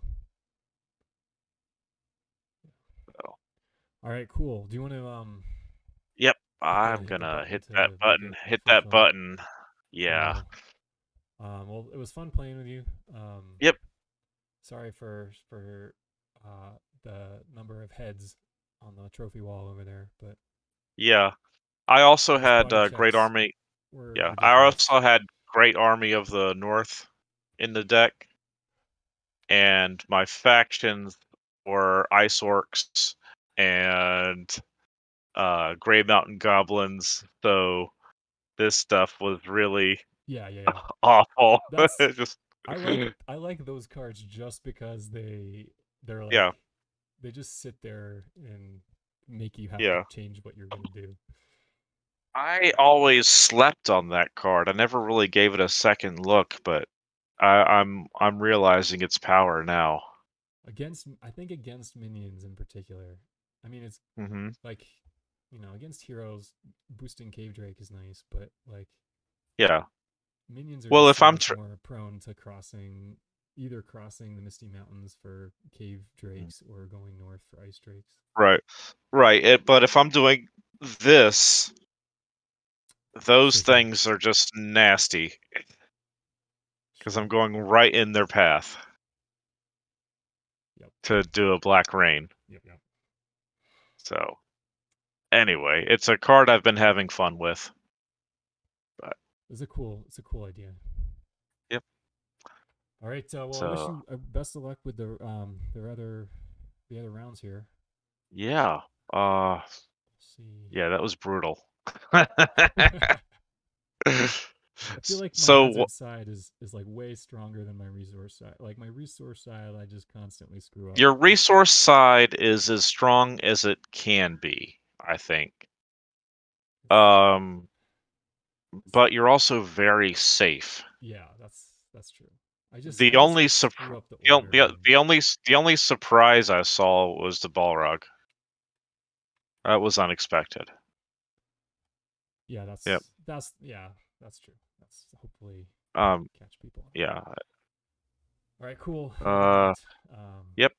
So. All right, cool. Do you want to um? i'm hit gonna hit that button hit that button yeah um. Well, it was fun playing with you. Um. Yep. Sorry for for uh the number of heads on the trophy wall over there, but Yeah. I also had uh, Great Army. Yeah. I also had Great Army of the North in the deck. And my factions were Ice Orcs and uh, Grey Mountain Goblins. So this stuff was really Yeah, yeah, [LAUGHS] yeah. awful. [LAUGHS] Just I like I like those cards just because they they're like Yeah. they just sit there and make you have Yeah. to change what you're gonna do. I always slept on that card. I never really gave it a second look, but I, I'm I'm realizing its power now. Against I think against minions in particular. I mean it's hmm like you know, against heroes boosting Cave Drake is nice, but like Yeah. minions are Well, if I'm tr- more prone to crossing either crossing the Misty Mountains for cave drakes or going north for ice drakes. Right. Right. It, but if I'm doing this, those sure. things are just nasty because I'm going right in their path Yep. to do a black rain. Yep, yep. So, anyway, it's a card I've been having fun with. It's a cool it's a cool idea. Yep. All right. Uh, well, I wish you uh, best of luck with the um the other the other rounds here. Yeah. Uh. Yeah, that was brutal. I feel like my so side is is like way stronger than my resource side. Like my resource side, I just constantly screw up. your resource side is as strong as it can be, I think. Um, but you're also very safe. yeah, that's that's true. I just The I only up the The, the, the only the only surprise I saw was the Balrog. That was unexpected. Yeah, that's Yep. that's yeah, that's true. That's hopefully Um, catch people. yeah, All right, cool. Uh, Um, yep.